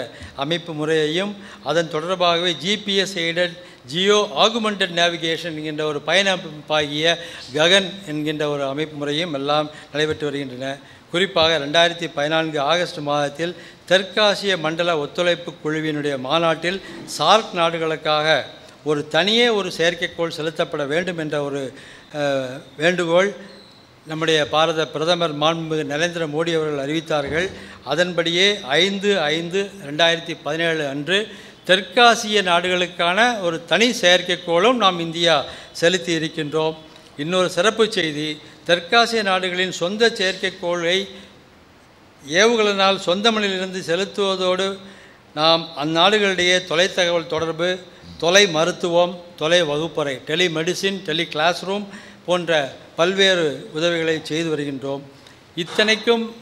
அமைப்பு முறையையும் அதன் தொடர்பாகவே GPS aided geo augmented navigation என்கின்ற ஒரு பயண அமைப்பாகிய ககன் என்கின்ற ஒரு அமைப்பு முறையும் எல்லாம் நடைபெற்று வருகின்றன. குறிப்பாக ரெண்டாயிரத்தி பதினான்கு ஆகஸ்ட் மாதத்தில் தெற்காசிய மண்டல ஒத்துழைப்பு குழுவினுடைய மாநாட்டில் சார்க் நாடுகளுக்காக ஒரு தனியே ஒரு செயற்கைக்கோள் செலுத்தப்பட வேண்டும் என்ற ஒரு வேண்டுகோள் நம்முடைய பாரத பிரதமர் மாண்புமிகு நரேந்திர மோடி அவர்கள் அறிவித்தார்கள். அதன்படியே ஐந்து ஐந்து ரெண்டாயிரத்தி பதினேழு அன்று தெற்காசிய நாடுகளுக்கான ஒரு தனி செயற்கைக்கோளும் நாம் இந்தியா செலுத்தி இருக்கின்றோம். இன்னொரு சிறப்பு செய்தி தெற்காசிய நாடுகளின் சொந்த செயற்கைக்கோளை ஏவுகலனால் சொந்த மண்ணிலிருந்து செலுத்துவதோடு நாம் அந்நாடுகளிடையே தொலைத்தகவல் தொடர்பு தொலை மருத்துவம் தொலை வகுப்பறை டெலிமெடிசின் டெலி கிளாஸ் ரூம் போன்ற பல்வேறு உதவிகளை செய்து வருகின்றோம். இத்தனைக்கும்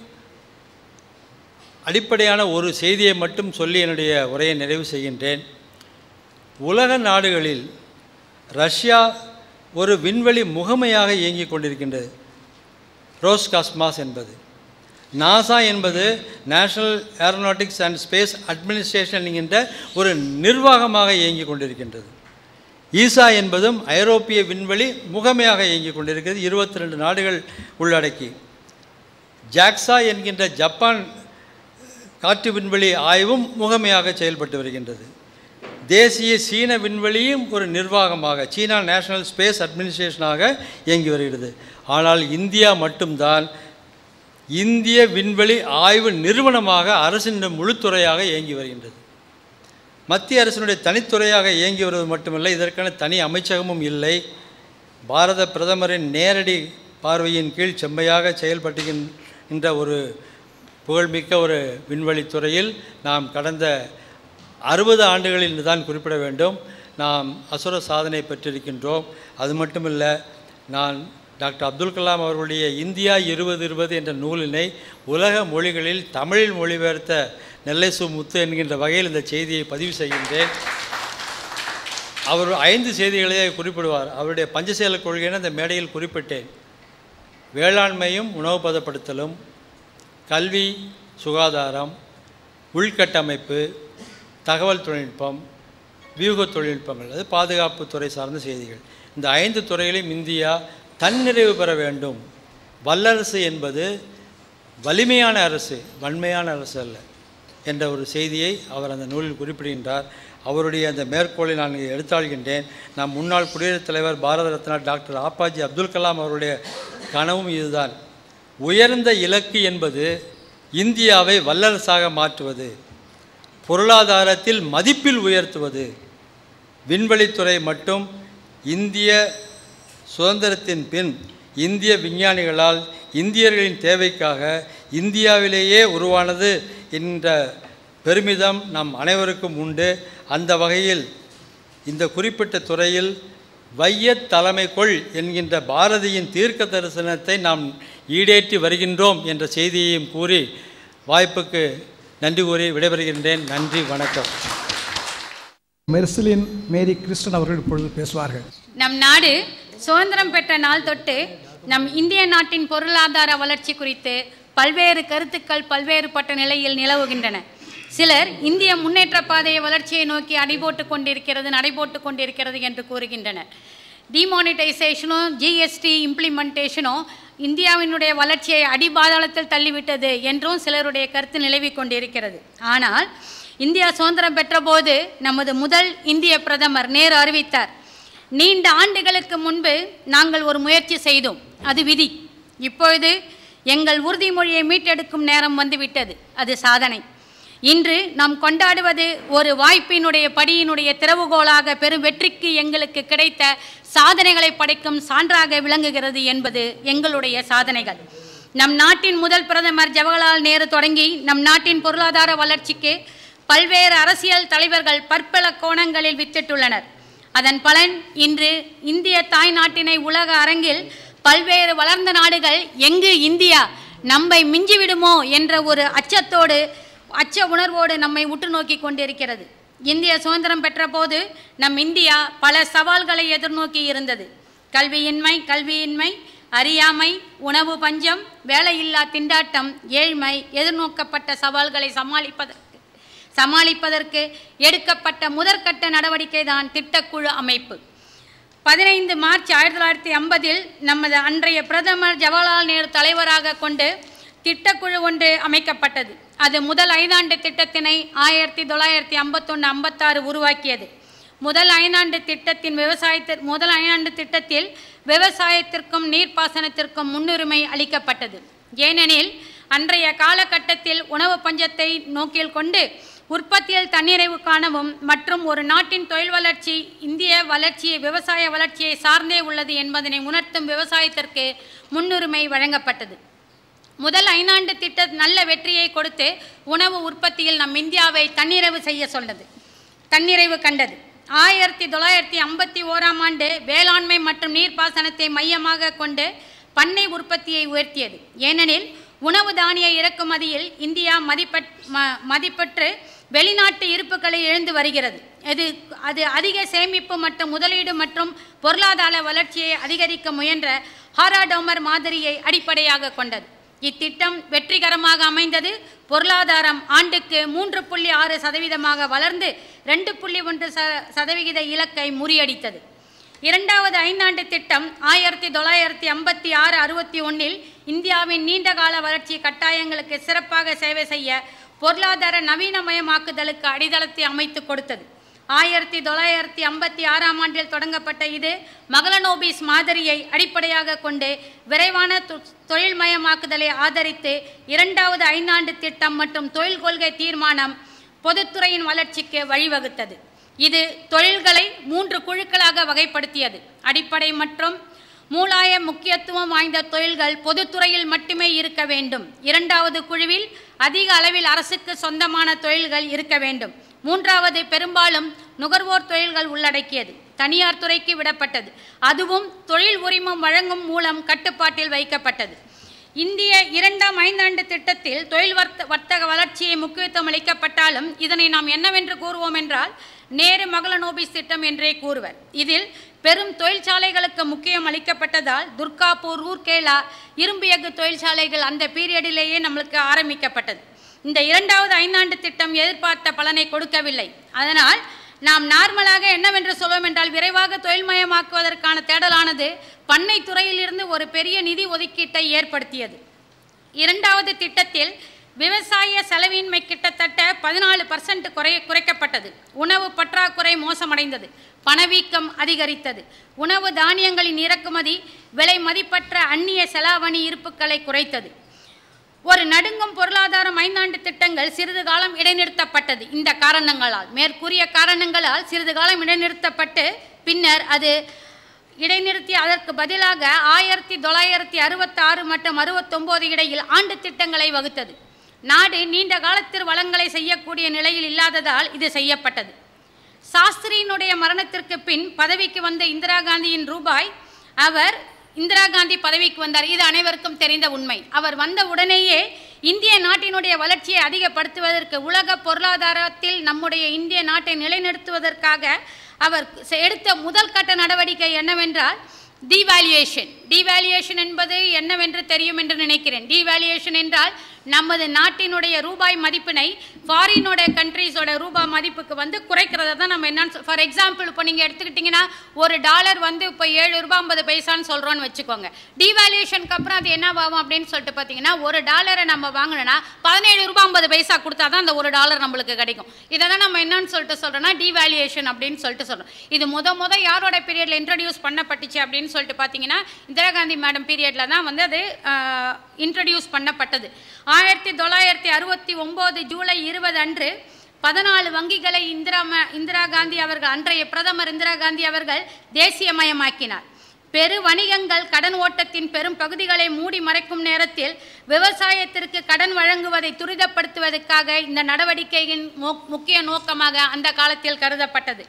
அடிப்படையான ஒரு செய்தியை மட்டும் சொல்லி என்னுடைய உரையை நிறைவு செய்கின்றேன். உலக நாடுகளில் ரஷ்யா ஒரு விண்வெளி முகமையாக இயங்கிக் கொண்டிருக்கின்றது. ரோஸ் காஸ்மாஸ் என்பது. நாசா என்பது National Aeronautics and Space Administration என்கின்ற ஒரு நிர்வாகமாக இயங்கிக் கொண்டிருக்கின்றது. ஈசா என்பதும் ஐரோப்பிய விண்வெளி முகமையாக இயங்கிக் கொண்டிருக்கிறது இருபத்தி ரெண்டு நாடுகள் உள்ளடக்கி. ஜாக்சா என்கின்ற ஜப்பான் காற்று விண்வெளி ஆய்வும் முகமையாக செயல்பட்டு வருகின்றது. தேசிய சீன விண்வெளியும் ஒரு நிர்வாகமாக சீனா நேஷனல் ஸ்பேஸ் அட்மினிஸ்ட்ரேஷனாக இயங்கி வருகிறது. ஆனால் இந்தியா மட்டும்தான் இந்திய விண்வெளி ஆய்வு நிறுவனமாக அரசின் முழுத்துறையாக இயங்கி வருகின்றது. மத்திய அரசினுடைய தனித்துறையாக இயங்கி வருவது மட்டுமல்ல இதற்கான தனி அமைச்சகமும் இல்லை. பாரத பிரதமரின் நேரடி பார்வையின் கீழ் செம்மையாக செயல்பட்டுகின்ற ஒரு புகழ்மிக்க ஒரு விண்வெளித்துறையில் நாம் கடந்த அறுபது ஆண்டுகளில் தான் குறிப்பிட வேண்டும். நாம் அசுர சாதனை பெற்றிருக்கின்றோம். அது மட்டுமல்ல நான் டாக்டர் அப்துல் கலாம் அவர்களுடைய இந்தியா இருபது இருபது என்ற நூலினை உலக மொழிகளில் தமிழில் மொழிபெயர்த்த நெல்லை சு முத்து என்கின்ற வகையில் இந்த செய்தியை பதிவு செய்கின்றேன். அவர் ஐந்து செய்திகளையே குறிப்பிடுவார். அவருடைய பஞ்சசேல கொள்கைன்னு அந்த மேடையில் குறிப்பிட்டேன். வேளாண்மையும் உணவு பதப்படுத்தலும் கல்வி சுகாதாரம் உள்கட்டமைப்பு தகவல் தொழில்நுட்பம் வியூக தொழில்நுட்பங்கள் அது பாதுகாப்பு துறை சார்ந்த செய்திகள். இந்த ஐந்து துறைகளையும் இந்தியா தன்னிறைவு பெற வேண்டும். வல்லரசு என்பது வலிமையான அரசு வன்மையான அரசு அல்ல என்ற ஒரு செய்தியை அவர் அந்த நூலில் குறிப்பிடுகின்றார். அவருடைய அந்த மேற்கோளை நான் எடுத்தாள்கின்றேன். நம் முன்னாள் குடியரசுத் தலைவர் பாரத ரத்னா டாக்டர் ஆப்பாஜி அப்துல் கலாம் அவருடைய கனவும் இதுதான். உயர்ந்த இலக்கு என்பது இந்தியாவை வல்லரசாக மாற்றுவது. பொருளாதாரத்தில் மதிப்பில் உயர்த்துவது. விண்வெளித்துறை மட்டும் இந்திய சுதந்திரத்தின் பின் இந்திய விஞ்ஞானிகளால் இந்தியர்களின் தேவைக்காக இந்தியாவிலேயே உருவானது என்ற பெருமிதம் நம் அனைவருக்கும் உண்டு. அந்த வகையில் இந்த குறிப்பிட்ட துறையில் வைய தலைமை கொள் என்கின்ற பாரதியின் தீர்க்க தரிசனத்தை நாம் ஈடேற்றி வருகின்றோம் என்ற செய்தியையும் கூறி வாய்ப்புக்கு நன்றி கூறி விடைபெறுகின்றேன். நன்றி வணக்கம். மெர்சிலின் மேரி கிறிஸ்டன் அவர்கள் இப்பொழுது பேசுவார்கள். நம் நாடு சுதந்திரம் பெற்ற நாள் தொட்டு நம் இந்திய நாட்டின் பொருளாதார வளர்ச்சி குறித்து பல்வேறு கருத்துக்கள் பல்வேறுபட்ட நிலையில் நிலவுகின்றன. சிலர் இந்திய முன்னேற்ற பாதையை வளர்ச்சியை நோக்கி அடிபோட்டு கொண்டிருக்கிறது நடைபோட்டு கொண்டிருக்கிறது என்று கூறுகின்றனர். டிமானிட்டைசேஷனும் ஜிஎஸ்டி இம்ப்ளிமெண்டேஷனும் இந்தியாவினுடைய வளர்ச்சியை அடிபாதாளத்தில் தள்ளிவிட்டது என்றும் சிலருடைய கருத்து நிலவி கொண்டிருக்கிறது. ஆனால் இந்தியா சுதந்திரம் பெற்றபோது நமது முதல் இந்திய பிரதமர் நேரு அறிவித்தார் நீண்ட ஆண்டுகளுக்கு முன்பு நாங்கள் ஒரு முயற்சி செய்தோம் அது விதி. இப்பொழுது எங்கள் உறுதிமொழியை மீட்டெடுக்கும் நேரம் வந்துவிட்டது அது சாதனை. இன்று நாம் கொண்டாடுவது ஒரு வாய்ப்பினுடைய படியினுடைய திறவுகோலாக பெரும் வெற்றிக்கு எங்களுக்கு கிடைத்த சாதனைகளை படைக்கும் சான்றாக விளங்குகிறது என்பது எங்களுடைய சாதனைகள். நம் நாட்டின் முதல் பிரதமர் ஜவஹர்லால் நேரு தொடங்கி நம் நாட்டின் பொருளாதார வளர்ச்சிக்கு பல்வேறு அரசியல் தலைவர்கள் பற்பல கோணங்களில் வித்திட்டுள்ளனர். அதன் பலன் இன்று இந்திய தாய் நாட்டினை உலக அரங்கில் பல்வேறு வளர்ந்த நாடுகள் எங்கு இந்தியா நம்மை மிஞ்சிவிடுமோ என்ற ஒரு அச்சத்தோடு அச்ச உணர்வோடு நம்மை உற்று நோக்கி கொண்டிருக்கிறது. இந்திய சுதந்திரம் பெற்ற போது நம் இந்தியா பல சவால்களை எதிர்நோக்கி இருந்தது. கல்வியின்மை கல்வியின்மை அறியாமை உணவு பஞ்சம் வேலையில்லா திண்டாட்டம் ஏழ்மை எதிர்நோக்கப்பட்ட சவால்களை சமாளிப்பதற்கு சமாளிப்பதற்கு எடுக்கப்பட்ட முதற்கட்ட நடவடிக்கை தான் திட்டக்குழு அமைப்பு. பதினைந்து மார்ச் ஆயிரத்தி தொள்ளாயிரத்தி ஐம்பதில் நமது அன்றைய பிரதமர் ஜவஹர்லால் நேரு தலைவராக கொண்டு திட்டக்குழு ஒன்று அமைக்கப்பட்டது. அது முதல் ஐந்தாண்டு திட்டத்தினை ஆயிரத்தி தொள்ளாயிரத்தி ஐம்பத்தொன்று ஐம்பத்தாறு உருவாக்கியது. முதல் ஐந்தாண்டு திட்டத்தின் விவசாயத்திற்கு முதல் ஐந்தாண்டு திட்டத்தில் விவசாயத்திற்கும் நீர்ப்பாசனத்திற்கும் முன்னுரிமை அளிக்கப்பட்டது. ஏனெனில் அன்றைய காலகட்டத்தில் உணவு பஞ்சத்தை நோக்கில் கொண்டு உற்பத்தியில் தன்னிறைவு காணவும் மற்றும் ஒரு நாட்டின் தொழில் வளர்ச்சி இந்திய வளர்ச்சியை விவசாய வளர்ச்சியை சார்ந்தே உள்ளது என்பதனை உணர்த்தும் விவசாயத்திற்கு முன்னுரிமை வழங்கப்பட்டது. முதல் ஐந்தாண்டு திட்ட நல்ல வெற்றியை கொடுத்து உணவு உற்பத்தியில் நம் இந்தியாவை தன்னிறைவு செய்ய சொன்னது. தன்னிறைவு கண்டது. ஆயிரத்தி தொள்ளாயிரத்தி ஐம்பத்தி ஓராம் ஆண்டு வேளாண்மை மற்றும் நீர்ப்பாசனத்தை மையமாக கொண்டு பண்ணை உற்பத்தியை உயர்த்தியது. ஏனெனில் உணவு தானிய இறக்குமதியில் இந்தியா மதிப்பட் ம- மதிப்பற்று வெளிநாட்டு இருப்புகளை எழுந்து வருகிறது. இது அது அதிக சேமிப்பு மற்றும் முதலீடு மற்றும் பொருளாதார வளர்ச்சியை அதிகரிக்க முயன்ற ஹாராடோமர் மாதிரியை அடிப்படையாக கொண்டது. இத்திட்டம் வெற்றிகரமாக அமைந்தது. பொருளாதாரம் ஆண்டுக்கு மூன்று புள்ளி ஆறு சதவீதமாக வளர்ந்து ரெண்டு புள்ளி ஒன்று ச சதவிகித இலக்கை முறியடித்தது. இரண்டாவது ஐந்தாண்டு திட்டம் ஆயிரத்தி தொள்ளாயிரத்தி ஐம்பத்தி ஆறு அறுபத்தி ஒன்றில் இந்தியாவின் நீண்டகால வளர்ச்சி கட்டாயங்களுக்கு சிறப்பாக சேவை செய்ய பொருளாதார நவீனமயமாக்குதலுக்கு அடித்தளத்தை அமைத்து கொடுத்தது. ஆயிரத்தி தொள்ளாயிரத்தி ஐம்பத்தி ஆறாம் ஆண்டில் தொடங்கப்பட்ட இது மகளனோபிஸ் மாதிரியை அடிப்படையாக கொண்டு விரைவான தொ- தொழில்மயமாக்குதலை ஆதரித்து இரண்டாவது ஐந்தாண்டு திட்டம் மற்றும் தொழில் கொள்கை தீர்மானம் பொதுத்துறையின் வளர்ச்சிக்கு வழிவகுத்தது. இது தொழில்களை மூன்று குழுக்களாக வகைப்படுத்தியது. அடிப்படை மற்றும் மூலாய முக்கியத்துவம் வாய்ந்த தொழில்கள் பொதுத்துறையில் மட்டுமே இருக்க வேண்டும். இரண்டாவது குழுவில் அதிக அளவில் அரசுக்கு சொந்தமான தொழில்கள் இருக்க வேண்டும். மூன்றாவது பெரும்பாலும் நுகர்வோர் தொழில்கள் உள்ளடக்கியது. தனியார் துறைக்கு விடப்பட்டது. அதுவும் தொழில் உரிமம் வழங்கும் மூலம் கட்டுப்பாட்டில் வைக்கப்பட்டது. இந்திய இரண்டாம் ஐந்தாண்டு திட்டத்தில் தொழில் வர்த்த வர்த்தக வளர்ச்சியை முக்கியத்துவம் அளிக்கப்பட்டாலும் இதனை நாம் என்னவென்று கூறுவோம் என்றால் நேரு மகளநோபிஸ் திட்டம் என்றே கூறுவர். இதில் பெரும் தொழிற்சாலைகளுக்கு முக்கியம் அளிக்கப்பட்டதால் துர்காப்பூர் ரூர்கேலா இரும்பு எஃகு தொழிற்சாலைகள் அந்த பீரியடிலேயே நம்மளுக்கு ஆரம்பிக்கப்பட்டது. இந்த இரண்டாவது ஐந்தாண்டு திட்டம் எதிர்பார்த்த பலனை கொடுக்கவில்லை. அதனால் நாம் நார்மலாக என்னவென்று சொல்வோம் என்றால் விரைவாக தொழில்மயமாக்குவதற்கான தேடலானது பண்ணை துறையிலிருந்து ஒரு பெரிய நிதி ஒதுக்கீட்டை ஏற்படுத்தியது. இரண்டாவது திட்டத்தில் விவசாய செலவின்மை கிட்டத்தட்ட பதினாலு பர்சன்ட் குறை குறைக்கப்பட்டது. உணவு பற்றாக்குறை மோசமடைந்தது. பணவீக்கம் அதிகரித்தது. உணவு தானியங்களின் இறக்குமதி விலை மதிப்பற்ற அந்நிய செலாவணி இருப்புக்களை குறைத்தது. ஒரு நடுங்கும் பொருளாதாரம் ஐந்தாண்டு திட்டங்கள் சிறிது காலம் இடைநிறுத்தப்பட்டது. இந்த காரணங்களால் மேற்கூறிய காரணங்களால் சிறிது காலம் இடைநிறுத்தப்பட்டு பின்னர் அது இடைநிறுத்தி அதற்கு பதிலாக ஆயிரத்தி தொள்ளாயிரத்தி அறுபத்தாறு மற்றும் அறுபத்தொம்போது இடையில் ஆண்டு திட்டங்களை வகுத்தது. நாடு நீண்ட காலத்தில் வளங்களை செய்யக்கூடிய நிலையில் இல்லாததால் இது செய்யப்பட்டது. சாஸ்திரியினுடைய மரணத்திற்கு பின் பதவிக்கு வந்த இந்திரா காந்தியின் ரூபாய் அவர் இந்திரா காந்தி பதவிக்கு வந்தார். இது அனைவருக்கும் தெரிந்த உண்மை. அவர் வந்த உடனேயே இந்திய நாட்டினுடைய வளர்ச்சியை அதிகப்படுத்துவதற்கு உலக பொருளாதாரத்தில் நம்முடைய இந்திய நாட்டை நிலைநிறுத்துவதற்காக அவர் செ- எடுத்த முதல் கட்ட நடவடிக்கை என்னவென்றால் டிவாலுவேஷன் டிவாலுவேஷன் என்பது என்னவென்று தெரியும் என்று நினைக்கிறேன். டிவாலுவேஷன் என்றால் நமது நாட்டினுடைய ரூபாய் மதிப்பினை ஃபாரினோட கண்ட்ரீஸோட ரூபாய் மதிப்புக்கு வந்து குறைக்கிறத தான் நம்ம என்னன்னு ஃபார் எக்ஸாம்பிள் இப்போ நீங்கள் எடுத்துக்கிட்டிங்கன்னா ஒரு டாலர் வந்து இப்போ ஏழு ரூபாய் ஐம்பது பைசான்னு சொல்கிறோன்னு வச்சுக்கோங்க. டிவாலுவேஷனுக்கு அப்புறம் அது என்ன ஆகும் அப்படின்னு சொல்லிட்டு பார்த்தீங்கன்னா ஒரு டாலரை நம்ம வாங்கினோன்னா பதினேழு ரூபாய் ஐம்பது பைசா கொடுத்தா தான் அந்த ஒரு டாலர் நம்மளுக்கு கிடைக்கும். இதை தான் நம்ம என்னன்னு சொல்லிட்டு சொல்கிறோன்னா டிவாலுவேஷன் அப்படின்னு சொல்லிட்டு சொல்கிறோம் இது முத முத யாரோட பீரியடில் இன்ட்ரடியூஸ் பண்ணப்பட்டுச்சு அப்படின்னு சொல்லிட்டு பார்த்தீங்கன்னா இந்திரா காந்தி மேடம் பீரியடில் தான் வந்து அது இன்ட்ரடியூஸ் பண்ணப்பட்டது. ஆயிரத்தி தொள்ளாயிரத்தி அறுபத்தி ஒம்பது ஜூலை இருபது அன்று பதினாலு வங்கிகளை இந்திரா ம- இந்திரா காந்தி அவர்கள் அன்றைய பிரதமர் இந்திரா காந்தி அவர்கள் தேசியமயமாக்கினார். பெரு வணிகங்கள் கடன் ஓட்டத்தின் பெரும் பகுதிகளை மூடி மறைக்கும் நேரத்தில் விவசாயத்திற்கு கடன் வழங்குவதை துரிதப்படுத்துவதற்காக இந்த நடவடிக்கையின் முக்கிய நோக்கமாக அந்த காலத்தில் கருதப்பட்டது.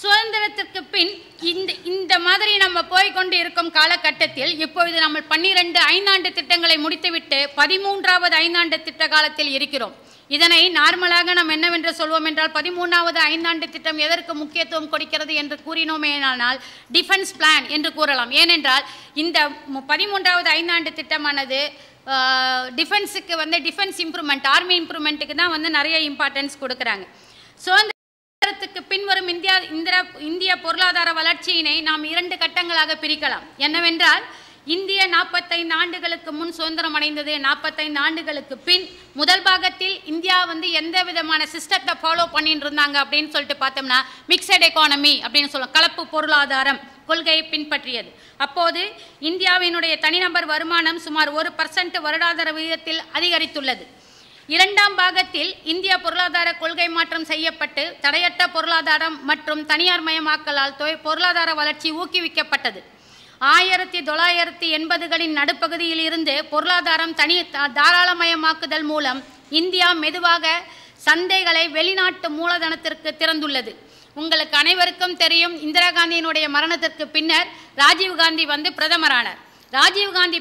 சுதந்திரத்திற்கு பின் இந்த இந்த மாதிரி நம்ம போய்க்கொண்டு இருக்கும் காலகட்டத்தில் இப்பொழுது நம்ம பன்னிரண்டு ஐந்தாண்டு திட்டங்களை முடித்துவிட்டு பதிமூன்றாவது ஐந்தாண்டு திட்ட காலத்தில் இருக்கிறோம். இதனை நார்மலாக நாம் என்னவென்று சொல்வோம் என்றால் பதிமூணாவது ஐந்தாண்டு திட்டம் எதற்கு முக்கியத்துவம் கொடுக்கிறது என்று கூறினோமேனால் டிஃபென்ஸ் பிளான் என்று கூறலாம். ஏனென்றால் இந்த பதிமூன்றாவது ஐந்தாண்டு திட்டமானது டிஃபென்ஸுக்கு வந்து டிஃபென்ஸ் இம்ப்ரூவ்மெண்ட் ஆர்மி இம்ப்ரூவ்மெண்ட்டுக்கு தான் வந்து நிறைய இம்பார்ட்டன்ஸ் கொடுக்குறாங்க. சுதந்திர சுதந்திரத்துக்கு பின்வரும் இந்தியா இந்திரா இந்திய பொருளாதார வளர்ச்சியினை நாம் இரண்டு கட்டங்களாக பிரிக்கலாம். என்னவென்றால் இந்திய நாற்பத்தைந்து ஆண்டுகளுக்கு முன் சுதந்திரம் அடைந்தது. நாற்பத்தைந்து ஆண்டுகளுக்கு பின் முதல் பாகத்தில் இந்தியா வந்து எந்த விதமான சிஸ்டத்தை ஃபாலோ பண்ணிட்டு இருந்தாங்க அப்படின்னு சொல்லிட்டு பார்த்தோம்னா மிக்சட் எக்கானமி அப்படின்னு சொல்லுவோம். கலப்பு பொருளாதாரம் கொள்கையை பின்பற்றியது. அப்போது இந்தியாவினுடைய தனிநபர் வருமானம் சுமார் ஒரு பர்சன்ட் வருடாதார விகிதத்தில் அதிகரித்துள்ளது. இரண்டாம் பாகத்தில் இந்திய பொருளாதார கொள்கை மாற்றம் செய்யப்பட்டு தடையற்ற பொருளாதாரம் மற்றும் தனியார் மயமாக்கலால் பொருளாதார வளர்ச்சி ஊக்குவிக்கப்பட்டது. ஆயிரத்தி தொள்ளாயிரத்தி எண்பதுகளின் நடுப்பகுதியில் இருந்து பொருளாதாரம் தனி த- தாராளமயமாக்குதல் மூலம் இந்தியா மெதுவாக சந்தைகளை வெளிநாட்டு மூலதனத்திற்கு திறந்துள்ளது. உங்களுக்கு அனைவருக்கும் தெரியும் இந்திரா காந்தியினுடைய மரணத்திற்கு பின்னர் ராஜீவ் காந்தி வந்து பிரதமரானார். ராஜீவ் காந்தி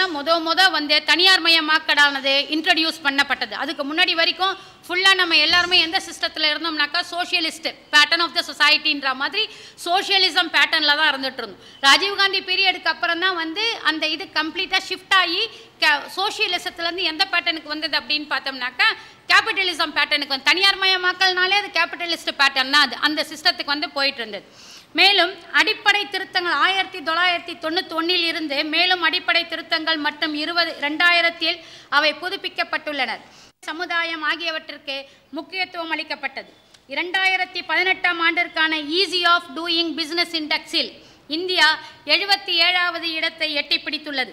தான் முத முத வந்து தனியார் மயமாக்கடானது இன்ட்ரடியூஸ் பண்ணப்பட்டது. அதுக்கு முன்னாடி வரைக்கும் ஃபுல்லாக நம்ம எல்லாருமே எந்த சிஸ்டத்தில் இருந்தோம்னாக்கா சோஷியலிஸ்ட் பேட்டர்ன் ஆஃப் த சொசைட்டின்ற மாதிரி சோஷியலிசம் பேட்டர்னில் தான் இருந்துட்டு இருந்தோம். ராஜீவ் காந்தி பீரியடுக்கு அப்புறம் தான் வந்து அந்த இது கம்ப்ளீட்டாக ஷிஃப்ட் ஆகி சோஷியலிசத்துலேருந்து எந்த பேட்டர்னுக்கு வந்தது அப்படின்னு பார்த்தோம்னாக்கா கேபிட்டலிசம் பேட்டர்னுக்கு வந்து தனியார் மயமாக்கல்னாலே அது கேபிட்டலிஸ்ட் பேட்டர்ன் தான் அது. அந்த சிஸ்டத்துக்கு வந்து போயிட்டு இருந்தது. மேலும் அடிப்படை திருத்தங்கள் ஆயிரத்தி தொள்ளாயிரத்தி தொண்ணூற்றி ஒன்றில் இருந்து மேலும் அடிப்படை திருத்தங்கள் மற்றும் இருபது ரெண்டாயிரத்தில் அவை புதுப்பிக்கப்பட்டுள்ளன. சமுதாயம் ஆகியவற்றிற்கு முக்கியத்துவம் அளிக்கப்பட்டது. இரண்டாயிரத்தி பதினெட்டாம் ஆண்டிற்கான ஈஸி ஆஃப் டூயிங் பிஸ்னஸ் இண்டெக்ஸில் இந்தியா எழுபத்தி ஏழாவது இடத்தை எட்டி பிடித்துள்ளது.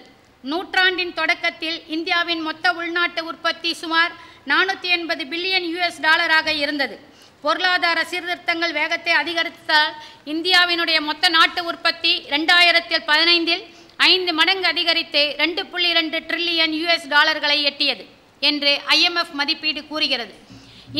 நூற்றாண்டின் தொடக்கத்தில் இந்தியாவின் மொத்த உள்நாட்டு உற்பத்தி சுமார் நானூற்றி எண்பது பில்லியன் யூஎஸ் டாலராக இருந்தது. பொருளாதார சீர்திருத்தங்கள் வேகத்தை அதிகரித்தால் இந்தியாவினுடைய மொத்த நாட்டு உற்பத்தி ரெண்டாயிரத்தில் பதினைந்தில் ஐந்து மடங்கு அதிகரித்து ரெண்டு புள்ளி ரெண்டு ட்ரில்லியன் யூஎஸ் டாலர்களை எட்டியது என்று ஐஎம்எஃப் மதிப்பீடு கூறுகிறது.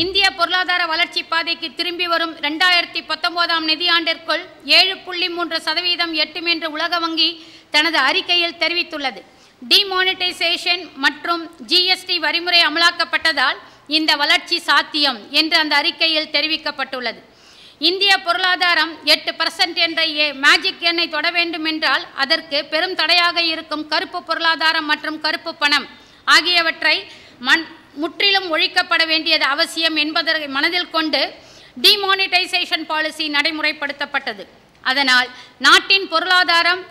இந்திய பொருளாதார வளர்ச்சி பாதைக்கு திரும்பி வரும் ரெண்டாயிரத்தி பத்தொன்பதாம் நிதியாண்டிற்குள் ஏழு புள்ளி மூன்று சதவீதம் எட்டும் என்று உலக வங்கி தனது அறிக்கையில் தெரிவித்துள்ளது. டிமானிட்டைசேஷன் மற்றும் ஜிஎஸ்டி வரிமுறை அமலாக்கப்பட்டதால் இந்த வளர்ச்சி சாத்தியம் என்று அந்த அறிக்கையில் தெரிவிக்கப்பட்டுள்ளது. இந்திய பொருளாதாரம் எட்டு பர்சன்ட் என்ற மேஜிக் எண்ணை தொட வேண்டும் என்றால் அதற்கு பெரும் தடையாக இருக்கும் கருப்பு பொருளாதாரம் மற்றும் கருப்பு பணம் ஆகியவற்றை மண் முற்றிலும் ஒழிக்கப்பட வேண்டியது அவசியம் என்பதை மனதில் கொண்டு டிமானிட்டைசேஷன் பாலிசி நடைமுறைப்படுத்தப்பட்டது. அதனால் நாட்டின் பொருளாதாரம்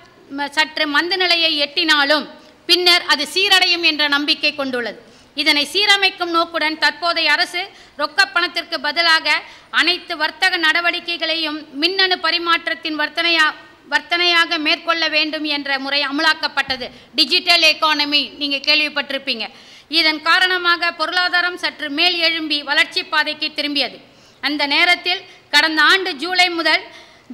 சற்று மந்த நிலையை எட்டினாலும் பின்னர் அது சீரடையும் என்ற நம்பிக்கை கொண்டுள்ளது. இதனை சீரமைக்கும் நோக்குடன் தற்போதைய அரசு ரொக்க பணத்திற்கு பதிலாக அனைத்து வர்த்தக நடவடிக்கைகளையும் மின்னணு பரிமாற்றத்தின் வர்த்தனையா வர்த்தனையாக மேற்கொள்ள வேண்டும் என்ற முறை அமலாக்கப்பட்டது. டிஜிட்டல் எக்கானமி நீங்கள் கேள்விப்பட்டிருப்பீங்க. இதன் காரணமாக பொருளாதாரம் சற்று மேல் எழும்பி வளர்ச்சி பாதைக்கு திரும்பியது. அந்த நேரத்தில் கடந்த ஆண்டு ஜூலை முதல்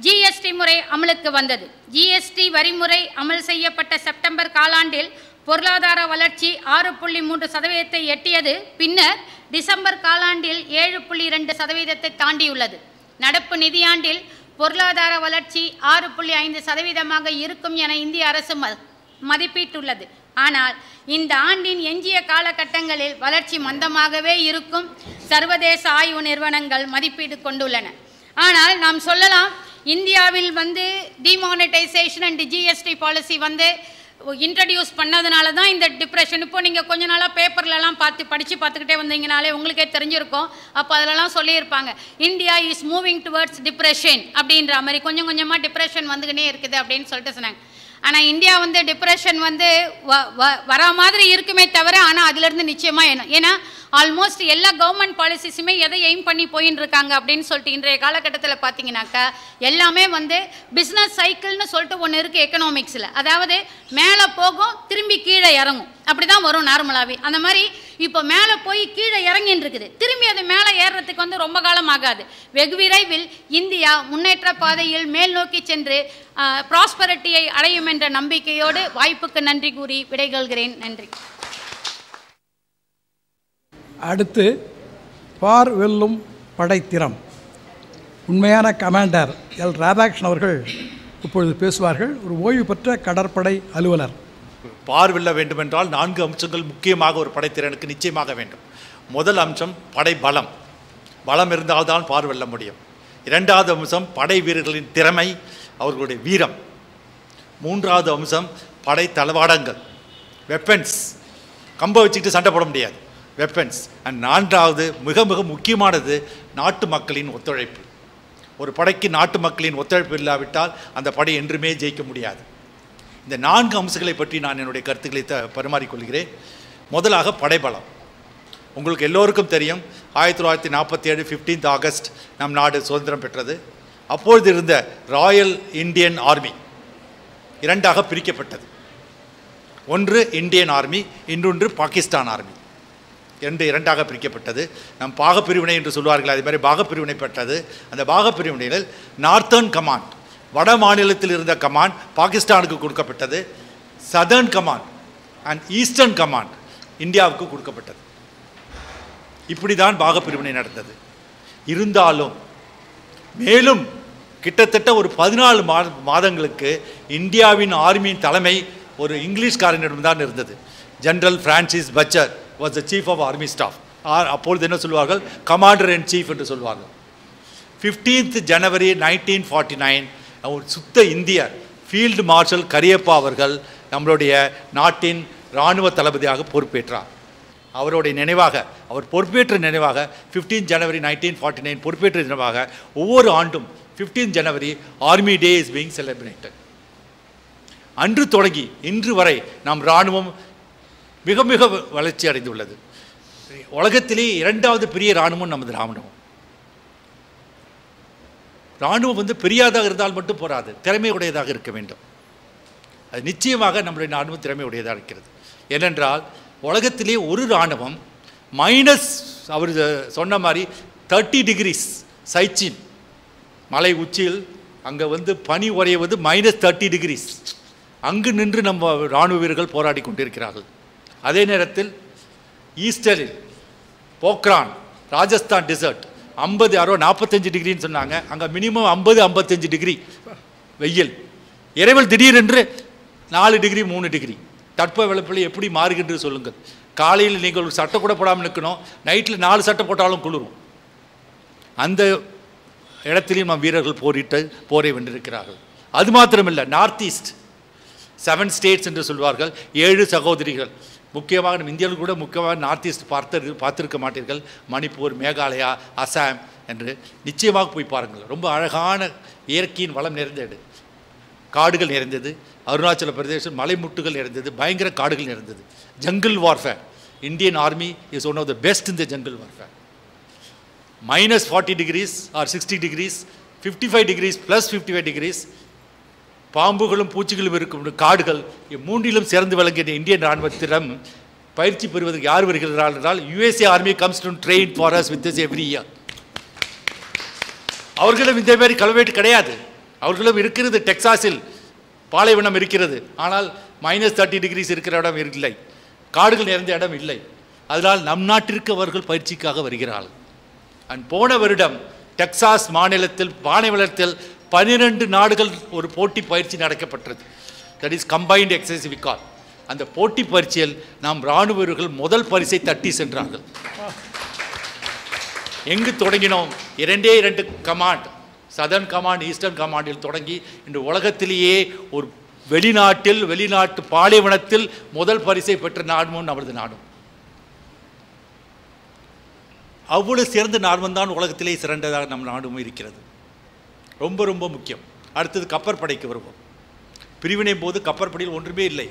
ஜிஎஸ்டி முறை அமலுக்கு வந்தது. ஜிஎஸ்டி வரிமுறை அமல் செய்யப்பட்ட செப்டம்பர் காலாண்டில் பொருளாதார வளர்ச்சி ஆறு புள்ளி மூன்று சதவீதத்தை எட்டியது பின்னர் டிசம்பர் காலாண்டில் ஏழு புள்ளி இரண்டு சதவீதத்தை தாண்டியுள்ளது. நடப்பு நிதியாண்டில் பொருளாதார வளர்ச்சி ஆறு புள்ளி ஐந்து சதவீதமாக இருக்கும் என இந்திய அரசு மதிப்பிட்டுள்ளது. ஆனால் இந்த ஆண்டின் எஞ்சிய காலகட்டங்களில் வளர்ச்சி மந்தமாகவே இருக்கும் சர்வதேச ஆய்வு நிறுவனங்கள் மதிப்பீடு கொண்டுள்ளன. ஆனால் நாம் சொல்லலாம் இந்தியாவில் வந்து டிமானிட்டைசேஷன் அண்ட் ஜிஎஸ்டி பாலிசி வந்து இன்ட்ரடியூஸ் பண்ணதுனால தான் இந்த டிப்ரெஷன் இப்போ நீங்கள் கொஞ்ச நாளாக பேப்பர்லலாம் பார்த்து படித்து பார்த்துக்கிட்டே வந்தீங்கனாலே உங்களுக்கே தெரிஞ்சிருக்கும். அப்போ அதிலலாம் சொல்லியிருப்பாங்க. India is moving towards depression அப்படின்ற மாதிரி. கொஞ்சம் கொஞ்சமாக டிப்ரெஷன் வந்துக்கினே இருக்குது அப்படின்னு சொல்லிட்டு சொன்னாங்க. ஆனால் இந்தியா வந்து டிப்ரெஷன் வந்து வ வ வரா மாதிரி இருக்குமே தவிர ஆனால் அதுலேருந்து நிச்சயமாக என்ன ஏன்னா ஆல்மோஸ்ட் எல்லா கவர்மெண்ட் பாலிசிஸுமே எதை எய்ம் பண்ணி போயின்னு இருக்காங்க அப்படின்னு சொல்லிட்டு இன்றைய காலகட்டத்தில் பார்த்தீங்கன்னாக்கா எல்லாமே வந்து பிஸ்னஸ் சைக்கிள்னு சொல்லிட்டு ஒன்று இருக்குது எக்கனாமிக்ஸில் அதாவது மேலே போகும் திரும்பி கீழே இறங்கும். அப்படி தான் வரும் நார்மலாகவே அந்த மாதிரி இப்போ மேலே போய் கீழே இறங்கின்னு இருக்குது திரும்பி அது மேலே ஏறுறதுக்கு வந்து ரொம்ப காலம் ஆகாது. வெகு விரைவில் இந்தியா முன்னேற்ற பாதையில் மேல் நோக்கி சென்று ப்ராஸ்பரிட்டியை அடையும் என்ற நம்பிக்கையோடு வாய்ப்புக்கு நன்றி கூறி விடைகொள்கிறேன். நன்றி. அடுத்து பார் வெல்லும் படைத்திறம். உண்மையான கமாண்டர் எல். ராதாகிருஷ்ணன் அவர்கள் இப்பொழுது பேசுவார்கள். ஒரு ஓய்வு பெற்ற கடற்படை அலுவலர். பார்வெல்ல வேண்டுமென்றால் நான்கு அம்சங்கள் முக்கியமாக ஒரு படைத்திறனுக்கு நிச்சயமாக வேண்டும். முதல் அம்சம் படை பலம். பலம் இருந்தால்தான் பார் வெல்ல முடியும். இரண்டாவது அம்சம் படை வீரர்களின் திறமை அவர்களுடைய வீரம். மூன்றாவது அம்சம் படை தளவாடங்கள். வெப்பன்ஸ் கம்பை வச்சுக்கிட்டு சண்டை போட முடியாது. வெப்பன்ஸ் அண்ட் நான்காவது மிக மிக முக்கியமானது நாட்டு மக்களின் ஒத்துழைப்பு. ஒரு படைக்கு நாட்டு மக்களின் ஒத்துழைப்பு இல்லாவிட்டால் அந்த படை என்றுமே ஜெயிக்க முடியாது. இந்த நான்கு அம்சங்களை பற்றி நான் என்னுடைய கருத்துக்களை த பரிமாறிக்கொள்கிறேன். முதலாக படைபலம். உங்களுக்கு எல்லோருக்கும் தெரியும் ஆயிரத்தி தொள்ளாயிரத்தி நாற்பத்தி ஏழு ஃபிஃப்டீன்த் ஆகஸ்ட் நம் நாடு சுதந்திரம் பெற்றது. அப்பொழுது இருந்த ராயல் இந்தியன் ஆர்மி இரண்டாக பிரிக்கப்பட்டது. ஒன்று இந்தியன் ஆர்மி இன்னொன்று பாகிஸ்தான் ஆர்மி. என்று இரண்டாக பிரிக்கப்பட்டது. நம் பாகப்பிரிவினை என்று சொல்வார்கள் அதே மாதிரி பாகப்பிரிவினை பெற்றது. அந்த பாகப்பிரிவினையில் நார்த்தர்ன் கமாண்ட் வட மாநிலத்தில் இருந்த கமாண்ட் பாகிஸ்தானுக்கு கொடுக்கப்பட்டது. Southern command and eastern command இந்தியாவுக்கு கொடுக்கப்பட்டது. இப்படி தான் பாகப்பிரிவினை நடந்தது. இருந்தாலும் மேலும் கிட்டத்தட்ட ஒரு பதினாலு மா மாதங்களுக்கு இந்தியாவின் ஆர்மியின் தலைமை ஒரு இங்கிலீஷ்காரனிடம் தான் இருந்தது. General Francis Bucher was the chief of army staff அப்பொழுது என்ன சொல்வார்கள்? கமாண்டர் இன் சீஃப் என்று சொல்வார்கள். Fifteenth January nineteen forty nine ஒரு சுத்த இந்தியர் ஃபீல்டு மார்ஷல் கரியப்பா அவர்கள் நம்மளுடைய நாட்டின் இராணுவ தளபதியாக பொறுப்பேற்றார். அவருடைய நினைவாக அவர் பொறுப்பேற்ற நினைவாக 15 ஜனவரி நைன்டீன் ஃபார்ட்டி நைன் பொறுப்பேற்ற நினைவாக ஒவ்வொரு ஆண்டும் 15 January army day is being celebrated அன்று தொடங்கி இன்று வரை நம் இராணுவம் மிக மிக வளர்ச்சி அடைந்துள்ளது. உலகத்திலே இரண்டாவது பெரிய இராணுவம் நமது இராணுவம். இராணுவம் வந்து பெரியாதாக இருந்தால் மட்டும் போராது. திறமையுடையதாக இருக்க வேண்டும். அது நிச்சயமாக நம்முடைய இராணுவம் திறமையுடையதாக இருக்கிறது. ஏனென்றால் உலகத்திலே ஒரு இராணுவம் மைனஸ் அவர் சொன்ன மாதிரி தேர்ட்டி டிகிரிஸ் சைச்சின் மலை உச்சியில் அங்கே வந்து பனி உறையவது மைனஸ் தேர்ட்டி டிகிரிஸ் அங்கு நின்று நம்ம இராணுவ வீரர்கள் போராடி கொண்டிருக்கிறார்கள். அதே நேரத்தில் ஈஸ்டரில் போக்ரான் ராஜஸ்தான் டிசர்ட் ஐம்பது யாரோ நாற்பத்தஞ்சு டிகிரின்னு சொன்னாங்க. அங்கே மினிமம் ஐம்பது ஐம்பத்தஞ்சு டிகிரி. வெயில். இரவில் திடீரென்று நாலு டிகிரி மூணு டிகிரி. தட்ப வெளப்பில் எப்படி மாறுகின்றது சொல்லுங்கள். காலையில் நீங்கள் ஒரு சட்டை கூட போடாமல் நிற்கணும். நைட்டில் நாலு சட்டை போட்டாலும் குளிரும். அந்த இடத்திலையும் நம் வீரர்கள் போரிட்டு போரை வென்றிருக்கிறார்கள். அது மாத்திரமில்லை நார்த் ஈஸ்ட் செவன் ஸ்டேட்ஸ் என்று சொல்வார்கள். ஏழு சகோதரிகள். முக்கியமாக நம்ம இந்தியாவில் கூட முக்கியமாக நார்த் ஈஸ்ட் பார்த்து பார்த்துருக்க மாட்டீர்கள். மணிப்பூர் மேகாலயா அசாம் என்று நிச்சயமாக போய் பாருங்கள். ரொம்ப அழகான இயற்கையின் வளம் நிறைந்த இடம் காடுகள் நிறைந்தது. அருணாச்சல பிரதேசம் மலைமுட்டுகள் நிறைந்தது. பயங்கர காடுகள் நிறைந்தது. Jungle warfare Indian army is one of the best இந்த jungle warfare minus forty degrees or sixty degrees fifty five degrees plus fifty five degrees பாம்புகளும் பூச்சிகளும் இருக்கும் காடுகள் மூன்றிலும் சிறந்து விளங்கிய இந்தியன் ராணுவத்திடம் பயிற்சி பெறுவதற்கு யார் வருகிறார்கள் என்றால் USA army comes to train for us with every year அவர்களும் இந்த மாதிரி கல்வெட்டு கிடையாது. அவர்களும் இருக்கிறது டெக்சாஸில். பாலைவனம் இருக்கிறது. ஆனால் மைனஸ் தேர்ட்டி டிகிரிஸ் இருக்கிற இடம் இல்லை. காடுகள் நிறைந்த இடம் இல்லை. அதனால் நம் நாட்டிற்கு அவர்கள் பயிற்சிக்காக வருகிறார்கள். அண்ட் போன வருடம் டெக்சாஸ் மாநிலத்தில் பானைவளத்தில் பனிரெண்டு நாடுகள் ஒரு போட்டி பயிற்சி நடக்கப்பட்டது. தட் இஸ் கம்பைன்டு எக்ஸசைஸ் விகால் அந்த போட்டி பயிற்சியில் நாம் இராணுவ வீரர்கள் முதல் பரிசை தட்டி சென்றார்கள். எங்கு தொடங்கினோம்? இரண்டே இரண்டு கமாண்ட் சதர்ன் கமாண்ட் ஈஸ்டர்ன் கமாண்டில் தொடங்கி இன்று உலகத்திலேயே ஒரு வெளிநாட்டில் வெளிநாட்டு பாலைவனத்தில் முதல் பரிசை பெற்ற நாடும் நமது நாடும். அவ்வளவு சிறந்த நாடும் தான் உலகத்திலே சிறந்ததாக நம் நாடும் இருக்கிறது. ரொம்ப ரொம்ப முக்கியம். அடுத்தது கப்பற்படைக்கு வருவோம். பிரிவினை போது கப்பற்படையில் ஒன்றுமே இல்லை.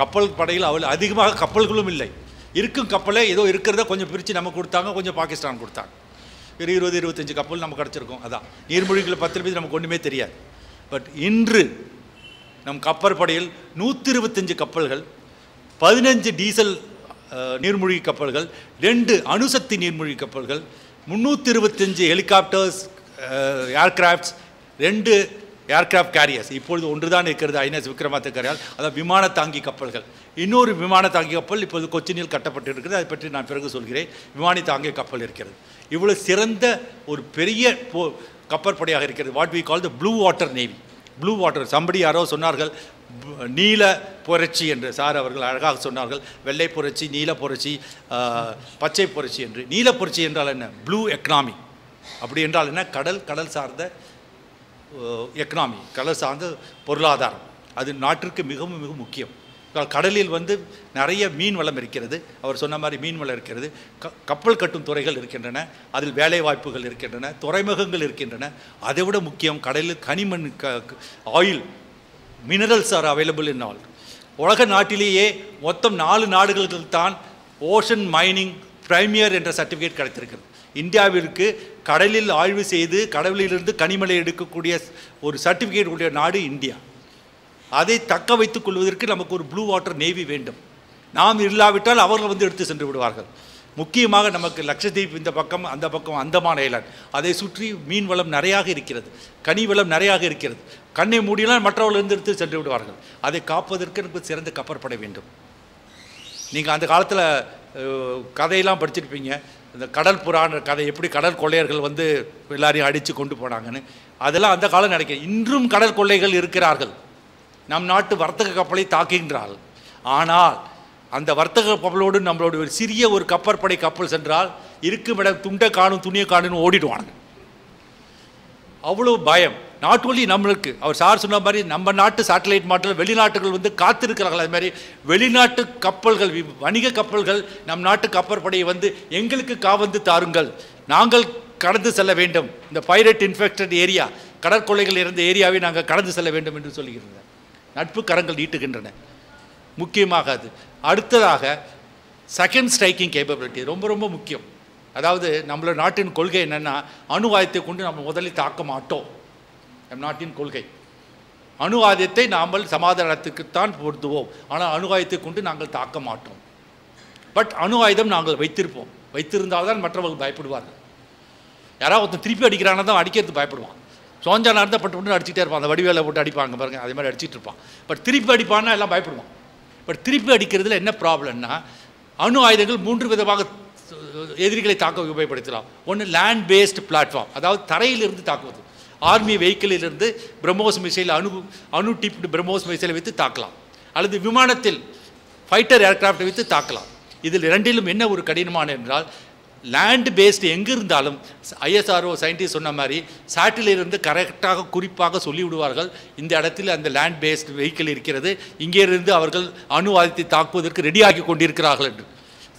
கப்பல் படையில் அவ்வளோ அதிகமாக கப்பல்களும் இல்லை. இருக்கும் கப்பலை ஏதோ இருக்கிறத கொஞ்சம் பிரித்து நமக்கு கொடுத்தாங்க கொஞ்சம் பாகிஸ்தான் கொடுத்தாங்க. ஒரு இருபது இருபத்தஞ்சு கப்பல் நமக்கு கிடச்சிருக்கும் அதான். நீர்மொழிகளை பத்து பேர் நமக்கு ஒன்றுமே தெரியாது. பட் இன்று நம் கப்பற்படையில் நூற்றி இருபத்தஞ்சு கப்பல்கள் பதினஞ்சு டீசல் நீர்மூழ்கி கப்பல்கள் ரெண்டு அணுசக்தி நீர்மூழ்கி கப்பல்கள் முந்நூற்றி இருபத்தஞ்சு ஹெலிகாப்டர்ஸ் ஏர்கிராஃப்ட்ஸ் ரெண்டு ஏர்கிராஃப்ட் கேரியர்ஸ் இப்பொழுது ஒன்று தான் இருக்கிறது ஐஎன்எஸ் விக்ரமாதித்யால் அதாவது விமான தாங்கி கப்பல்கள். இன்னொரு விமான தாங்கி கப்பல் இப்போது கொச்சினில் கட்டப்பட்டிருக்கிறது. அதை பற்றி நான் பிறகு சொல்கிறேன். விமானி தாங்கிய கப்பல் இருக்கிறது. இவ்வளவு சிறந்த ஒரு பெரிய போ கப்பற்படையாக இருக்கிறது. What we call the blue water navy blue water somebody யாரோ சொன்னார்கள் நீல புரட்சி என்று. சார் அவர்கள் அழகாக சொன்னார்கள் வெள்ளை புரட்சி நீல புரட்சி பச்சை புரட்சி என்று. நீல புரட்சி என்றால் என்ன? ப்ளூ எக்கனாமி அப்படி என்றால் என்ன? கடல் கடல் சார்ந்த எக்கனாமி கடல் சார்ந்த பொருளாதாரம். அது நாட்டிற்கு மிகவும் மிக முக்கியம். கடலில் வந்து நிறைய மீன் வளம் இருக்கிறது. அவர் சொன்ன மாதிரி மீன் வளம் இருக்கிறது. க கப்பல் கட்டும் துறைகள் இருக்கின்றன. அதில் வேலை வாய்ப்புகள் இருக்கின்றன. துறைமுகங்கள் இருக்கின்றன. அதை விட முக்கியம் கடலில் கனிமண் க oil minerals are available in all உலக நாட்டிலேயே மொத்தம் நாலு நாடுகளுக்கு தான் ஓஷன் மைனிங் பிரைமியர் என்ற சர்டிஃபிகேட் கிடைத்திருக்கிறது. இந்தியாவிற்கு கடலில் ஆய்வு செய்து கடலிலிருந்து கனிமலை எடுக்கக்கூடிய ஒரு சர்டிஃபிகேட் உடைய நாடு இந்தியா. அதை தக்க வைத்துக் கொள்வதற்கு நமக்கு ஒரு ப்ளூ வாட்டர் நேவி வேண்டும். நாம் இல்லாவிட்டால் அவர்கள் வந்து எடுத்து சென்று விடுவார்கள். முக்கியமாக நமக்கு லட்சத்தீப் இந்த பக்கம் அந்த பக்கம் அந்தமான் ஐலாண்ட். அதை சுற்றி மீன் வளம் நிறையாக இருக்கிறது. கனி வளம் நிறையாக இருக்கிறது. கண்ணை மூடினால் மற்றவர்கள் இருந்து எடுத்து சென்று விடுவார்கள். அதை காப்பதற்கு எனக்கு சிறந்த கப்பற்படை வேண்டும். நீங்கள் அந்த காலத்தில் கதையெல்லாம் படிச்சிருப்பீங்க. இந்த கடல் புறான கதை எப்படி கடல் கொள்ளையர்கள் வந்து எல்லாரையும் அடித்து கொண்டு போனாங்கன்னு அதெல்லாம் அந்த காலம் நினைக்கும் இன்றும் கடல் கொள்ளைகள் இருக்கிறார்கள். நம் நாட்டு வர்த்தக கப்பலை தாக்குகின்றார்கள் ஆனால் அந்த வர்த்தக கப்பலோடு நம்மளோட ஒரு சிறிய ஒரு கப்பற்படை கப்பல் சென்றால் இருக்கும் இடம் துண்டை காணும் துணியை காணும்னு ஓடிடுவாங்க. அவ்வளோ பயம். நாட் ஓன்லி நம்மளுக்கு அவர் சார் சொன்ன மாதிரி நம்ம நாட்டு சேட்டலைட் மாடல் வெளிநாட்டுகள் வந்து காத்திருக்கிறார்கள். அது மாதிரி வெளிநாட்டு கப்பல்கள் வி- வணிக கப்பல்கள் நம் நாட்டு கப்பற்படையை வந்து எங்களுக்கு காவந்து தாருங்கள். நாங்கள் கடந்து செல்ல வேண்டும். இந்த பைரட் இன்ஃபெக்டட் ஏரியா கடற்கொள்ளைகள் இருந்த ஏரியாவை நாங்கள் கடந்து செல்ல வேண்டும் என்று சொல்லுகிறது. நட்பு கரங்கள் நீட்டுகின்றன. முக்கியமாக அது. அடுத்ததாக செகண்ட் ஸ்ட்ரைக்கிங் கேப்பபிலிட்டி ரொம்ப ரொம்ப முக்கியம். அதாவது நம்மளோட நாட்டின் கொள்கை என்னென்னா அணு ஆயுதத்தை கொண்டு நம்ம முதலில் தாக்க மாட்டோம். நம் நாட்டின் கொள்கை. அணு ஆயுதத்தை நாமல் சமாதானத்துக்குத்தான் பொருத்துவோம் ஆனால் அணு ஆயுதத்தை கொண்டு நாங்கள் தாக்க மாட்டோம். பட் அணு ஆயுதம் நாங்கள் வைத்திருப்போம். வைத்திருந்தால் தான் மற்றவர்கள் பயப்படுவார்கள். யாராவது ஒருத்தன் திருப்பி அடிக்கிறானா தான் அடிக்கிறது பயப்படுவான். சோஞ்சானா இருந்தால் பட்டு பட்டு அடிச்சுட்டே இருப்பான். அந்த வடிவேலை போட்டு அடிப்பாங்க பாருங்கள் அதே மாதிரி அடிச்சிட்டு இருப்பான். பட் திருப்பி அடிப்பான்னா எல்லாம் பயப்படுவான். பட் திருப்பி அடிக்கிறதுல என்ன ப்ராப்ளம்னா அணு ஆயுதங்கள் மூன்று விதமாக எதிரிகளை தாக்க உபயோகப்படுத்தலாம். ஒன்று லேண்ட் பேஸ்டு பிளாட்ஃபார்ம் அதாவது தரையிலிருந்து தாக்குவது. ஆர்மி வெஹிக்கிளிலிருந்து பிரம்மோஸ் மிசைல் அணு அணு டிப்டு பிரம்மோஸ் மிசைலை வைத்து தாக்கலாம். அல்லது விமானத்தில் ஃபைட்டர் ஏர்கிராஃப்டை வைத்து தாக்கலாம். இதில் இரண்டிலும் என்ன ஒரு கடினமான என்றால் லேண்ட் பேஸ்டு எங்கே இருந்தாலும் ஐஎஸ்ஆர்ஓ சயின்டிஸ்ட் சொன்ன மாதிரி சாட்டிலிருந்து கரெக்டாக குறிப்பாக சொல்லிவிடுவார்கள். இந்த இடத்தில் அந்த லேண்ட் பேஸ்டு வெஹிக்கிள் இருக்கிறது. இங்கே இருந்து அவர்கள் அணு ஆயுதத்தை தாக்குவதற்கு ரெடியாகி கொண்டிருக்கிறார்கள் என்று.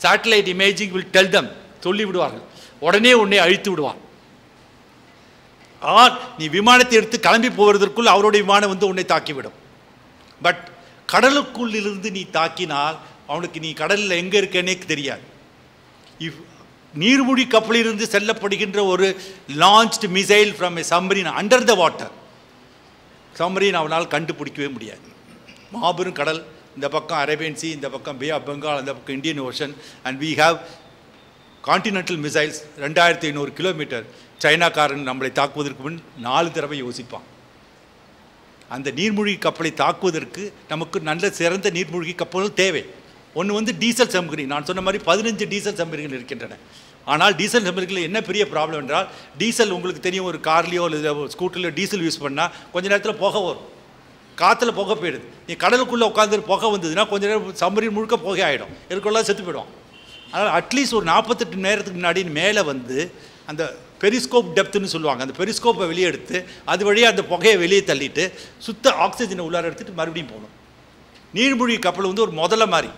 Satellite imaging will tell them சொல்லிவிடுவார்கள். உடனே உடனே அழித்து விடுவான். ஆர் நீ விமானத்தை எடுத்து கிளம்பி போவதற்குள் அவருடைய விமானம் வந்து உன்னை தாக்கிவிடும். பட் கடலுக்குள்ளிருந்து நீ தாக்கினால் அவனுக்கு நீ கடலில் எங்கே இருக்கேனே தெரியாது. இஃப் நீர்மூழ்கி கப்பலிலிருந்து செல்லப்படுகின்ற ஒரு launched missile from a submarine under the water submarine அவனால் கண்டுபிடிக்கவே முடியாது. மாபெரும் கடல் இந்த பக்கம் அரேபியன் சி இந்த பக்கம் பே ஆஃப் பெங்கால் அந்த பக்கம் Indian Ocean and we have continental missiles ரெண்டாயிரத்தி ஐநூறு கிலோமீட்டர் சைனாக்காரன் நம்மளை தாக்குவதற்கு முன் நாலு தடவை யோசிப்பான். அந்த நீர்மூழ்கி கப்பலை தாக்குவதற்கு நமக்கு நல்ல சிறந்த நீர்மூழ்கி கப்பல்கள் தேவை. ஒன்று வந்து டீசல் சம்பரி. நான் சொன்ன மாதிரி பதினஞ்சு டீசல் சம்பரிகள் இருக்கின்றன. ஆனால் டீசல் சம்பரிகளில் என்ன பெரிய ப்ராப்ளம் என்றால் டீசல் உங்களுக்கு தெரியும் ஒரு கார்லேயோ இல்லை ஸ்கூட்டர்லையோ டீசல் யூஸ் பண்ணால் கொஞ்ச நேரத்தில் புகை வரும். காற்றுல புகை போயிடுது. நீ கடலுக்குள்ளே உட்காந்து புகை வந்ததுன்னா கொஞ்ச நேரம் சம்பரி முழுக்க புகை ஆகிடும் இதுக்குள்ள செத்து போயிடும் அதனால் அட்லீஸ்ட் ஒரு நாற்பத்தெட்டு நேரத்துக்கு முன்னாடி மேலே வந்து அந்த பெரிஸ்கோப் டெப்த்துன்னு சொல்லுவாங்க. அந்த பெரிஸ்கோப்பை வெளியே எடுத்து அது வழியாக அந்த புகையை வெளியே தள்ளிட்டு சுத்த ஆக்சிஜனை உள்ளார எடுத்துட்டு மறுபடியும் போகணும். நீர்மூழ்கி கப்பல் வந்து ஒரு முதல்ல மாதிரி.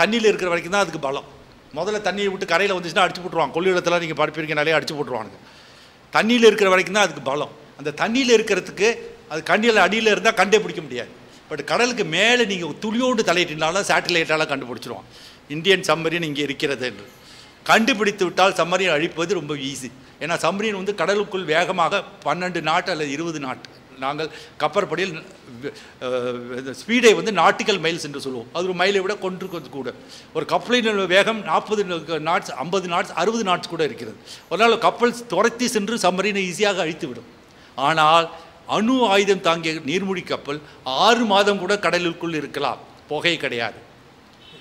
தண்ணியில் இருக்கிற வரைக்கும் தான் அதுக்கு பலம். முதல்ல தண்ணியை விட்டு கரையில் வந்துச்சுன்னா அடிச்சு போட்டுருவாங்க. கொள்ளிடத்தில் நீங்கள் பார்ப்பீங்க அடிச்சு போட்டுருவானுங்க. தண்ணியில் இருக்கிற வரைக்கும் தான் அதுக்கு பலம். அந்த தண்ணியில் இருக்கிறதுக்கு அது கண்ணியில் அடியில் இருந்தால் கண்டே பிடிக்க முடியாது. பட் கடலுக்கு மேலே நீங்கள் துளியோடு தலையிட்டினாலும் சேட்டலைட்டால் கண்டுபிடிச்சிருவோம் இந்தியன் சம்மரின் இங்கே இருக்கிறது என்று. கண்டுபிடித்து விட்டால் சம்மரின் அழிப்பது ரொம்ப ஈஸி ஏன்னா சம்மரின் வந்து கடலுக்குள் வேகமாக பன்னெண்டு நாட்டு அல்லது இருபது நாட்டு நாங்கள் கப்பற்படியில் ஸ்பீடை வந்து நாட்டிக்கல் மைல்ஸ் என்று சொல்லுவோம். அது ஒரு மைலை விட கொன்று கொஞ்சம் கூட. ஒரு கப்பலின் வேகம் நாற்பது நாட்ஸ் ஐம்பது நாட்ஸ் அறுபது நாட்ஸ் கூட இருக்கிறது. ஒரு நாள் கப்பல் துரத்தி சென்று சம்மரினை ஈஸியாக அழித்து விடும் ஆனால் அணு ஆயுதம் தாங்கிய நீர்மூழ்கி கப்பல் ஆறு மாதம் கூட கடலுக்குள் இருக்கலாம். புகை கிடையாது.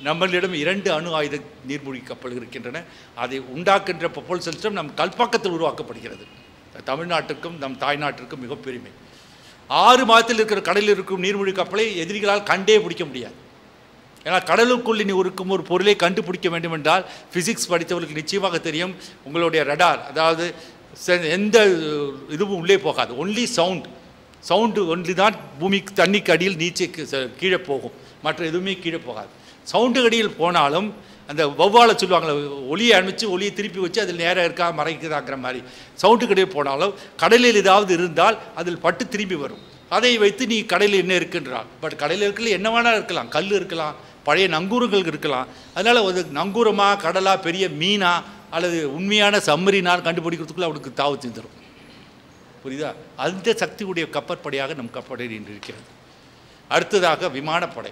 நம்மளிடம் இரண்டு அணு ஆயுத நீர்மூழ்கி கப்பல் இருக்கின்றன அதை உண்டாக்குகின்ற ப்ரொபல்சல் சிஸ்டம் நம் கல்பாக்கத்தில் உருவாக்கப்படுகிறது. தமிழ்நாட்டுக்கும் நம் தாய்நாட்டிற்கும் மிக பெருமை. ஆறு மாதத்தில் இருக்கிற கடலில் இருக்கும் நீர்மூழ்கி கப்பலை எதிரிகளால் கண்டே பிடிக்க முடியாது. ஏன்னா கடலுக்குள் நீ இருக்கும் ஒரு பொருளை கண்டுபிடிக்க வேண்டும் என்றால் ஃபிசிக்ஸ் படித்தவர்களுக்கு நிச்சயமாக தெரியும். உங்களுடைய ரடார் அதாவது செ- எந்த இதுவும் உள்ளே போகாது. ஒன்லி சவுண்ட் சவுண்டு ஒன்லி தான் பூமிக்கு தண்ணிக்கு அடியில் நீச்சல் கீழே போகும். மற்ற எதுவுமே கீழே போகாது. சவுண்டு அடியில் போனாலும் அந்த வௌவாலை சொல்லுவாங்களே ஒளியை அனுப்பிச்சு ஒளியை திருப்பி வச்சு அதில் நேராக இருக்கா மறைக்குதாங்கிற மாதிரி. சவுண்டு கடையில் போனாலும் கடலில் ஏதாவது இருந்தால் அதில் பட்டு திரும்பி வரும். அதை வைத்து நீ கடையில் என்ன இருக்குன்றால் பட் கடையில் இருக்கல என்ன வேணால் இருக்கலாம். கல் இருக்கலாம் பழைய நங்கூரங்கள் இருக்கலாம். அதனால் ஒரு நங்கூரமாக கடலாக பெரிய மீனா அல்லது உண்மையான சம்மரினால் கண்டுபிடிக்கிறதுக்குள்ள அவனுக்கு தாவு செஞ்சிடும் புரியுதா? அந்த சக்தியுடைய கப்பற்படையாக நம் கப்பற்படை நின்று இருக்கிறது. அடுத்ததாக விமானப்படை.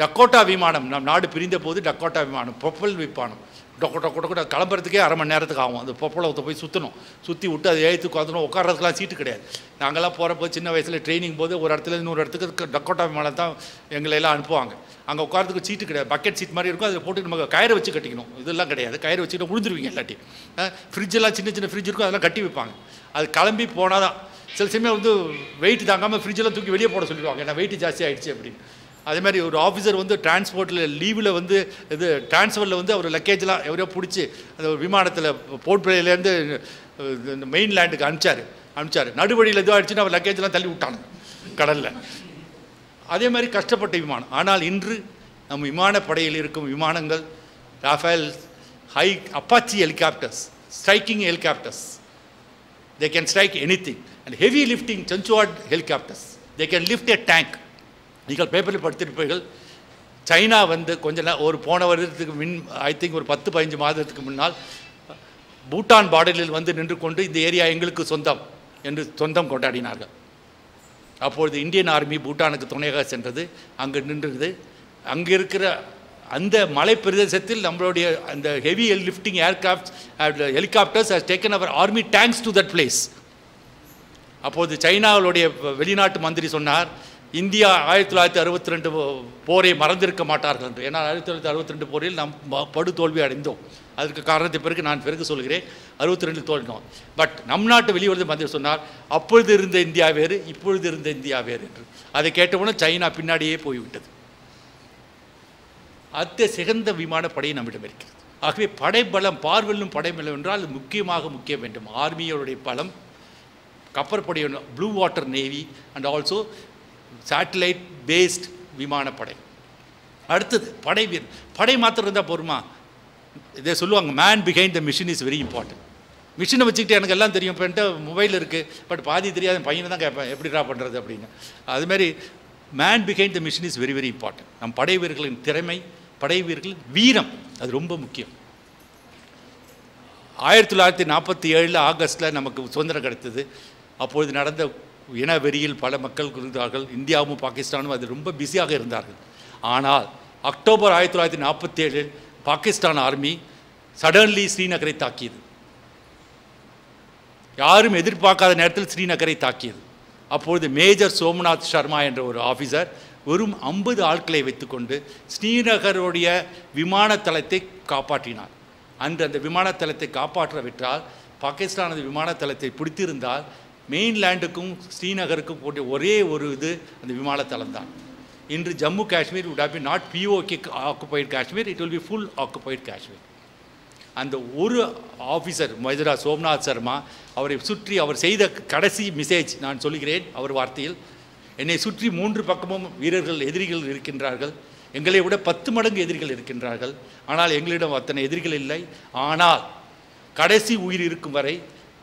டக்கோட்டா விமானம் நம் நாடு பிரிந்த போது டக்கோட்டா விமானம் பொப்பல் விமானம். டொக்க டொக்க டொக்க கிளம்புறதுக்கே அரை மணி நேரத்துக்கு ஆகும். அந்த பொப்பளத்தை போய் சுற்றணும் சுற்றி விட்டு அதை எழுத்து உட்காந்துணும் உட்காரத்துக்குலாம் சீட்டு கிடையாது. நாங்கள்லாம் போகிறப்போ சின்ன வயசில் ட்ரைனிங் போது ஒரு இடத்துல இன்னொரு இடத்துக்கு டக்கோட்டா விமானம் தான் எங்களை எல்லாம் அனுப்புவாங்க. அங்கே உட்காரத்துக்கு சீட்டு கிடையாது. பக்கெட் சீட் மாதிரி இருக்கும். அதில் போட்டு நம்ம கயிறை வச்சு கட்டிக்கணும். இதெல்லாம் கிடையாது. கயிறு வச்சுட்டு விழுந்துருவீங்க இல்லாட்டி. ஃப்ரிட்ஜெல்லாம் சின்ன சின்ன ஃப்ரிட்ஜ் இருக்கும். அதெல்லாம் கட்டி வைப்பாங்க. அது கிளம்பி போனால் தான் சில சமயம் வந்து வெயிட் தாங்காமல் ஃப்ரிட்ஜெல்லாம் தூக்கி வெளியே போட சொல்லிடுவாங்க. ஏன்னா வெயிட் ஜாஸ்தி ஆகிடுச்சு அப்படின்னு. அதே மாதிரி ஒரு ஆஃபீஸர் வந்து டிரான்ஸ்போர்ட்டில் லீவில் வந்து இது டிரான்ஸ்ஃபரில் வந்து அவர் லக்கேஜ்லாம் எவரையோ பிடிச்சி அந்த விமானத்தில் போர்ட்பிளேலேருந்து இந்த மெயின் லேண்டுக்கு அனுப்பிச்சார். அனுப்பிச்சார். நடுவழியில் எதுவும் ஆயிடுச்சுன்னா அவர் லக்கேஜ்லாம் தள்ளி விட்டாங்க கடலில். அதே மாதிரி கஷ்டப்பட்ட விமானம். ஆனால் இன்று நம் விமானப்படையில் இருக்கும் விமானங்கள் Rafale high Apache helicopters striking helicopters they can strike anything and heavy lifting Chanchuad helicopters they can lift a tank நீங்கள் பேப்பரில் படித்திருப்பீர்கள். சைனா வந்து கொஞ்ச நேரம் ஒரு போன வருடத்துக்கு முன் ஐ திங்க் ஒரு பத்து பதினஞ்சு மாதத்துக்கு முன்னால் பூட்டான் பாடலில் வந்து நின்று கொண்டு இந்த ஏரியா எங்களுக்கு சொந்தம் என்று சொந்தம் கொண்டாடினார்கள். அப்பொழுது இந்தியன் ஆர்மி பூட்டானுக்கு துணையாக சென்றது. அங்கு நின்றது. அங்கே இருக்கிற அந்த மலை பிரதேசத்தில் நம்மளுடைய அந்த heavy lifting aircraft helicopters has taken our army tanks to that place அப்போது சைனாவுடைய வெளிநாட்டு மந்திரி சொன்னார் இந்தியா ஆயிரத்தி தொள்ளாயிரத்தி அறுபத்தி ரெண்டு போரை மறந்திருக்க மாட்டார்கள் என்று. ஏன்னா ஆயிரத்தி தொள்ளாயிரத்தி அறுபத்தி ரெண்டு போரில் நாம் படு தோல்வி அடைந்தோம். அதற்கு காரணத்தை பிறகு நான் பிறகு சொல்கிறேன். அறுபத்தி ரெண்டு தோல்வினோம். பட் நம் நாட்டு வெளியுறவு மந்திரி சொன்னார் அப்பொழுது இருந்த இந்தியா வேறு இப்பொழுது இருந்த இந்தியா வேறு என்று. அதை கேட்டவுடனே சைனா பின்னாடியே போய்விட்டது. அத்த சிறந்த விமானப்படை நம்மிடம் இருக்கிறது. ஆகவே படைபலம் பார்வெல்லும் படைபலம் என்றால் அது முக்கியமாக முக்கிய வேண்டும். ஆர்மியோடைய பலம் கப்பற்படையோட blue water navy and also satellite based விமானப்படை அடுத்தது படை வீரர் படை மாத்திரம் இருந்தால் போருமா? இதை சொல்லுவாங்க man behind the machine is very important மிஷினை வச்சுக்கிட்டு எனக்கு எல்லாம் தெரியும். இப்போ என்கிட்ட மொபைல் இருக்குது பட் பாதி தெரியாத பையனை தான் கேட்பேன் எப்படி ட்ரா பண்ணுறது அப்படின்னு. அதுமாரி man behind the machine is very very important நம் படை வீரர்களின் திறமை படை வீரர்களின் வீரம் அது ரொம்ப முக்கியம். ஆயிரத்தி தொள்ளாயிரத்தி நாற்பத்தி ஏழில் ஆகஸ்ட்டில் நமக்கு சுதந்திரம் கிடைத்தது. அப்பொழுது நடந்த இனவெறியில் பல மக்கள் இருந்தார்கள் இந்தியாவும் பாகிஸ்தானும் அது ரொம்ப பிஸியாக இருந்தார்கள். ஆனால் அக்டோபர் ஆயிரத்தி தொள்ளாயிரத்தி நாற்பத்தி ஏழில் பாகிஸ்தான் ஆர்மி சடன்லி ஸ்ரீநகரை தாக்கியது. யாரும் எதிர்பார்க்காத நேரத்தில் ஸ்ரீநகரை தாக்கியது. அப்பொழுது மேஜர் சோமநாத் சர்மா என்ற ஒரு ஆஃபீஸர் வெறும் ஐம்பது ஆட்களை வைத்துக்கொண்டு ஸ்ரீநகருடைய விமானத்தளத்தை காப்பாற்றினார். அன்று அந்த விமானத்தளத்தை காப்பாற்ற விட்டால் பாகிஸ்தானது விமானத்தளத்தை பிடித்திருந்தால் மெயின்லேண்டுக்கும் ஸ்ரீநகருக்கும் போட்ட ஒரே ஒரு இது அந்த விமானத்தளம் தான் இன்று Jammu Kashmir would have be not POK occupied Kashmir it will be full occupied Kashmir அந்த ஒரு ஆஃபீஸர் மைதரா சோம்நாத் சர்மா அவரை சுற்றி அவர் செய்த கடைசி மெசேஜ் நான் சொல்கிறேன் அவர் வார்த்தையில் என்னை சுற்றி மூன்று பக்கமும் வீரர்கள் எதிரிகள் இருக்கின்றார்கள். எங்களை விட பத்து மடங்கு எதிரிகள் இருக்கின்றார்கள். ஆனால் எங்களிடம் அத்தனை எதிரிகள் இல்லை. ஆனால் கடைசி உயிர் இருக்கும் வரை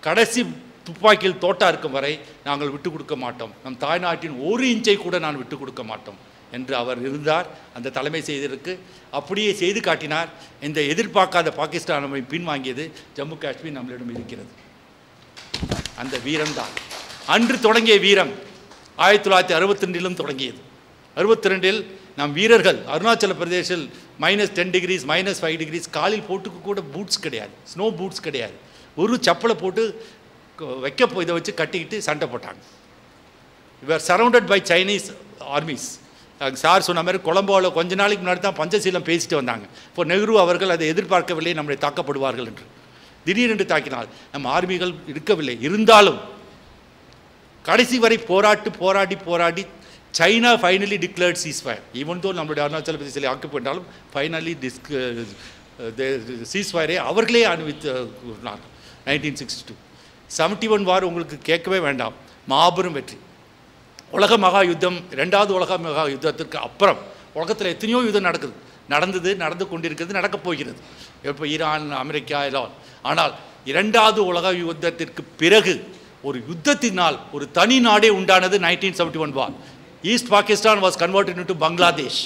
கடைசி துப்பாக்கியில் தோட்டா இருக்கும் வரை நாங்கள் விட்டு கொடுக்க மாட்டோம். நம் தாய்நாட்டின் ஒரு இன்ச்சை கூட நான் விட்டு கொடுக்க மாட்டோம் என்று அவர் இருந்தார். அந்த தலைமை செய்திருக்கு. அப்படியே செய்து காட்டினார். இந்த எதிர்பார்க்காத பாகிஸ்தான் நம்மை பின்வாங்கியது ஜம்மு காஷ்மீர் நம்மளிடம் இருக்கிறது. அந்த வீரம்தான் அன்று தொடங்கிய வீரம் ஆயிரத்தி தொள்ளாயிரத்தி அறுபத்தி ரெண்டிலும் தொடங்கியது. அறுபத்தி ரெண்டில் நம் வீரர்கள் Arunachal பிரதேசில் minus ten degrees minus five degrees காலில் போட்டுக்கு கூட பூட்ஸ் கிடையாது. ஸ்னோ பூட்ஸ் கிடையாது. ஒரு செப்பலை போட்டு வைக்க போ- இதை வச்சு கட்டிக்கிட்டு சண்டை போட்டாங்க. இவர் surrounded by Chinese armies sir சொன்ன மாதிரி கொலம்போவில் கொஞ்ச நாளைக்கு முன்னாடி தான் பஞ்சசீலம் பேசிட்டு வந்தாங்க. இப்போ நெஹ்ரு அவர்கள் அதை எதிர்பார்க்கவில்லை நம்மளை தாக்கப்படுவார்கள் என்று. திடீரென்று தாக்கினால் நம்ம ஆர்மிகள் இருக்கவில்லை. இருந்தாலும் கடைசி வரை போராட்டு போராடி போராடி China finally declared ceasefire even though நம்மளுடைய அருணாச்சல பிரதேசத்தில் ஆக்கு பண்ணாலும் ஃபைனலி டிஸ்க் சீஸ்ஃபயரை அவர்களே அனுபவித்து nineteen sixty two seventy one war உங்களுக்கு கேட்கவே வேண்டாம். மாபெரும் வெற்றி. உலக மகா யுத்தம் ரெண்டாவது உலக மகா யுத்தத்திற்கு அப்புறம் உலகத்தில் எத்தனையோ யுத்தம் நடக்குது. நடந்தது நடந்து கொண்டிருக்கிறது நடக்கப் போகிறது. இப்போ ஈரான் அமெரிக்கா எல்லாம் ஆனால் இரண்டாவது உலக யுத்தத்திற்கு பிறகு ஒரு யுத்தத்தினால் ஒரு தனி நாடே உண்டானது nineteen seventy one war East Pakistan was converted to Bangladesh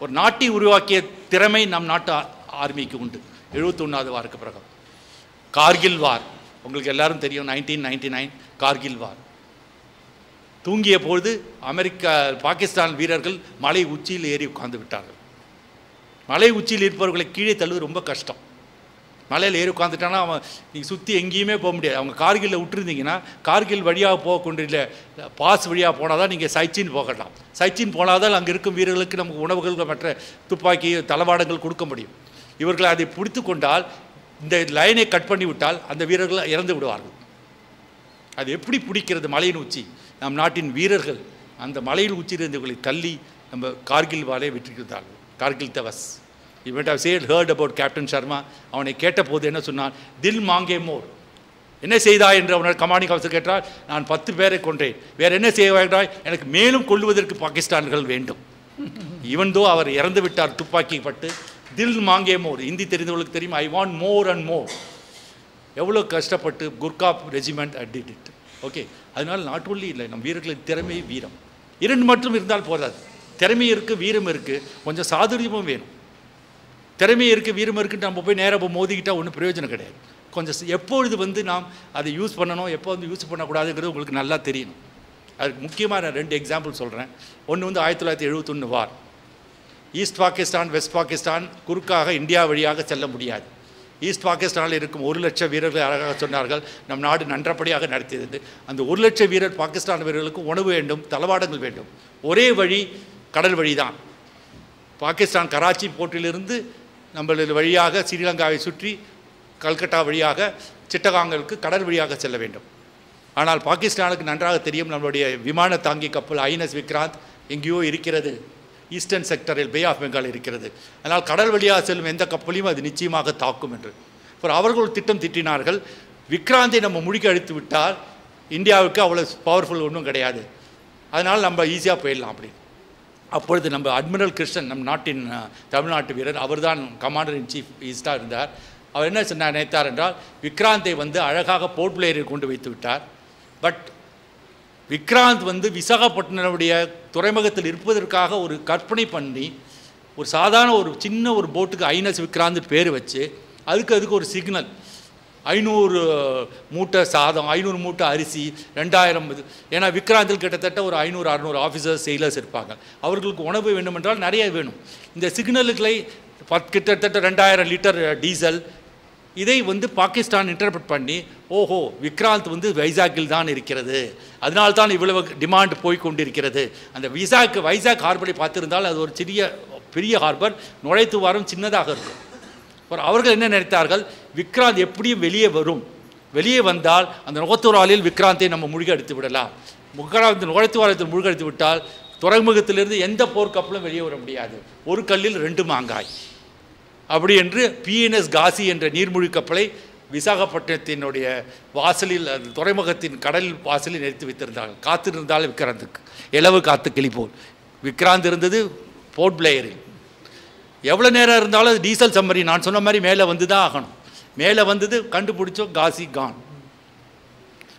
ஒரு நாட்டை உருவாக்கிய திறமை நம் நாட்டு ஆர்மிக்கு உண்டு. எழுபத்தொன்னாவது வாருக்கு பிறகு. கார்கில் வார் உங்களுக்கு எல்லாரும் தெரியும் nineteen ninety nine Kargil war. தூங்கிய பொழுது அமெரிக்கா பாகிஸ்தான் வீரர்கள் மலை உச்சியில் ஏறி உட்கார்ந்து விட்டார்கள். மலை உச்சியில் இருப்பவர்களை கீழே தள்ளுவது ரொம்ப கஷ்டம். மலையில் ஏறி உட்காந்துட்டானா அவன் நீங்கள் சுற்றி எங்கேயுமே போக முடியாது. அவங்க கார்கிலில் விட்டுருந்தீங்கன்னா கார்கில் வழியாக போக கொண்டிருந்த பாஸ் வழியாக போனால் தான் நீங்கள் சைச்சின் போகலாம். சைச்சின் போனால் தான் அங்கே இருக்கும் வீரர்களுக்கு நமக்கு உணவுகள் மற்ற துப்பாக்கி தளவாடங்கள் கொடுக்க முடியும். இவர்கள் அதை பிடித்து கொண்டால் இந்த லைனை கட் பண்ணி விட்டால் அந்த வீரர்கள் இறந்து விடுவார்கள். அது எப்படி பிடிக்கிறது மலையின் உச்சி? நம் நாட்டின் வீரர்கள் அந்த மலையில் உச்சியில் இருந்தவர்களை தள்ளி நம்ம கார்கில் வாலே விட்டிருந்தார்கள். கார்கில் தவஸ். இவன் have said heard about captain Sharma அவனை கேட்டபோது என்ன சொன்னான்? தில் மாங்கே மோர். என்ன செய்தாய் என்று அவனர் கமாண்டிங் ஆஃபீஸர் கேட்டார் நான் பத்து பேரை கொன்றேன். வேறு என்ன செய்வாய்? எனக்கு மேலும் கொள்வதற்கு பாகிஸ்தான்கள் வேண்டும். இவன்தோ அவர் இறந்து விட்டார் துப்பாக்கி பட்டு தில் மாங்கே மோர். ஹிந்தி தெரிந்தவர்களுக்கு தெரியும் I want more and more எவ்வளோ கஷ்டப்பட்டு Gurkha regiment added it okay அதனால் நாட் ஒன்லி இல்லை நம் வீரர்களின் திறமை வீரம். இரண்டு மட்டும் இருந்தால் போதாது. திறமை இருக்குது வீரம் இருக்குது கொஞ்சம் சாதுரியமும் வேணும். திறமை இருக்குது வீரம் இருக்குன்னு நம்ம போய் நேராக போய் மோதிக்கிட்டால் ஒன்றும் பிரயோஜனம் கிடையாது. கொஞ்சம் எப்பொழுது வந்து நாம் அதை யூஸ் பண்ணணும் எப்போ வந்து யூஸ் பண்ணக்கூடாதுங்கிறது உங்களுக்கு நல்லா தெரியணும். அதுக்கு முக்கியமாக நான் ரெண்டு எக்ஸாம்பிள் சொல்கிறேன் ஒன்று வந்து ஆயிரத்தி தொள்ளாயிரத்தி எழுபத்தொன்று war. East Pakistan West Pakistan குறுக்காக இந்தியா வழியாக செல்ல முடியாது. ஈஸ்ட் பாகிஸ்தானில் இருக்கும் ஒரு லட்சம் வீரர்கள் அழகாக சொன்னார்கள்? நம் நாடு நன்றபடியாக நடத்தியது. அந்த ஒரு லட்சம் வீரர் பாகிஸ்தான் வீரர்களுக்கு உணவு வேண்டும் தளவாடங்கள் வேண்டும். ஒரே வழி கடல் வழிதான். பாகிஸ்தான் கராச்சி போர்ட்டிலிருந்து நம்மளது வழியாக ஸ்ரீலங்காவை சுற்றி கல்கட்டா வழியாக சிட்டகாங்கலுக்கு கடல் வழியாக செல்ல வேண்டும். ஆனால் பாகிஸ்தானுக்கு நன்றாக தெரியும் நம்மளுடைய விமான தாங்கி கப்பல் ஐஎன்எஸ் விக்ராந்த் எங்கேயோ இருக்கிறது. ஈஸ்டர்ன் செக்டரில் பே ஆஃப் பெங்கால் இருக்கிறது. அதனால் கடல் வழியாக செல்லும் எந்த கப்பலையும் அது நிச்சயமாக தாக்கும் என்று. அப்புறம் அவர்கள் திட்டம் திட்டினார்கள். விக்ராந்தை நம்ம முழுக்கி அழித்து விட்டால் இந்தியாவுக்கு அவ்வளோ பவர்ஃபுல் ஒன்றும் கிடையாது. அதனால் நம்ம ஈஸியாக போயிடலாம் அப்படின்னு அப்பொழுது நம்ம அட்மிரல் கிருஷ்ணன் நம் நாட்டின் தமிழ்நாட்டு வீரர் அவர்தான் கமாண்டர் இன் சீஃப் ஈஸ்டாக இருந்தார். அவர் என்ன சொன்னார் நினைத்தார் என்றால் விக்ராந்தை வந்து அழகாக போர்ட் பிளேயரில் கொண்டு வைத்து விட்டார். பட் விக்ராந்த் வந்து விசாகப்பட்டினமுடைய துறைமுகத்தில் இருப்பதற்காக ஒரு கற்பனை பண்ணி ஒரு சாதாரண ஒரு சின்ன ஒரு போட்டுக்கு ஐநஸ் விக்ராந்து பேர் வச்சு அதுக்கு அதுக்கு ஒரு சிக்னல். ஐநூறு மூட்டை சாதம் ஐநூறு மூட்டை அரிசி ரெண்டாயிரம் இது. ஏன்னா விக்ராந்தில் கிட்டத்தட்ட ஒரு ஐநூறு அறநூறு ஆஃபீஸர்ஸ் செயலர்ஸ் இருப்பாங்க. அவர்களுக்கு உணவு வேண்டுமென்றால் நிறைய வேணும். இந்த சிக்னலுக்களை பத் கிட்டத்தட்ட ரெண்டாயிரம் லிட்டர் டீசல் இதை வந்து பாகிஸ்தான் இன்டர்பிரட் பண்ணி ஓஹோ விக்ராந்த் வந்து வைசாக்கில் தான் இருக்கிறது. அதனால தான் இவ்வளவு டிமாண்ட் போய் கொண்டிருக்கிறது. அந்த விசாக்கு வைசாக் ஹார்பரை பார்த்துருந்தால் அது ஒரு சிறிய பெரிய ஹார்பர் நுழைத்து வாரம் சின்னதாக இருக்கும். அப்புறம் அவர்கள் என்ன நினைத்தார்கள்? விக்ராந்த் எப்படியும் வெளியே வரும். வெளியே வந்தால் அந்த நுகத்துவாலில் விக்ராந்தை நம்ம முழுகடித்து விடலாம். விக்ராந்த் நுழைத்துவாரத்தில் முழுகடித்து விட்டால் துறைமுகத்திலிருந்து எந்த போர்க்கப்பலும் வெளியே வர முடியாது. ஒரு கல்லில் ரெண்டு மாங்காய். அப்படி என்று பிஎன்எஸ் காசி என்ற நீர்மூழ்கி கப்பலை விசாகப்பட்டினத்தினுடைய வாசலில் அது துறைமுகத்தின் கடல் வாசலில் நிறுத்தி வைத்திருந்தார்கள். காத்திருந்தால் விக்ராந்துக்கு. இலவு காத்து கிளி போல் விக்ராந்த் இருந்தது போர்ட் பிளேயரில். எவ்வளோ நேரம் இருந்தாலும் அது டீசல் சம்மரி. நான் சொன்ன மாதிரி மேலே வந்து தான் ஆகணும். மேலே வந்தது கண்டுபிடிச்சோம் காசி கான்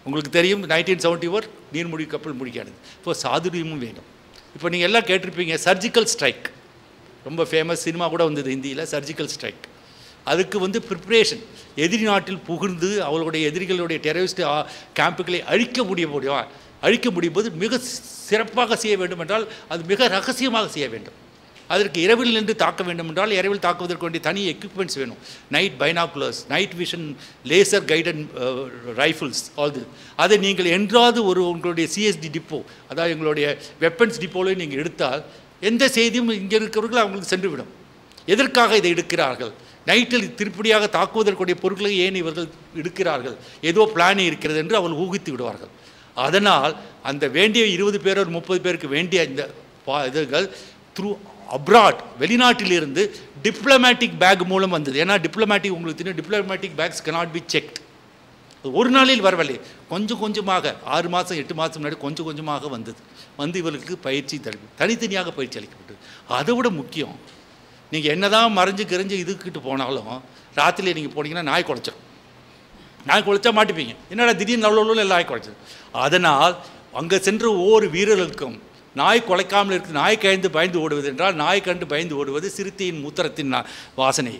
உங்களுக்கு தெரியும் நைன்டீன் செவன்ட்டி ஃபோர் நீர்மூழ்கி கப்பல் முடிக்கானது இப்போ சாதுரியமும் வேணும். இப்போ நீங்கள் எல்லாம் கேட்டிருப்பீங்க சர்ஜிக்கல் ஸ்ட்ரைக் ரொம்ப ஃபேமஸ் சினிமா கூட வந்தது ஹிந்தியில் சர்ஜிக்கல் ஸ்ட்ரைக் அதுக்கு வந்து ப்ரிப்ரேஷன் எதிரி நாட்டில் புகுந்து அவர்களுடைய எதிரிகளுடைய டெரரிஸ்ட் கேம்புகளை அழிக்க முடிய முடியும்? அழிக்க முடியும் போது மிக சிறப்பாக செய்ய வேண்டும் என்றால் அது மிக ரகசியமாக செய்ய வேண்டும். அதற்கு இரவில் நின்று தாக்க வேண்டும் என்றால் இரவில் தாக்குவதற்கு வேண்டிய தனி எக்யூப்மெண்ட்ஸ் வேணும். Night binoculars night vision laser guided rifles all the அதை நீங்கள் என்றாவது ஒரு உங்களுடைய சிஎஸ்டி டிப்போ அதாவது எங்களுடைய வெப்பன்ஸ் டிப்போலையும் நீங்கள் எடுத்தால் எந்த செய்தியும் இங்கே இருக்கிறவர்கள் அவங்களுக்கு சென்றுவிடும். எதற்காக இதை எடுக்கிறார்கள்? நைட்டில் திருப்படியாக தாக்குவதற்குரிய பொருட்களை ஏன் இவர்கள் எடுக்கிறார்கள்? ஏதோ பிளானே இருக்கிறது என்று அவர்கள் ஊகித்து விடுவார்கள். அதனால் அந்த வேண்டிய இருபது பேர் ஒரு முப்பது பேருக்கு வேண்டிய இந்த பா- இதுகள் த்ரூ அப்ராட் வெளிநாட்டிலிருந்து டிப்ளமேட்டிக் பேக் மூலம் வந்தது. ஏன்னா டிப்ளமேட்டிக் உங்களுக்கு தெரியும் diplomatic bags cannot be checked ஒரு நாளில் வரவில்லை. கொஞ்சம் கொஞ்சமாக ஆறு மாதம் எட்டு மாதம் முன்னாடி கொஞ்சம் கொஞ்சமாக வந்தது. வந்து இவர்களுக்கு பயிற்சி தனி தனித்தனியாக பயிற்சி அளிக்கப்பட்டது. அதை விட முக்கியம் நீங்கள் என்னதான் மறைஞ்சு கிரைஞ்சு இதுக்கிட்டு போனாலும் ராத்திரியில் நீங்கள் போனீங்கன்னா நாய் குலைச்சிடும் நாய் குலைச்சா மாட்டிப்பீங்க. என்னடா திடீர்னு நல்ல எல்லாம் நாய் குலைச்சது? அதனால் அங்கே சென்ற ஒவ்வொரு வீரர்களுக்கும் நாய் குலைக்காமல் இருக்கு நாய் கயந்து பயந்து ஓடுவது என்றால் நாய் கண்டு பயந்து ஓடுவது சிறுத்தையின் மூத்திரத்தின் வாசனை.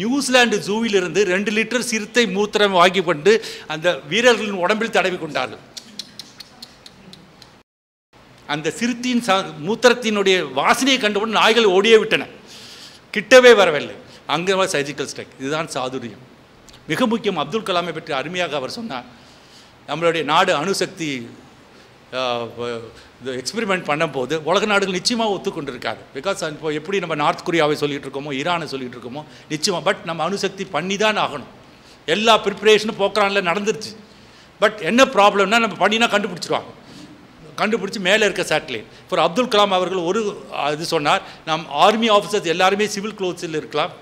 நியூசிலாந்து ஜூவிலிருந்து ரெண்டு லிட்டர் சிறுத்தை மூத்திரம் வாங்கி கொண்டு அந்த வீரர்களின் உடம்பில் தடவி கொண்டார்கள். அந்த சிறுத்தையின் சா மூத்திரத்தினுடைய வாசனையை கண்டவுடன் நாய்கள் ஓடியே விட்டன. கிட்டவே வரவில்லை. அங்கே சர்ஜிக்கல் ஸ்ட்ரைக் இதுதான் சாதுரியம். மிக முக்கியம் அப்துல் கலாமை பற்றி அருமையாக அவர் சொன்னார். நம்மளுடைய நாடு அணுசக்தி எக்ஸ்பெரிமெண்ட் பண்ணும்போது உலக நாடுகள் நிச்சயமாக ஒத்துக்கொண்டிருக்காது. பிகாஸ் இப்போ எப்படி நம்ம நார்த் கொரியாவை சொல்லிகிட்டு இருக்கோமோ ஈரானை சொல்லிகிட்டு இருக்கோமோ நிச்சயமாக பட் நம்ம அணுசக்தி பண்ணி தான் ஆகணும். எல்லா ப்ரிப்பரேஷனும் போக்ரானில் நடந்துருச்சு. பட் என்ன ப்ராப்ளம்னா நம்ம பண்ணினா கண்டுபிடிச்சிருவாங்க. கண்டுபிடிச்சி மேலே இருக்க சேட்டலைட் ஃபார் அப்துல் கலாம் அவர்கள் ஒரு இது சொன்னார் நாம் ஆர்மி ஆஃபீஸர்ஸ் எல்லாருமே சிவில் க்ளோத்ஸில் இருக்கலாம்.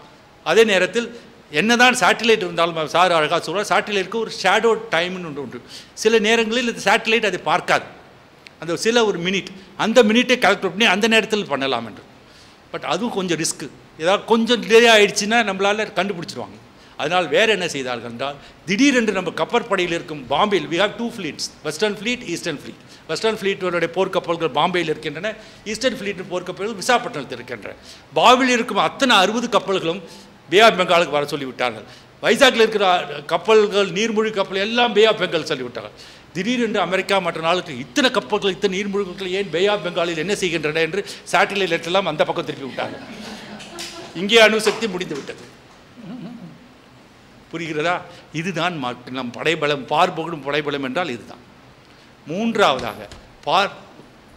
அதே நேரத்தில் என்னதான் சேட்டலைட் இருந்தாலும் சார் அழகாக சொல்கிறார் சேட்டலைட்டுக்கு ஒரு ஷேடோ டைம்னு ஒன்று உண்டு. சில நேரங்களில் இந்த சேட்டலைட் அதை பார்க்காது. அந்த சில ஒரு மினிட் அந்த மினிட்டை கலெக்ட் பண்ணி அந்த நேரத்தில் பண்ணலாம் என்று. பட் அதுவும் கொஞ்சம் ரிஸ்க்கு ஏதாவது கொஞ்சம் டிலே ஆகிடுச்சின்னா நம்மளால் கண்டுபிடிச்சிருவாங்க. அதனால் வேறு என்ன செய்தார்கள் என்றால் திடீரென்று நம்ம கப்பற்படையில் இருக்கும் பாம்பேயில் we have two fleets western fleet eastern fleet western ஃப்ளீட்டோடைய போர்க்கப்பல்கள் பாம்பேயில் இருக்கின்றன ஈஸ்டர்ன் ஃப்ளீட் போர்க்கப்பல்கள் விசாகப்பட்டினத்தில் இருக்கின்றன. பாம்பில் இருக்கும் அத்தனை அறுபது கப்பல்களும் பே ஆஃப் பெங்காலுக்கு வர சொல்லிவிட்டார்கள். வைசாக்கில் இருக்கிற கப்பல்கள் நீர்மூழ்கி கப்பல் எல்லாம் பே ஆஃப் பெங்கால் சொல்லிவிட்டார்கள். திடீரென்று அமெரிக்கா மற்ற நாளுக்கு இத்தனை கப்பல்கள் இத்தனை நீர்மூழ்கிகள் ஏன் பே ஆஃப் பெங்காலில் என்ன செய்கின்றன என்று சேட்டலைட் எல்லாம் அந்த பக்கம் திருப்பி விட்டார்கள். இங்கே அணுசக்தி முடிந்து விட்டது புரிகிறதா? இதுதான் நம் படைபலம் பார்புகழும் படைபலம் என்றால் இதுதான். மூன்றாவதாக பார்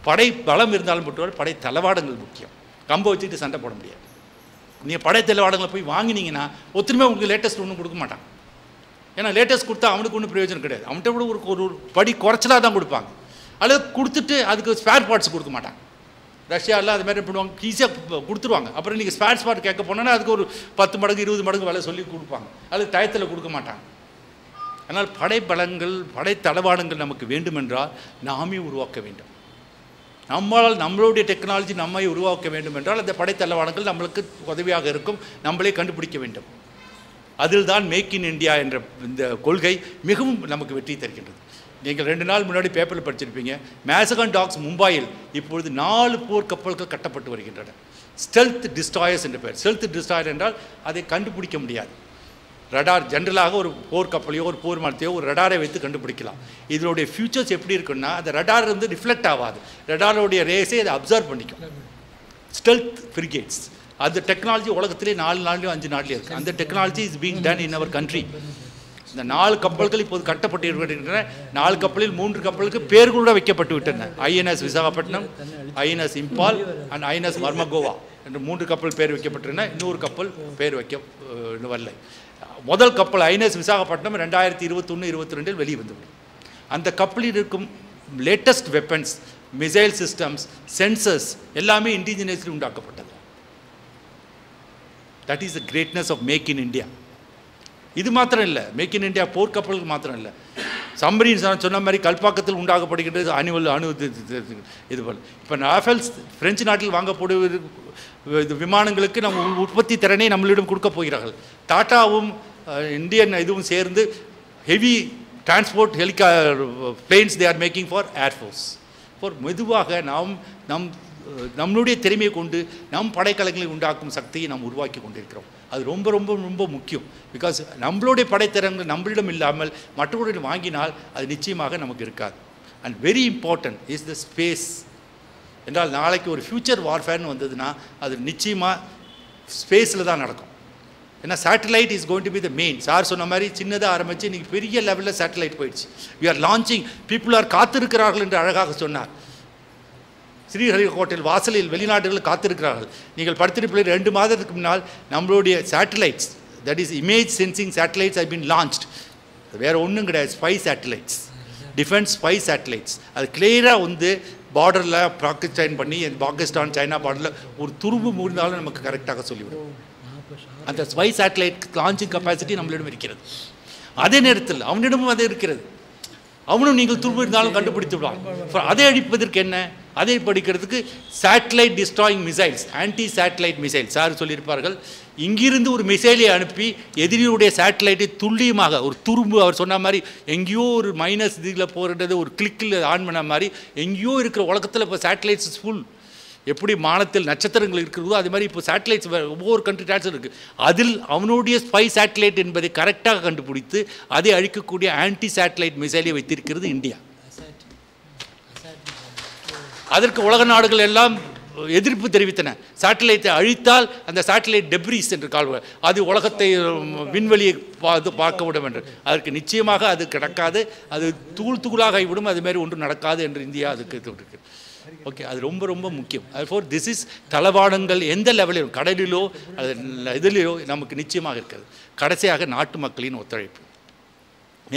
படை பலம் இருந்தாலும் மட்டும் படை தளவாடங்கள் முக்கியம். கம்பை வச்சுட்டு சண்டை போட முடியாது. நீங்கள் படை தளவாடங்களை போய் வாங்கினீங்கன்னா ஒத்துமே உங்களுக்கு லேட்டஸ்ட் ஒன்றும் கொடுக்க மாட்டான். ஏன்னா லேட்டஸ்ட் கொடுத்தா அவனுக்கு ஒன்றும் பிரயோஜனம் கிடையாது. அவன்கிட்ட கூட ஒரு ஒரு படி குறைச்சலாக தான் கொடுப்பாங்க. அல்லது கொடுத்துட்டு அதுக்கு ஸ்பேர் பார்ட்ஸ் கொடுக்க மாட்டாங்க ரஷ்யாவில் அது மாதிரி என்ன பண்ணுவாங்க ஈஸியாக கொடுத்துருவாங்க. அப்புறம் நீங்கள் ஸ்பேர் பார்ட் கேட்க போனோன்னா அதுக்கு ஒரு பத்து மடங்கு இருபது மடங்கு விலை சொல்லி கொடுப்பாங்க. அது டயத்தில் கொடுக்க மாட்டாங்க. ஆனால் படைப்பலங்கள் படைத்தளவாடங்கள் நமக்கு வேண்டுமென்றால் நாமே உருவாக்க வேண்டும். நம்மளால் நம்மளுடைய டெக்னாலஜி நம்மை உருவாக்க வேண்டும் என்றால் அந்த படைத்தளவாடங்கள் நம்மளுக்கு உதவியாக இருக்கும். நம்மளே கண்டுபிடிக்க வேண்டும். அதில் தான் மேக் இன் இந்தியா என்ற இந்த கொள்கை மிகவும் நமக்கு வெற்றி தருகின்றது. நீங்கள் ரெண்டு நாள் முன்னாடி பேப்பரில் படிச்சிருப்பீங்க. மேசகன் டாக்ஸ் மும்பாயில் இப்பொழுது நாலு போர் கப்பல்கள் கட்டப்பட்டு வருகின்றன. ஸ்டெல்த் டிஸ்ட்ராயர்ஸ் என்ற பெயர். ஸ்டெல்த் டிஸ்ட்ராயர் என்றால் அதை கண்டுபிடிக்க முடியாது. ரடார் ஜென்ரலாக ஒரு போர் கப்பலையோ ஒரு போர் மரத்தையோ ஒரு ரடாரை வைத்து கண்டுபிடிக்கலாம். இதனுடைய ஃபியூச்சர்ஸ் எப்படி இருக்குன்னா அந்த ரடார் வந்து ரிஃப்ளெக்ட் ஆகாது. ரடாரோடைய ரேஸே அதை அப்சர்வ் பண்ணிக்கும். ஸ்டெல்த் ஃப்ரிகேட்ஸ் அந்த டெக்னாலஜி உலகத்திலே நாலு நாள்லையும் அஞ்சு நாள்லையும் இருக்குது அந்த technology is being done in our country இந்த நாலு கப்பல்கள் இப்போது கட்டப்பட்டு இருக்கின்றன நாலு கப்பலில் மூன்று கப்பலுக்கு பேர் கூட வைக்கப்பட்டு விட்டன INS Visakhapatnam INS Imphal and INS Mormugao என்று மூன்று கப்பல் பேர் வைக்கப்பட்டிருந்தன இன்னொரு கப்பல் பேர் வைக்க வரல இன்னும் முதல் கப்பல் ஐஎன்எஸ் விசாகப்பட்டினம் ரெண்டாயிரத்தி இருபத்தொன்று இருபத்தி ரெண்டில் வெளியே வந்துவிடும் அந்த கப்பலில் இருக்கும் latest weapons missile systems sensors எல்லாமே indigenously உண்டாக்கப்பட்டது. That is the greatness of make in India இது மாத்திரம் இல்லை மேக் இன் இண்டியா போர்க்கப்பல்கள் மாத்திரம் இல்லை சம்பரின் சொன்ன மாதிரி கல்பாக்கத்தில் உண்டாகப்படுகின்றது அணுவல் அணு இது- இது- போல். இப்போ ராஃபேல்ஸ் பிரெஞ்சு நாட்டில் வாங்கப்படுவது இது விமானங்களுக்கு நம்ம உ- உற்பத்தி திறனை நம்மளிடம் கொடுக்க போகிறார்கள். டாட்டாவும் இந்தியன் இதுவும் சேர்ந்து heavy transport ஹெலிகா planes they are making for air force for மெதுவாக நாம் நம் நம்மளுடைய திறமையை கொண்டு நம் படைக்கலங்களை உண்டாக்கும் சக்தியை நாம் உருவாக்கி கொண்டிருக்கிறோம். அது ரொம்ப ரொம்ப ரொம்ப முக்கியம். பிகாஸ் நம்மளுடைய படைத்திறன்கள் நம்மளிடம் இல்லாமல் மற்றவர்களிடம் வாங்கினால் அது நிச்சயமாக நமக்கு இருக்காது. And very important is the space என்றால் நாளைக்கு ஒரு ஃப்யூச்சர் வார்ஃபேர்னு வந்ததுன்னா அது நிச்சயமாக ஸ்பேஸில் தான் நடக்கும். ஏன்னா satellite is going to be the main sir சொன்ன மாதிரி சின்னதாக ஆரம்பித்து இன்றைக்கி பெரிய லெவலில் சேட்டலைட் போயிடுச்சு. We are launching people are காத்திருக்கிறார்கள் என்று அழகாக சொன்னார். ஸ்ரீஹரிகோட்டையில் வாசலில் வெளிநாடுகள் காத்திருக்கிறார்கள். நீங்கள் படுத்திருப்பீர்கள் ரெண்டு மாதத்துக்கு முன்னால் நம்மளுடைய satellites that is image sensing satellites I been launched வேறு ஒன்றும் கிடையாது spy satellites defence spy satellites அது கிளியராக வந்து பார்டரில் பாகிஸ்தான் பண்ணி பாகிஸ்தான் சைனா பார்டரில் ஒரு துரும்பு மூடினாலும் நமக்கு கரெக்டாக சொல்லிவிடும். அந்த ஸ்பை சேட்டலைட் லான்ச்சிங் கெப்பாசிட்டி நம்மளிடம் இருக்கிறது. அதே நேரத்தில் அவனிடமும் அது இருக்கிறது. அவனும் நீங்கள் துரும்பு இருந்தாலும் கண்டுபிடித்து விடுவான். அதை அழிப்பதற்கு என்ன? அதை படிக்கிறதுக்கு satellite destroying missiles anti satellite missile sir சொல்லியிருப்பார்கள்? இங்கிருந்து ஒரு மிசைலை அனுப்பி எதிரியுடைய சேட்டலைட்டை துல்லியமாக ஒரு துரும்பு அவர் சொன்ன மாதிரி எங்கேயோ ஒரு மைனஸ் இதில் போகிறது ஒரு கிளிக்கில் ஆன் பண்ண மாதிரி எங்கேயோ இருக்கிற உலகத்தில் இப்போ சேட்டலைட்ஸ் ஃபுல் எப்படி மானத்தில் நட்சத்திரங்கள் இருக்கிறதோ அது மாதிரி இப்போ சேட்டலைட்ஸ் ஒவ்வொரு கண்ட்ரி டேட்ஸ் இருக்குது அதில் அவனுடைய ஸ்பை சேட்டலைட் என்பதை கரெக்டாக கண்டுபிடித்து அதை அழிக்கக்கூடிய ஆன்டி சேட்டலைட் மிசைலை வைத்திருக்கிறது இந்தியா. அதற்கு உலக நாடுகள் எல்லாம் எதிர்ப்பு தெரிவித்தன. சேட்டலைட்டை அழித்தால் அந்த சேட்டலைட் டெப்ரிஸ் என்று கால்வார் அது உலகத்தை விண்வெளியை பார்த்து பார்க்க விடும் என்று. அதற்கு நிச்சயமாக அது கிடக்காது. அது தூள் தூளாக ஆகிவிடும். அதுமாரி ஒன்றும் நடக்காது என்று இந்தியா அதுக்கு இருக்கு. ஓகே அது ரொம்ப ரொம்ப முக்கியம். ஃபோர் திஸ் இஸ் தளவாடங்கள் எந்த லெவலிலும் கடலிலோ அது இதிலேயோ நமக்கு நிச்சயமாக இருக்கிறது. கடைசியாக நாட்டு மக்களின் ஒத்துழைப்பு.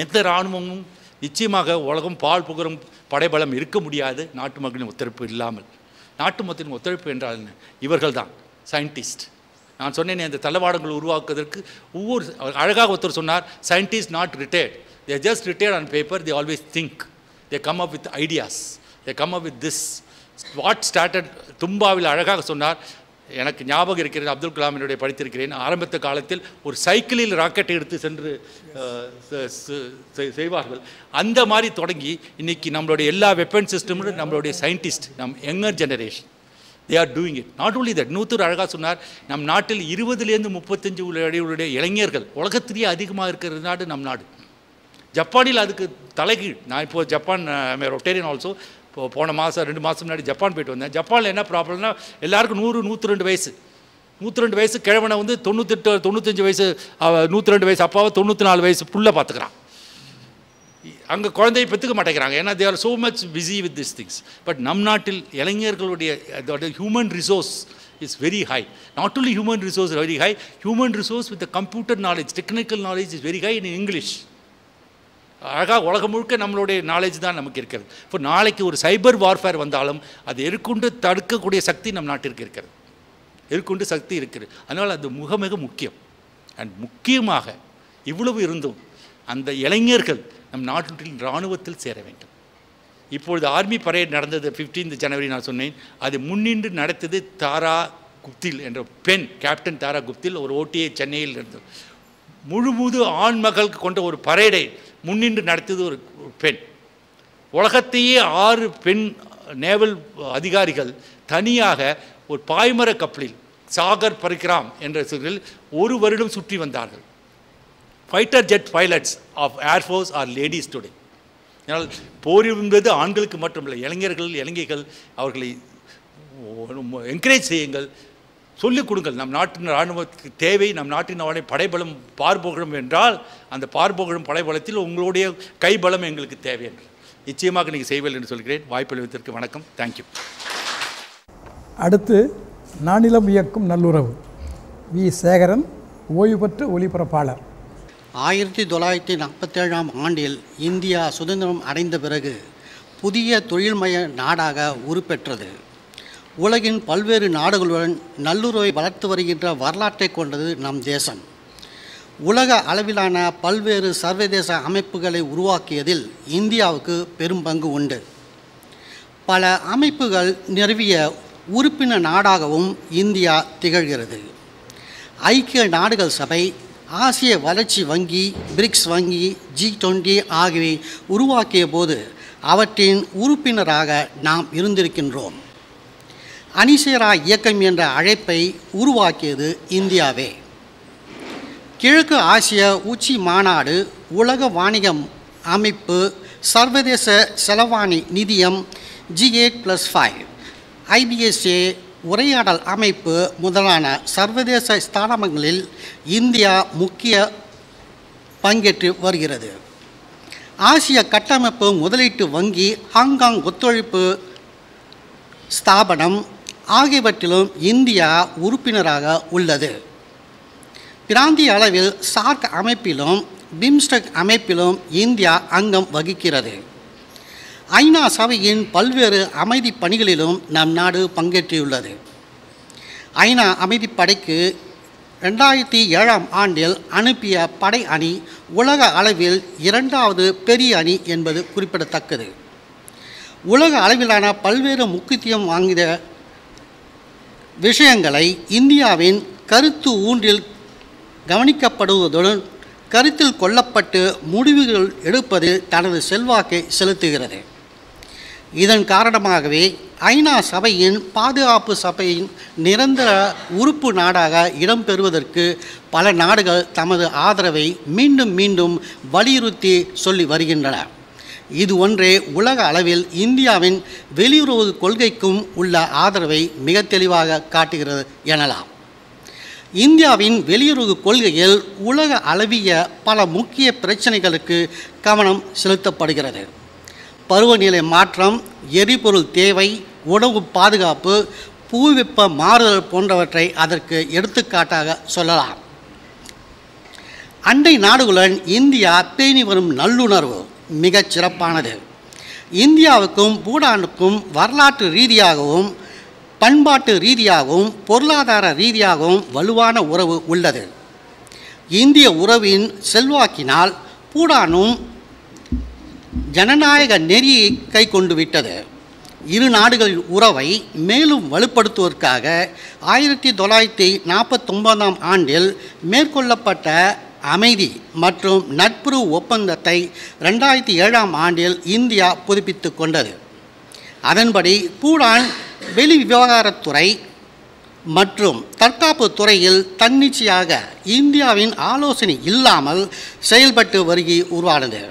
எந்த இராணுவமும் நிச்சயமாக உலகம் பால் புகரும் படைபலம் இருக்க முடியாது. நாட்டு மக்களின் ஒத்துழைப்பு இல்லாமல். நாட்டு மக்களின் ஒத்துழைப்பு என்றால் என்ன? இவர்கள் தான் சயின்டிஸ்ட் நான் சொன்னேனே அந்த தளவாடங்கள் உருவாக்குவதற்கு ஒவ்வொரு அழகாக ஒருத்தர் சொன்னார் scientist not retired they just retired on paper they always think they come up with ideas they come up with this what started தும்பாவில் அழகாக சொன்னார். எனக்கு ஞாபகம் இருக்கிறது அப்துல் கலாமினுடைய படித்திருக்கிறேன். ஆரம்பத்த காலத்தில் ஒரு சைக்கிளில் ராக்கெட்டை எடுத்து சென்று செய்வார்கள். அந்த மாதிரி தொடங்கி இன்னைக்கு நம்மளுடைய எல்லா வெப்பன் சிஸ்டமும் நம்மளுடைய சயின்டிஸ்ட் நம் younger generation they are doing it not only that நூத்தூர் அழகாக சொன்னார் நம் நாட்டில் இருபதுலேருந்து முப்பத்தஞ்சு உள்ள இளைஞர்கள் உலகத்திலேயே அதிகமாக இருக்கிற நாடு நம் நாடு. ஜப்பானில் அதுக்கு தலைகீழ். நான் இப்போது ஜப்பான் ரொட்டேரியன் ஆல்சோ இப்போ போன மாதம் ரெண்டு மாதம் முன்னாடி ஜப்பான் போயிட்டு வந்தேன். ஜப்பானில் என்ன ப்ராப்ளம்னா எல்லாருக்கும் நூறு நூற்றி ரெண்டு வயசு. நூற்றி ரெண்டு வயசு கிழவனை வந்து தொண்ணூத்தெட்டு தொண்ணூத்தஞ்சு வயசு நூற்றி ரெண்டு வயசு அப்பாவை தொண்ணூற்றி நாலு வயசு புள்ள பார்த்துக்கிறான் அங்கே குழந்தையை பெற்றுக்க மாட்டேங்கிறாங்க. ஏன்னா they are so much busy with this things but நம் நாட்டில் இளைஞர்களுடைய அதோட human resource is very high not only human resource very high human resource with computer knowledge technical knowledge is very high in English அழகாக உலகம் முழுக்க நம்மளுடைய knowledge தான் நமக்கு இருக்கிறது. இப்போ நாளைக்கு ஒரு சைபர் வார்ஃபேர் வந்தாலும் அது எருக்கொண்டு தடுக்கக்கூடிய சக்தி நம் நாட்டிற்கு இருக்கிறது. எருக்கொண்டு சக்தி இருக்கிறது அதனால் அது மிக மிக முக்கியம். அண்ட் முக்கியமாக இவ்வளவு இருந்தும் அந்த இளைஞர்கள் நம் நாட்டில் இராணுவத்தில் சேர வேண்டும். இப்பொழுது ஆர்மி பரேட் நடந்தது 15th ஜனவரி நான் சொன்னேன். அது முன்னின்று நடத்தது தாரா குப்தில் என்ற பெண் கேப்டன் தாரா குப்தில் ஒரு ஓட்டியை சென்னையில் இருந்தது முழுமுது ஆண் மகள் கொண்ட ஒரு பரேடை முன்னின்று நடத்தியது ஒரு பெண். உலகத்தையே ஆறு பெண் நேவல் அதிகாரிகள் தனியாக ஒரு பாய்மர கப்பலில் சாகர் பரிக்ராம் என்ற சொல்லில் ஒரு வருடம் சுற்றி வந்தார்கள். Fighter jet pilots of air force are ladies today ஆனால் போர் என்பது ஆண்களுக்கு மட்டுமில்லை இளைஞர்கள் இளைஞர்கள் அவர்களை என்கரேஜ் செய்யுங்கள். சொல்லிக் கொடுங்கள். நம் நாட்டின் இராணுவத்துக்கு தேவை நம் நாட்டின் அவனை படைபலம் பார்போகணும் என்றால் அந்த பார்போகணும் படைபலத்தில் உங்களுடைய கைபலம் எங்களுக்கு தேவை என்று. நிச்சயமாக நீங்கள் செய்வீர்கள் என்று சொல்கிறேன். வாய்ப்பளித்ததற்கு வணக்கம். தேங்க்யூ அடுத்து நானிலம் இயக்கும் நல்லுறவு. வி. சேகரன் ஓய்வு பெற்ற ஒலிபரப்பாளர் ஆயிரத்தி தொள்ளாயிரத்தி நாற்பத்தேழாம் ஆண்டில் இந்தியா சுதந்திரம் அடைந்த பிறகு புதிய தொழில்மய நாடாக உருப்பெற்றது. உலகின் பல்வேறு நாடுகளுடன் நல்லுறவை வளர்த்து வருகின்ற வரலாற்றை கொண்டது நம் தேசம். உலக அளவிலான பல்வேறு சர்வதேச அமைப்புகளை உருவாக்கியதில் இந்தியாவுக்கு பெரும் பங்கு உண்டு. பல அமைப்புகள் நிறுவிய உறுப்பினர் நாடாகவும் இந்தியா திகழ்கிறது. ஐக்கிய நாடுகள் சபை ஆசிய வளர்ச்சி வங்கி பிரிக்ஸ் வங்கி ஜி டுவெண்ட்டி ஆகியவை உருவாக்கிய போது அவற்றின் உறுப்பினராக நாம் இருந்திருக்கின்றோம். அணிசேரா இயக்கம் என்ற அழைப்பை உருவாக்கியது இந்தியாவே. கிழக்கு ஆசிய உச்சி மாநாடு உலக வாணிகம் அமைப்பு சர்வதேச செலவாணி நிதியம் G eight plus five IBSA உரையாடல் அமைப்பு முதலான சர்வதேச ஸ்தானங்களில் இந்தியா முக்கிய பங்கேற்று வருகிறது. ஆசிய கட்டமைப்பு முதலீட்டு வங்கி ஹாங்காங் ஒத்துழைப்பு ஸ்தாபனம் ஆகியவற்றிலும் இந்தியா உறுப்பினராக உள்ளது. பிராந்திய அளவில் சார்க் அமைப்பிலும் பிம்ஸ்டெக் அமைப்பிலும் இந்தியா அங்கம் வகிக்கிறது. ஐநா சபையின் பல்வேறு அமைதி பணிகளிலும் நம் நாடு பங்கேற்றுள்ளது ஐநா அமைதிப்படைக்கு ரெண்டாயிரத்தி ஏழாம் ஆண்டில் அனுப்பிய படை அணி உலக அளவில் இரண்டாவது பெரிய அணி என்பது குறிப்பிடத்தக்கது. உலக அளவிலான பல்வேறு முக்கியத்துவம் வாங்கிய விஷயங்களை இந்தியாவின் கருத்து ஊன்றில் கவனிக்கப்படுவதுடன் கருத்தில் கொள்ளப்பட்டு முடிவுகள் எடுப்பதில் தனது செல்வாக்கை செலுத்துகிறது. இதன் காரணமாகவே ஐநா சபையின் பாதுகாப்பு சபையின் நிரந்தர உறுப்பு நாடாக இடம்பெறுவதற்கு பல நாடுகள் தமது ஆதரவை மீண்டும் மீண்டும் வலியுறுத்தி சொல்லி வருகின்றன. இது ஒன்றே உலக அளவில் இந்தியாவின் வெளியுறவு கொள்கைக்கும் உள்ள ஆதரவை மிக தெளிவாக காட்டுகிறது எனலாம். இந்தியாவின் வெளியுறவு கொள்கையில் உலக அளவிய பல முக்கிய பிரச்சனைகளுக்கு கவனம் செலுத்தப்படுகிறது. பருவநிலை மாற்றம் எரிபொருள் தேவை உணவு பாதுகாப்பு பூவெப்ப மாறுதல் போன்றவற்றை அதற்கு எடுத்துக்காட்டாக சொல்லலாம். அண்டை நாடுகளுடன் இந்தியா பேணி வரும் நல்லுணர்வு. மிகச் சிறப்பானது. இந்தியாவுக்கும் பூடானுக்கும் வரலாற்று ரீதியாகவும் பண்பாட்டு ரீதியாகவும் பொருளாதார ரீதியாகவும் வலுவான உறவு உள்ளது. இந்திய உறவின் செல்வாக்கினால் பூடானும் ஜனநாயக நெறியை கை கொண்டு விட்டது. இரு நாடுகளின் உறவை மேலும் வலுப்படுத்துவதற்காக ஆயிரத்தி தொள்ளாயிரத்தி நாற்பத்தொன்பதாம் ஆண்டில் மேற்கொள்ளப்பட்ட அமைதி மற்றும் நட்புறவு ஒப்பந்தத்தை ரெண்டாயிரத்தி ஏழாம் ஆண்டில் இந்தியா புதுப்பித்து கொண்டது. அதன்படி பூடான் வெளி விவகாரத்துறை மற்றும் தற்காப்பு துறையில் தன்னிச்சையாக இந்தியாவின் ஆலோசனை இல்லாமல் செயல்பட்டு வருகி உருவானது.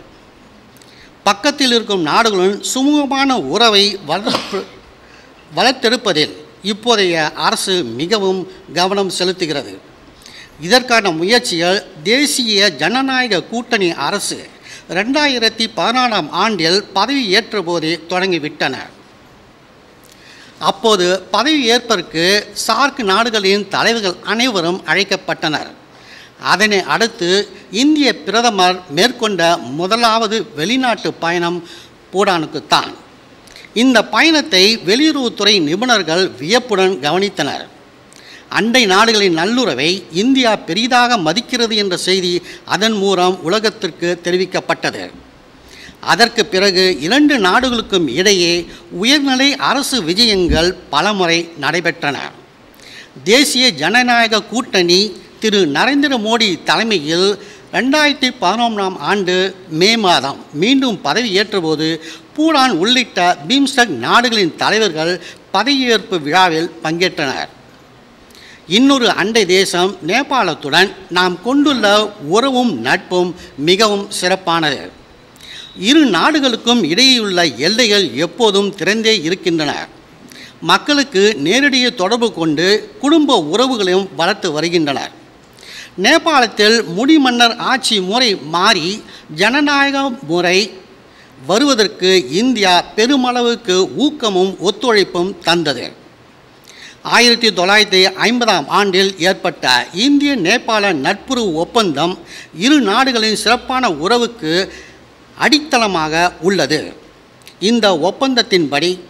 பக்கத்தில் இருக்கும் நாடுகளுடன் சுமூகமான உறவை வளர்ப்பு வளர்த்தெடுப்பதில் இப்போதைய அரசு மிகவும் கவனம் செலுத்துகிறது. இதற்கான முயற்சிகள் தேசிய ஜனநாயக கூட்டணி அரசு ரெண்டாயிரத்தி பதினாலாம் ஆண்டில் பதவி ஏற்றபோதே தொடங்கிவிட்டன. அப்போது பதவி ஏற்பதற்கு சார்க் நாடுகளின் தலைவர்கள் அனைவரும் அழைக்கப்பட்டனர். அதனை அடுத்து இந்திய பிரதமர் மேற்கொண்ட முதலாவது வெளிநாட்டு பயணம் பூடானுக்குத்தான். இந்த பயணத்தை வெளியுறவுத்துறை நிபுணர்கள் வியப்புடன் கவனித்தனர். அண்டை நாடுகளின் நல்லுறவை இந்தியா பெரிதாக மதிக்கிறது என்ற செய்தி அதன் மூலம் உலகத்திற்கு தெரிவிக்கப்பட்டது. அதற்கு பிறகு இரண்டு நாடுகளுக்கும் இடையே உயர்நிலை அரசு விஜயங்கள் பலமுறை நடைபெற்றன. தேசிய ஜனநாயக கூட்டணி திரு நரேந்திர மோடி தலைமையில் ரெண்டாயிரத்தி பதினொன்றாம் ஆண்டு மே மாதம் மீண்டும் பதவியேற்றபோது பூடான் உள்ளிட்ட பீம்ஸ்டெக் நாடுகளின் தலைவர்கள் பதவியேற்பு விழாவில் பங்கேற்றனர். இன்னொரு அண்டை தேசம் நேபாளத்துடன் நாம் கொண்டுள்ள உறவும் நட்பும் மிகவும் சிறப்பானது. இரு நாடுகளுக்கும் இடையேயுள்ள எல்லைகள் எப்போதும் திறந்தே இருக்கின்றன. மக்களுக்கு நேரடிய தொடர்பு கொண்டு குடும்ப உறவுகளையும் வளர்த்து வருகின்றனர். நேபாளத்தில் முடிமன்னர் ஆட்சி முறை மாறி ஜனநாயக முறை வருவதற்கு இந்தியா பெருமளவுக்கு ஊக்கமும் ஒத்துழைப்பும் தந்தது. ஆயிரத்தி தொள்ளாயிரத்தி ஐம்பதாம் ஆண்டில் ஏற்பட்ட இந்திய நேபாள நட்புறவு ஒப்பந்தம் இரு நாடுகளின் சிறப்பான உறவுக்கு அடித்தளமாக உள்ளது. இந்த ஒப்பந்தத்தின்படி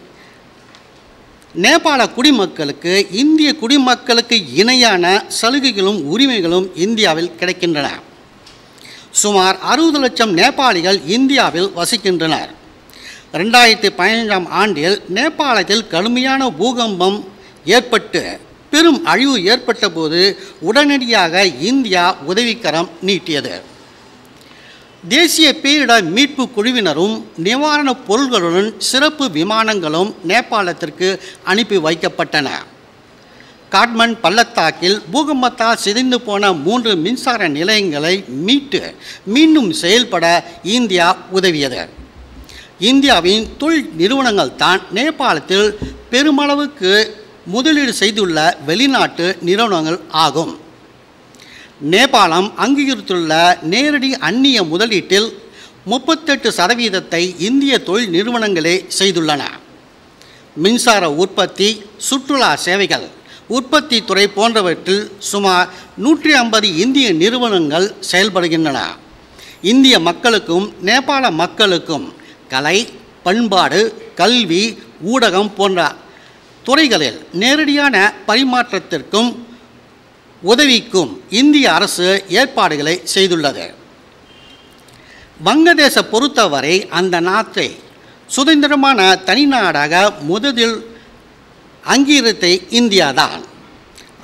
நேபாள குடிமக்களுக்கு இந்திய குடிமக்களுக்கு இணையான சலுகைகளும் உரிமைகளும் இந்தியாவில் கிடைக்கின்றன. சுமார் அறுபது லட்சம் நேபாளிகள் இந்தியாவில் வசிக்கின்றனர். ரெண்டாயிரத்தி பதினைஞ்சாம் ஆண்டில் நேபாளத்தில் கடுமையான பூகம்பம் ஏற்பட்டு பெரும் அழிவு ஏற்பட்ட போது உடனடியாக இந்தியா உதவிக்கரம் நீட்டியது. தேசிய பேரிடர் மீட்பு குழுவினரும் நிவாரணப் பொருள்களுடன் சிறப்பு விமானங்களும் நேபாளத்திற்கு அனுப்பி வைக்கப்பட்டன. காட்மண்ட் பள்ளத்தாக்கில் பூகம்பத்தால் சிதைந்து போன மூன்று மின்சார நிலையங்களை மீட்டு மீண்டும் செயல்பட இந்தியா உதவியது. இந்தியாவின் தொழில் நிறுவனங்கள் தான் நேபாளத்தில் பெருமளவுக்கு முதலீடு செய்துள்ள வெளிநாட்டு நிறுவனங்கள் ஆகும். நேபாளம் அங்கீகரித்துள்ள நேரடி அந்நிய முதலீட்டில் முப்பத்தெட்டு சதவீதத்தை இந்திய தொழில் நிறுவனங்களே செய்துள்ளன. மின்சார உற்பத்தி சுற்றுலா சேவைகள் உற்பத்தி துறை போன்றவற்றில் சுமார் நூற்றி ஐம்பது இந்திய நிறுவனங்கள் செயல்படுகின்றன. இந்திய மக்களுக்கும் நேபாள மக்களுக்கும் கலை பண்பாடு கல்வி ஊடகம் போன்ற துறைகளில் நேரடியான பரிமாற்றத்திற்கும் உதவிக்கும் இந்திய அரசு ஏற்பாடுகளை செய்துள்ளது. வங்கதேச பொறுத்தவரை அந்த நாட்டை சுதந்திரமான தனிநாடாக முதலில் அங்கீகரித்த இந்தியாதான்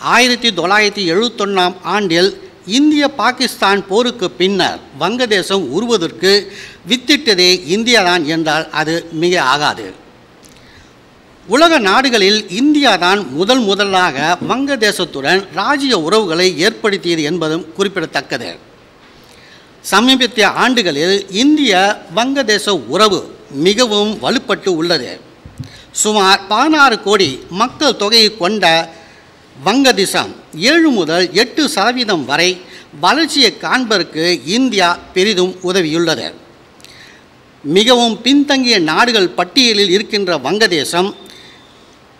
ஆயிரத்தி தொள்ளாயிரத்தி எழுபத்தொன்னாம் ஆண்டில் இந்திய பாகிஸ்தான் போருக்கு பின்னர் வங்கதேசம் உருவதற்கு வித்திட்டதே இந்தியாதான் என்றால் அது மிக ஆகாது. உலக நாடுகளில் இந்தியாதான் முதல் முதலாக வங்கதேசத்துடன் ராஜ்ய உறவுகளை ஏற்படுத்தியது என்பதும் குறிப்பிடத்தக்கது. சமீபத்திய ஆண்டுகளில் இந்திய வங்கதேச உறவு மிகவும் வலுப்பட்டு உள்ளது. சுமார் பதினாறு கோடி மக்கள் தொகையை கொண்ட வங்கதேசம் ஏழு முதல் எட்டு சதவீதம் வரை வளர்ச்சியை காண்பதற்கு இந்தியா பெரிதும் உதவியுள்ளது. மிகவும் பின்தங்கிய நாடுகள் பட்டியலில் இருக்கின்ற வங்கதேசம்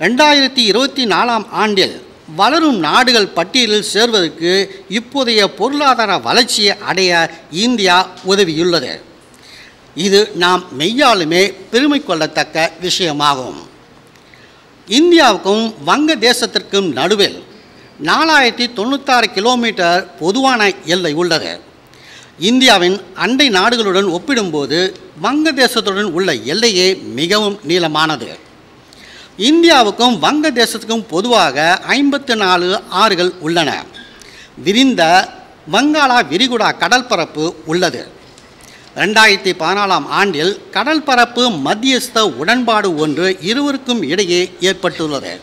ரெண்டாயிரத்தி இருபத்தி நாலாம் ஆண்டில் வளரும் நாடுகள் பட்டியலில் சேர்வதற்கு இப்போதைய பொருளாதார வளர்ச்சியை அடைய இந்தியா உதவியுள்ளது. இது நாம் மெய்யாலுமே பெருமை கொள்ளத்தக்க விஷயமாகும். இந்தியாவுக்கும் வங்கதேசத்திற்கும் நடுவில் நாலாயிரத்தி தொண்ணூத்தாறு கிலோமீட்டர் பொதுவான எல்லை உள்ளது. இந்தியாவின் அண்டை நாடுகளுடன் ஒப்பிடும்போது வங்கதேசத்துடன் உள்ள எல்லையே மிகவும் நீளமானது. இந்தியாவுக்கும் வங்கதேசத்துக்கும் பொதுவாக ஐம்பத்து நாலு ஆறுகள் உள்ளன. விரிந்த வங்காளா விரிகுடா கடற்பரப்பு உள்ளது. ரெண்டாயிரத்தி பதினாலாம் ஆண்டில் கடல் பரப்பு மத்தியஸ்த உடன்பாடு ஒன்று இருவருக்கும் இடையே ஏற்பட்டுள்ளது.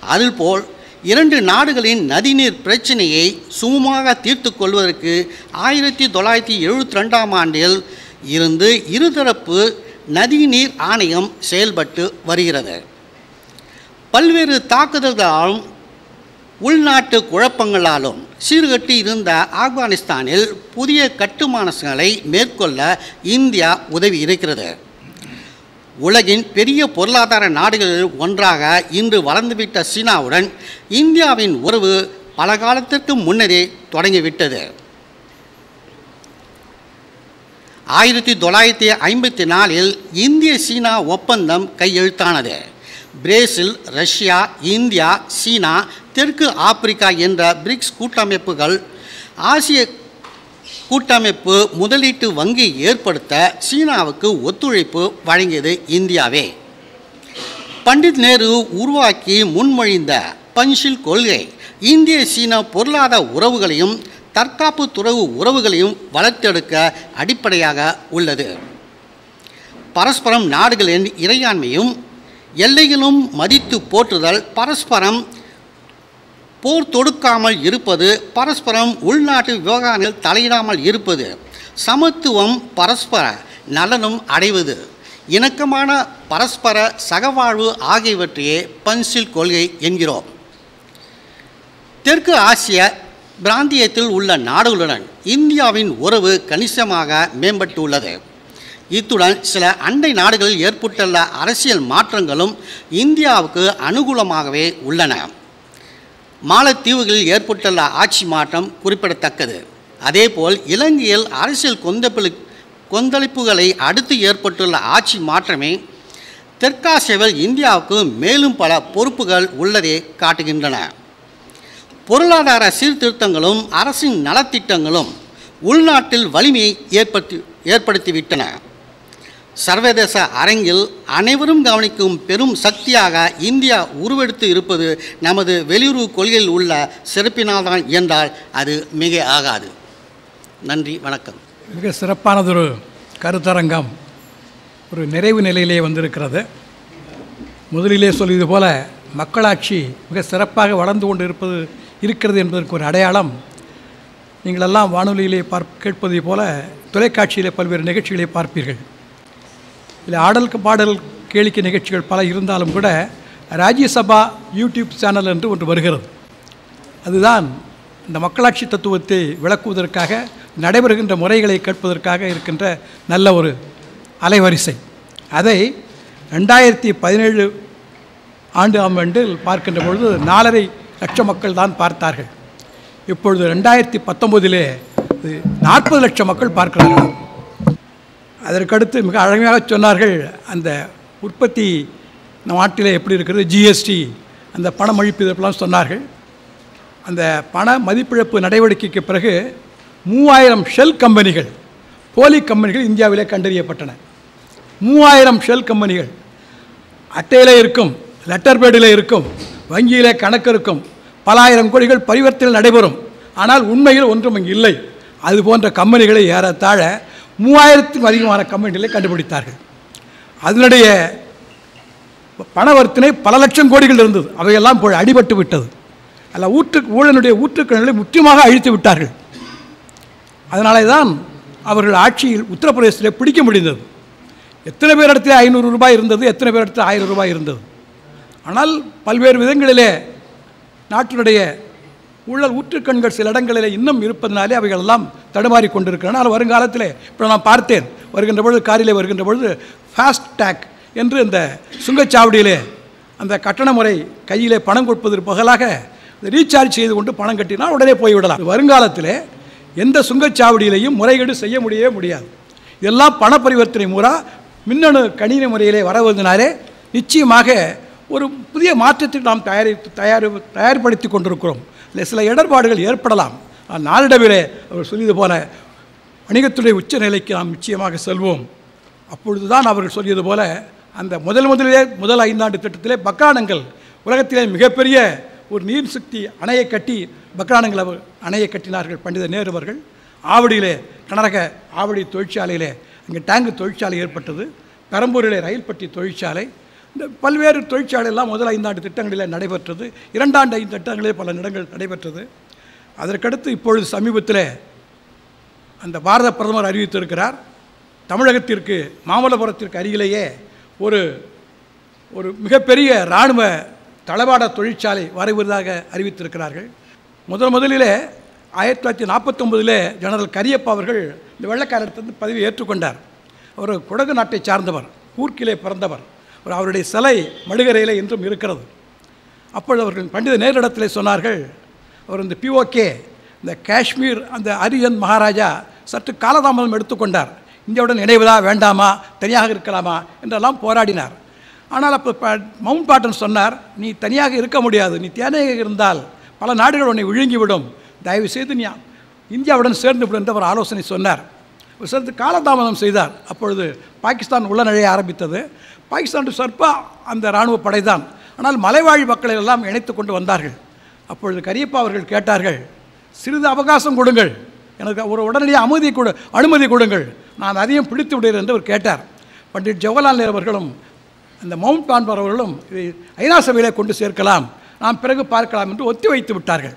அதுபோல் இரண்டு நாடுகளின் நதிநீர் பிரச்சினையை சுமமாக தீர்த்து கொள்வதற்கு ஆயிரத்தி தொள்ளாயிரத்தி எழுபத்தி ரெண்டாம் ஆண்டில் இருந்து இருதரப்பு நதிநீர் ஆணையம் செயல்பட்டு வருகிறது. பல்வேறு தாக்குதல்களாலும் உள்நாட்டு குழப்பங்களாலும் சீர்கட்டி இருந்த ஆப்கானிஸ்தானில் புதிய கட்டுமானங்களை மேற்கொள்ள இந்தியா உதவி இருக்கிறது. உலகின் பெரிய பொருளாதார நாடுகளில் ஒன்றாக இன்று வளர்ந்துவிட்ட சீனாவுடன் இந்தியாவின் உறவு பல காலத்திற்கு முன்னரே தொடங்கிவிட்டது. ஆயிரத்தி தொள்ளாயிரத்தி ஐம்பத்தி நாலில் இந்திய சீனா ஒப்பந்தம் கையெழுத்தானது. பிரேசில் ரஷ்யா இந்தியா சீனா தெற்கு ஆப்பிரிக்கா என்ற பிரிக்ஸ் கூட்டமைப்புகள் ஆசிய கூட்டமைப்பு முதலீட்டு வங்கி ஏற்படுத்த சீனாவுக்கு ஒத்துழைப்பு வழங்கியது இந்தியாவே. பண்டித் நேரு உருவாக்கி முன்மொழிந்த பஞ்சில் கொள்கை இந்திய சீன பொருளாதார உறவுகளையும் தற்காப்பு துறவு உறவுகளையும் வளர்த்தெடுக்க அடிப்படையாக உள்ளது. பரஸ்பரம் நாடுகளின் இறையாண்மையும் எல்லைகளும் மதித்து போற்றுதல் பரஸ்பரம் போர் தொடுக்காமல் இருப்பது பரஸ்பரம் உள்நாட்டு விவகாரங்களில் தலையிடாமல் இருப்பது சமத்துவம் பரஸ்பர நலனும் அடைவது. இணக்கமான பரஸ்பர சகவாழ்வு ஆகியவற்றையே பன்சில் கொள்கை என்கிறோம். தெற்கு ஆசிய பிராந்தியத்தில் உள்ள நாடுகளுடன் இந்தியாவின் உறவு கணிசமாக மேம்பட்டுள்ளது. இத்துடன் சில அண்டை நாடுகளில் ஏற்பட்டுள்ள அரசியல் மாற்றங்களும் இந்தியாவுக்கு அனுகூலமாகவே உள்ளன. மாலத்தீவுகளில் ஏற்பட்டுள்ள ஆட்சி மாற்றம் குறிப்பிடத்தக்கது. அதேபோல் இலங்கையில் அரசியல் கொந்தளிப்பு கொந்தளிப்புகளை அடுத்து ஏற்பட்டுள்ள ஆட்சி மாற்றமே தெற்காசியாவில் இந்தியாவுக்கு மேலும் பல பொறுப்புகள் உள்ளதை காட்டுகின்றன. பொருளாதார சீர்திருத்தங்களும் அரசின் நலத்திட்டங்களும் உள்நாட்டில் வலிமையை ஏற்படுத்தி ஏற்படுத்திவிட்டன. சர்வதேச அரங்கில் அனைவரும் கவனிக்கும் பெரும் சக்தியாக இந்தியா உருவெடுத்து இருப்பது நமது வெளியுறவு கொள்கையில் உள்ள சிறப்பினால்தான் என்றால் அது மிக ஆகாது. நன்றி வணக்கம். மிக சிறப்பானதொரு கருத்தரங்கம் ஒரு நிறைவு நிலையிலே வந்திருக்கிறது. முதலிலே சொல்லியது போல மக்களாட்சி மிக சிறப்பாக வளர்ந்து கொண்டு இருப்பது இருக்கிறது என்பதற்கு ஒரு அடையாளம். நீங்களெல்லாம் வானொலியிலே பார்ப் கேட்பதை போல தொலைக்காட்சியிலே பல்வேறு நிகழ்ச்சிகளை பார்ப்பீர்கள். இதில் ஆடல் பாடல் கேளிக்கை நிகழ்ச்சிகள் பல இருந்தாலும் கூட ராஜ்யசபா யூடியூப் சேனல் என்று ஒன்று வருகிறது. அதுதான் இந்த மக்களாட்சி தத்துவத்தை விளக்குவதற்காக நடைபெறுகின்ற முறைகளை கேட்பதற்காக இருக்கின்ற நல்ல ஒரு அலைவரிசை. அதை ரெண்டாயிரத்தி பதினேழு ஆண்டு ஆம் ஆண்டில் பார்க்கின்ற பொழுது நாலரை லட்சம் மக்கள் தான் பார்த்தார்கள். இப்பொழுது ரெண்டாயிரத்தி பத்தொம்போதிலே நாற்பது லட்சம் மக்கள் பார்க்கிறார்கள். அதற்கடுத்து மிக அழகாக சொன்னார்கள் அந்த உற்பத்தி நாட்டில் எப்படி இருக்கிறது ஜிஎஸ்டி அந்த பண பணமழிப்பு இதெல்லாம் சொன்னார்கள். அந்த பண மதிப்பிழப்பு நடவடிக்கைக்கு பிறகு மூவாயிரம் ஷெல் கம்பெனிகள் போலி கம்பெனிகள் இந்தியாவிலே கண்டறியப்பட்டன. மூவாயிரம் ஷெல் கம்பெனிகள் அட்டையிலே இருக்கும் லெட்டர் பேடில் இருக்கும் வங்கியிலே கணக்கு இருக்கும் பல ஆயிரம் கோடிகள் பரிவர்த்தனை நடைபெறும். ஆனால் உண்மையில் ஒன்றும் இங்கு இல்லை. அது போன்ற கம்பெனிகளை ஏறத்தாழ மூவாயிரத்துக்கும் அதிகமான கம்பெனிகளை கண்டுபிடித்தார்கள். அதனுடைய பணவர்த்தனை பல லட்சம் கோடிகள் இருந்தது. அவையெல்லாம் இப்போ அடிபட்டு விட்டது. அல்ல ஊற்று ஊழலுடைய ஊற்றுக்கணலை முற்றிலுமாக அழித்து விட்டார்கள். அதனாலே தான் அவர்கள் ஆட்சியில் உத்தரப்பிரதேசத்தில் பிடிக்க முடிந்தது. எத்தனை பேர் இடத்துல ஐநூறு ரூபாய் இருந்தது எத்தனை பேர் இடத்துல ஆயிரம் ரூபாய் இருந்தது. ஆனால் பல்வேறு விதங்களிலே நாட்டினுடைய ஊழல் ஊற்றுக்கண்கள் சில இடங்களில் இன்னும் இருப்பதனாலே அவைகள் எல்லாம் தடுமாறி கொண்டிருக்கின்றன. ஆனால் வருங்காலத்தில் இப்போ நான் பார்த்தேன் வருகின்ற பொழுது காரிலே வருகின்ற பொழுது ஃபாஸ்ட் டேக் என்று இந்த சுங்கச்சாவடியிலே அந்த கட்டண முறை கையிலே பணம் கொடுப்பதற்கு பகலாக ரீசார்ஜ் செய்து கொண்டு பணம் கட்டினால் உடனே போய்விடலாம். வருங்காலத்தில் எந்த சுங்கச்சாவடியிலையும் முறைகேடு செய்ய முடியவே முடியாது. இதெல்லாம் பண பரிவர்த்தனை முறா மின்னணு கணினி முறையிலே வரவதனாலே நிச்சயமாக ஒரு புதிய மாற்றத்திற்கு நாம் தயாரி தயார் தயார்படுத்தி கொண்டிருக்கிறோம். இல்லை சில இடர்பாடுகள் ஏற்படலாம். ஆனால் நாளிடவிலே அவர் சொல்லியது போல வணிகத்துடைய உச்ச நிலைக்கு நாம் நிச்சயமாக செல்வோம். அப்பொழுதுதான் அவர்கள் சொல்லியது போல அந்த முதல் முதலிலே முதல் ஐந்தாண்டு திட்டத்திலே பக்கானங்கள் உலகத்திலே மிகப்பெரிய ஒரு நீர் சக்தி அணையை கட்டி பக்ரானங்கள் அவர் அணையை கட்டினார்கள் பண்டித நேரு அவர்கள். ஆவடியிலே கனரக ஆவடி தொழிற்சாலையிலே அங்கே டேங்கு தொழிற்சாலை ஏற்பட்டது. பெரம்பூரிலே ரயில் பட்டி தொழிற்சாலை. இந்த பல்வேறு தொழிற்சாலையெல்லாம் முதல் ஐந்தாண்டு திட்டங்களில் நடைபெற்றது. இரண்டாண்டு ஐந்து திட்டங்களே பல இடங்கள் நடைபெற்றது. அதற்கடுத்து இப்பொழுது சமீபத்தில் அந்த பாரத பிரதமர் அறிவித்திருக்கிறார் தமிழகத்திற்கு மாமல்லபுரத்திற்கு அருகிலேயே ஒரு ஒரு மிகப்பெரிய இராணுவ தளவாட தொழிற்சாலை வரைவதாக அறிவித்திருக்கிறார்கள். முதல் முதலிலே ஆயிரத்தி தொள்ளாயிரத்தி நாற்பத்தொம்பதிலே ஜெனரல் கரியப்பா அவர்கள் இந்த வெள்ளக்காரத்திலிருந்து பதவி ஏற்றுக்கொண்டார். அவர் குடகு நாட்டை சார்ந்தவர் கூர்க்கிலே பிறந்தவர். ஒரு அவருடைய சிலை மடுகரையிலே இன்றும் இருக்கிறது. அப்பொழுது அவர்கள் பண்டித நேரிடத்திலே சொன்னார்கள் அவர் இந்த பிஓகே இந்த காஷ்மீர் அந்த அரியன் மகாராஜா சற்று காலதாமதம் எடுத்துக்கொண்டார். இந்தியாவுடன் இணைவதா வேண்டாமா? தனியாக இருக்கலாமா? என்றெல்லாம் போராடினார். ஆனால் அப்போ ப மவுண்ட் பாட்டன் சொன்னார் நீ தனியாக இருக்க முடியாது. நீ தேனையாக இருந்தால் பல நாடுகள் உன்னை விழுங்கிவிடும். தயவு செய்து நீ இந்தியாவுடன் சேர்ந்து விடும் என்று அவர் ஆலோசனை சொன்னார். ஒரு சிறிது காலதாமதம் செய்தார். அப்பொழுது பாகிஸ்தான் உள்ள நுழைய ஆரம்பித்தது. பாகிஸ்தான் சர்பா அந்த இராணுவ படைதான். ஆனால் மலைவாழ் மக்களை எல்லாம் இணைத்து கொண்டு வந்தார்கள். அப்பொழுது கரியப்பா அவர்கள் கேட்டார்கள் சிறிது அவகாசம் கொடுங்கள். எனக்கு ஒரு உடனடியாக அமைதி கொடு அனுமதி கொடுங்கள். நான் அதையும் பிடித்து விடுகிறேன் என்று அவர் கேட்டார். பண்டிட் ஜவஹர்லால் நேரு அவர்களும் அந்த மவுண்ட் பான்பர் அவர்களும் இதை ஐநா சபையிலே கொண்டு சேர்க்கலாம். நாம் பிறகு பார்க்கலாம் என்று ஒத்தி வைத்து விட்டார்கள்.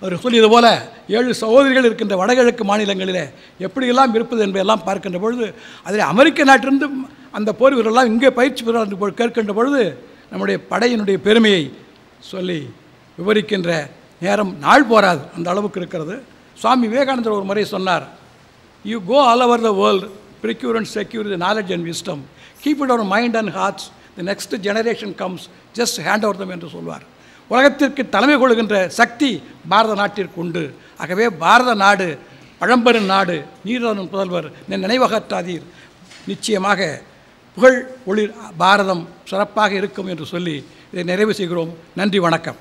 அவர் சொல்லியது போல ஏழு சகோதரிகள் இருக்கின்ற வடகிழக்கு மாநிலங்களிலே எப்படியெல்லாம் இருப்பது என்பதெல்லாம் பார்க்கின்ற பொழுது அதில் அமெரிக்க நாட்டிலிருந்து அந்த போர் வீரர்கள்லாம் இங்கே பயிற்சி பெறுவார் கேட்கின்ற பொழுது நம்முடைய படையினுடைய பெருமையை சொல்லி விவரிக்கின்ற நேரம் நாள் போராது அந்த அளவுக்கு இருக்கிறது. சுவாமி விவேகானந்தர் ஒரு முறை சொன்னார் you go all over the world procure and secure the knowledge and wisdom keep it our mind and hearts the next generation comes just hand over them என்று சொல்வார். உலகத்திற்கு தலைமை கொள்கின்ற சக்தி பாரத நாட்டிற்கு உண்டு. ஆகவே பாரத நாடு பழம்பெரும் நாடு நீரனும் புதல்வர். நினைவகற்றாதீர் நிச்சயமாக புகழ் ஒளி பாரதம் சிறப்பாக இருக்கும் என்று சொல்லி இதை நிறைவு செய்கிறோம். நன்றி வணக்கம்.